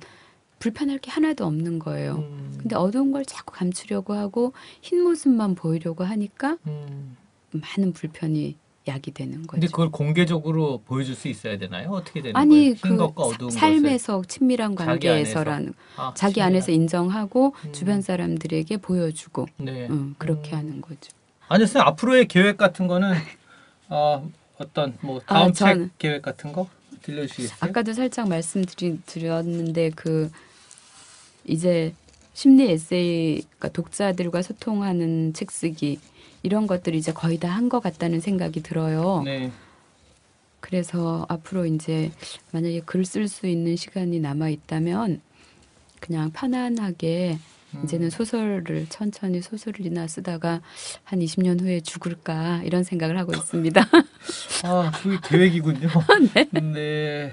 Speaker 4: 불편할 게 하나도 없는 거예요.
Speaker 3: 음.
Speaker 4: 근데 어두운 걸 자꾸 감추려고 하고 흰 모습만 보이려고 하니까
Speaker 3: 음.
Speaker 4: 많은 불편이 야기되는 거죠.
Speaker 3: 근데 그걸 공개적으로 보여줄 수 있어야 되나요? 어떻게 되는
Speaker 4: 아니
Speaker 3: 거예요?
Speaker 4: 흰그
Speaker 3: 것과
Speaker 4: 사-
Speaker 3: 어두운
Speaker 4: 삶에서 친밀한
Speaker 3: 자기
Speaker 4: 관계에서라는
Speaker 3: 안에서. 아,
Speaker 4: 자기
Speaker 3: 친밀한.
Speaker 4: 안에서 인정하고 주변 사람들에게 보여주고
Speaker 3: 네.
Speaker 4: 음, 그렇게 하는 거죠.
Speaker 3: 아니 선생님 앞으로의 계획 같은 거는 어, 어떤 뭐
Speaker 4: 아,
Speaker 3: 다음 책
Speaker 4: 저는-
Speaker 3: 계획 같은 거 들려주시겠어요?
Speaker 4: 아까도 살짝 말씀드렸는데 그 이제 심리 에세이 그러니까 독자들과 소통하는 책 쓰기 이런 것들이 이제 거의 다 한 것 같다는 생각이 들어요.
Speaker 3: 네.
Speaker 4: 그래서 앞으로 이제 만약에 글 쓸 수 있는 시간이 남아 있다면 그냥 편안하게
Speaker 3: 음.
Speaker 4: 이제는 소설을 천천히 소설이나 쓰다가 한 20년 후에 죽을까 이런 생각을 하고 있습니다.
Speaker 3: 아, 그게 계획이군요.
Speaker 4: 네.
Speaker 3: 네.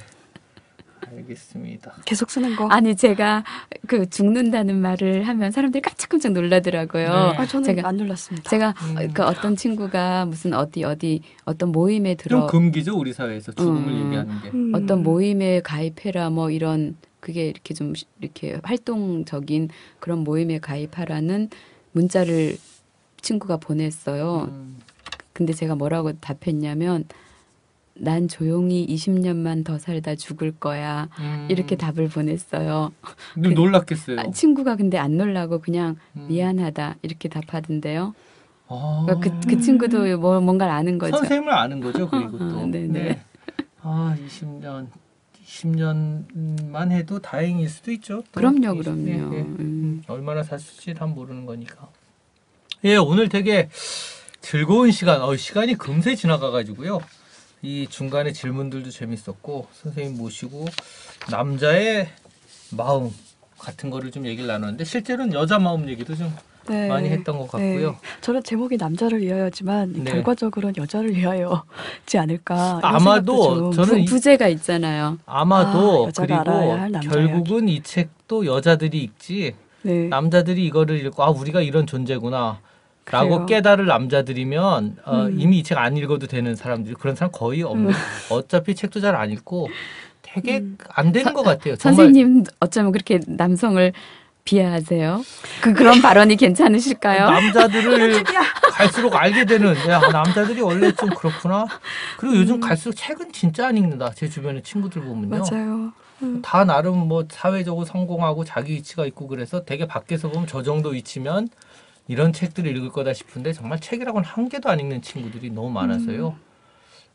Speaker 3: 알겠습니다.
Speaker 5: 계속 쓰는 거.
Speaker 4: 아니 제가 그 죽는다는 말을 하면 사람들이 깜짝깜짝 놀라더라고요.
Speaker 3: 네.
Speaker 5: 아, 저는
Speaker 4: 제가
Speaker 5: 안 놀랐습니다.
Speaker 4: 제가
Speaker 3: 음.
Speaker 4: 그 어떤 친구가 무슨 어디 어디 어떤 모임에 들어
Speaker 3: 좀 금기죠 우리 사회에서 죽음을
Speaker 4: 음.
Speaker 3: 얘기하는 게.
Speaker 5: 음.
Speaker 4: 어떤 모임에 가입해라 뭐 이런 그게 이렇게 좀 시- 이렇게 활동적인 그런 모임에 가입하라는 문자를 친구가 보냈어요.
Speaker 3: 음.
Speaker 4: 근데 제가 뭐라고 답했냐면 난 조용히 20년만 더 살다 죽을 거야.
Speaker 3: 음.
Speaker 4: 이렇게 답을 보냈어요.
Speaker 3: 늘 놀랐겠어요.
Speaker 4: 아, 친구가 근데 안 놀라고 그냥
Speaker 3: 음.
Speaker 4: 미안하다 이렇게 답하던데요.
Speaker 3: 아.
Speaker 4: 그러니까 그, 그 친구도 뭐 뭔가를 아는 거죠.
Speaker 3: 선생님을 아는 거죠 그리고 또.
Speaker 4: 아, 네네.
Speaker 3: 아 20년 20년만 해도 다행일 수도 있죠. 또.
Speaker 4: 그럼요,
Speaker 3: 20,
Speaker 4: 그럼요.
Speaker 3: 네, 네.
Speaker 4: 음.
Speaker 3: 얼마나 사실지 한 모르는 거니까. 예, 오늘 되게 즐거운 시간, 어, 시간이 금세 지나가가지고요. 이 중간에 질문들도 재밌었고, 선생님 모시고, 남자의 마음 같은 거를 좀 얘기를 나눴는데, 실제로는 여자 마음 얘기도 좀
Speaker 5: 네.
Speaker 3: 많이 했던 것 같고요.
Speaker 5: 네. 저는 제목이 남자를 위하여지만
Speaker 3: 네.
Speaker 5: 결과적으로는 여자를 위하여지 않을까.
Speaker 3: 아마도 저는 이-
Speaker 4: 부제가 있잖아요.
Speaker 3: 아마도
Speaker 5: 아,
Speaker 3: 그리고 결국은 이 책도 여자들이 읽지,
Speaker 5: 네.
Speaker 3: 남자들이 이거를 읽고, 아, 우리가 이런 존재구나. 라고
Speaker 5: 그래요.
Speaker 3: 깨달을 남자들이면 어,
Speaker 5: 음.
Speaker 3: 이미 이 책 안 읽어도 되는 사람들이 그런 사람 거의 없는 어차피 책도 잘 안 읽고 되게 안 되는 것 같아요. 정말
Speaker 4: 선생님 어쩌면 그렇게 남성을 비하하세요? 그 그런 발언이 괜찮으실까요?
Speaker 3: 남자들을 갈수록 알게 되는 야 남자들이 원래 좀 그렇구나. 그리고 요즘 갈수록 책은 진짜 안 읽는다. 제 주변의 친구들 보면요.
Speaker 5: 맞아요. 음.
Speaker 3: 다 나름 뭐 사회적으로 성공하고 자기 위치가 있고 그래서 되게 밖에서 보면 저 정도 위치면 이런 책들을 읽을 거다 싶은데 정말 책이라고는 한 개도 안 읽는 친구들이 너무 많아서요.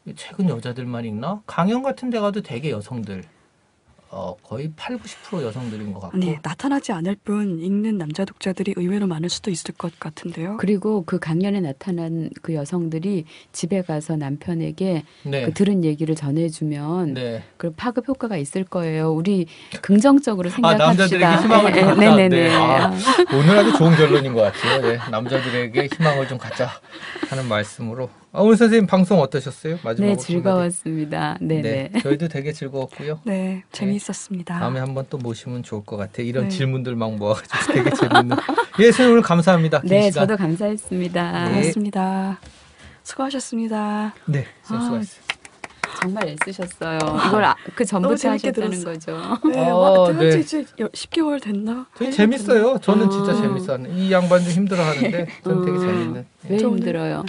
Speaker 3: 이 책은 여자들만 읽나? 강연 같은 데 가도 되게 여성들. 어, 거의 8, 90% 여성들인 것 같고.
Speaker 5: 네, 나타나지 않을 뿐 읽는 남자 독자들이 의외로 많을 수도 있을 것 같은데요.
Speaker 4: 그리고 그 강연에 나타난 그 여성들이 집에 가서 남편에게
Speaker 3: 네.
Speaker 4: 그 들은 얘기를 전해주면
Speaker 3: 네.
Speaker 4: 그 파급 효과가 있을 거예요. 우리 긍정적으로
Speaker 3: 아,
Speaker 4: 생각합시다.
Speaker 3: 남자들에게 희망을 좀 갖자.
Speaker 4: 네네네.
Speaker 3: 네. 아, 오늘 아주 좋은 결론인 것 같아요. 네. 남자들에게 희망을 좀 갖자 하는 말씀으로. 아, 오늘 선생님 방송 어떠셨어요? 마지막으로
Speaker 4: 네. 즐거웠습니다. 네네.
Speaker 3: 네, 저희도 되게 즐거웠고요.
Speaker 5: 네, 재미있었습니다.
Speaker 3: 다음에 한번 또 모시면 좋을 것 같아요. 이런
Speaker 5: 네.
Speaker 3: 질문들 막 모아가지고 되게 재밌는. 예, 선생님 오늘 감사합니다. 긴
Speaker 4: 네,
Speaker 3: 시간.
Speaker 4: 저도 감사했습니다.
Speaker 3: 네.
Speaker 5: 고맙습니다. 수고하셨습니다.
Speaker 3: 네, 선생님
Speaker 4: 아. 정말 애쓰셨어요. 이걸 아, 그 전부터 하셨다는. 거죠.
Speaker 5: 네,
Speaker 3: 어,
Speaker 5: 와,
Speaker 3: 네.
Speaker 5: 이제 10개월 됐나?
Speaker 3: 되게
Speaker 5: 팔
Speaker 3: 재밌어요. 저는 진짜
Speaker 4: 아.
Speaker 3: 재밌어요. 이 양반도 힘들어하는데 저는 되게
Speaker 4: 음.
Speaker 3: 재밌는.
Speaker 4: 왜
Speaker 5: 저는
Speaker 4: 힘들어요?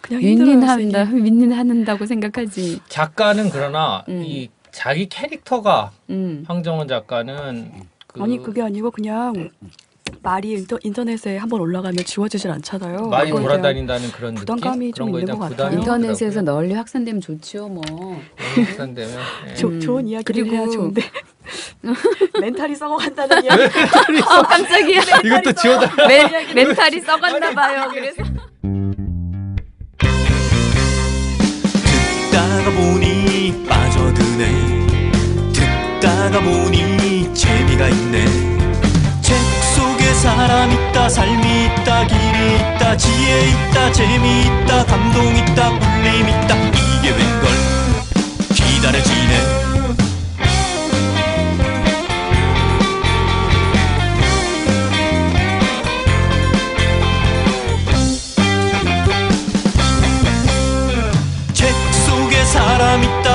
Speaker 5: 그냥.
Speaker 4: 윈윈한다, 윈윈한다고 생각하지.
Speaker 3: 작가는 그러나
Speaker 4: 음.
Speaker 3: 이 자기 캐릭터가
Speaker 4: 음.
Speaker 3: 황정원 작가는 그
Speaker 5: 아니 그게 아니고 그냥 말이 인터, 인터넷에 한번 올라가면 지워지질 않잖아요.
Speaker 3: 많이 돌아다닌다는 그런
Speaker 5: 부담감이
Speaker 3: 느낌
Speaker 5: 좀 있는 것 같아요.
Speaker 4: 인터넷에서 널리 확산되면 좋죠, 뭐.
Speaker 3: 확산되면 예.
Speaker 5: 조,
Speaker 4: 음.
Speaker 5: 좋은 이야기를
Speaker 4: 그리고-
Speaker 5: 해야 좋은데 멘탈이 썩어간다는 이야기.
Speaker 4: 어, 깜짝이야.
Speaker 3: 이것도 지워다.
Speaker 4: 멘, 멘탈이 썩었나 봐요. 그래서.
Speaker 1: 빠져드네 듣다가 보니 재미가 있네. 책 속에 사람 있다 삶이 있다 길이 있다 지혜 있다 재미 있다 감동 있다 울림 있다. 이게 웬걸? 기다려지네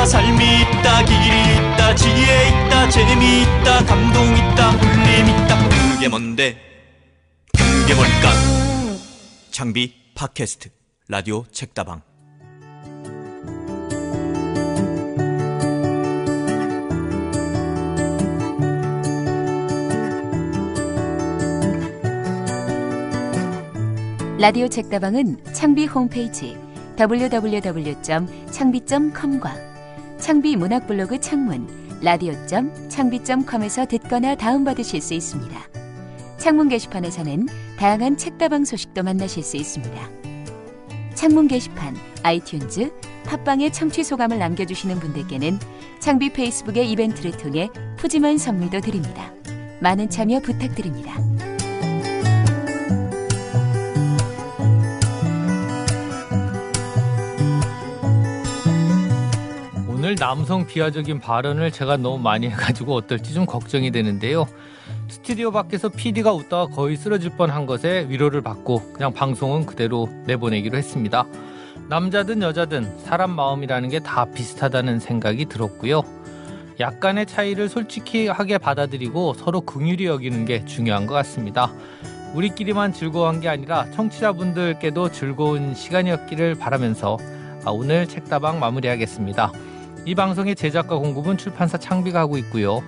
Speaker 1: 삶이 있다 길이 있다 지혜 있다 재미 있다 감동 있다 울림 있다. 그게 뭔데? 그게 뭘까? 장비 팟캐스트 라디오 책다방.
Speaker 2: 라디오 책다방은 창비 홈페이지 www.changbi.com과 창비 문학 블로그 창문 radio.changbi.com에서 듣거나 다운받으실 수 있습니다. 창문 게시판에서는 다양한 책다방 소식도 만나실 수 있습니다. 창문 게시판, 아이튠즈, 팟빵에 청취 소감을 남겨주시는 분들께는 창비 페이스북의 이벤트를 통해 푸짐한 선물도 드립니다. 많은 참여 부탁드립니다.
Speaker 3: 오늘 남성 비하적인 발언을 제가 너무 많이 해가지고 어떨지 좀 걱정이 되는데요. 스튜디오 밖에서 PD가 웃다가 거의 쓰러질 뻔한 것에 위로를 받고 그냥 방송은 그대로 내보내기로 했습니다. 남자든 여자든 사람 마음이라는 게 다 비슷하다는 생각이 들었고요. 약간의 차이를 솔직하게 받아들이고 서로 긍휼히 여기는 게 중요한 것 같습니다. 우리끼리만 즐거운 게 아니라 청취자분들께도 즐거운 시간이었기를 바라면서 아, 오늘 책다방 마무리하겠습니다. 이 방송의 제작과 공급은 출판사 창비가 하고 있고요.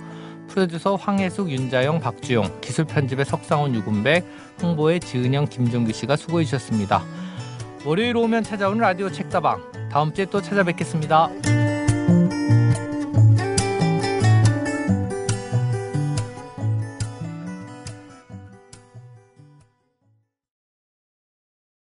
Speaker 3: 프로듀서 황혜숙, 윤자영, 박주영, 기술 편집의 석상원, 유군백, 홍보의 지은영, 김정규 씨가 수고해 주셨습니다. 월요일 오면 찾아오는 라디오 책다방 다음 주에 또 찾아뵙겠습니다.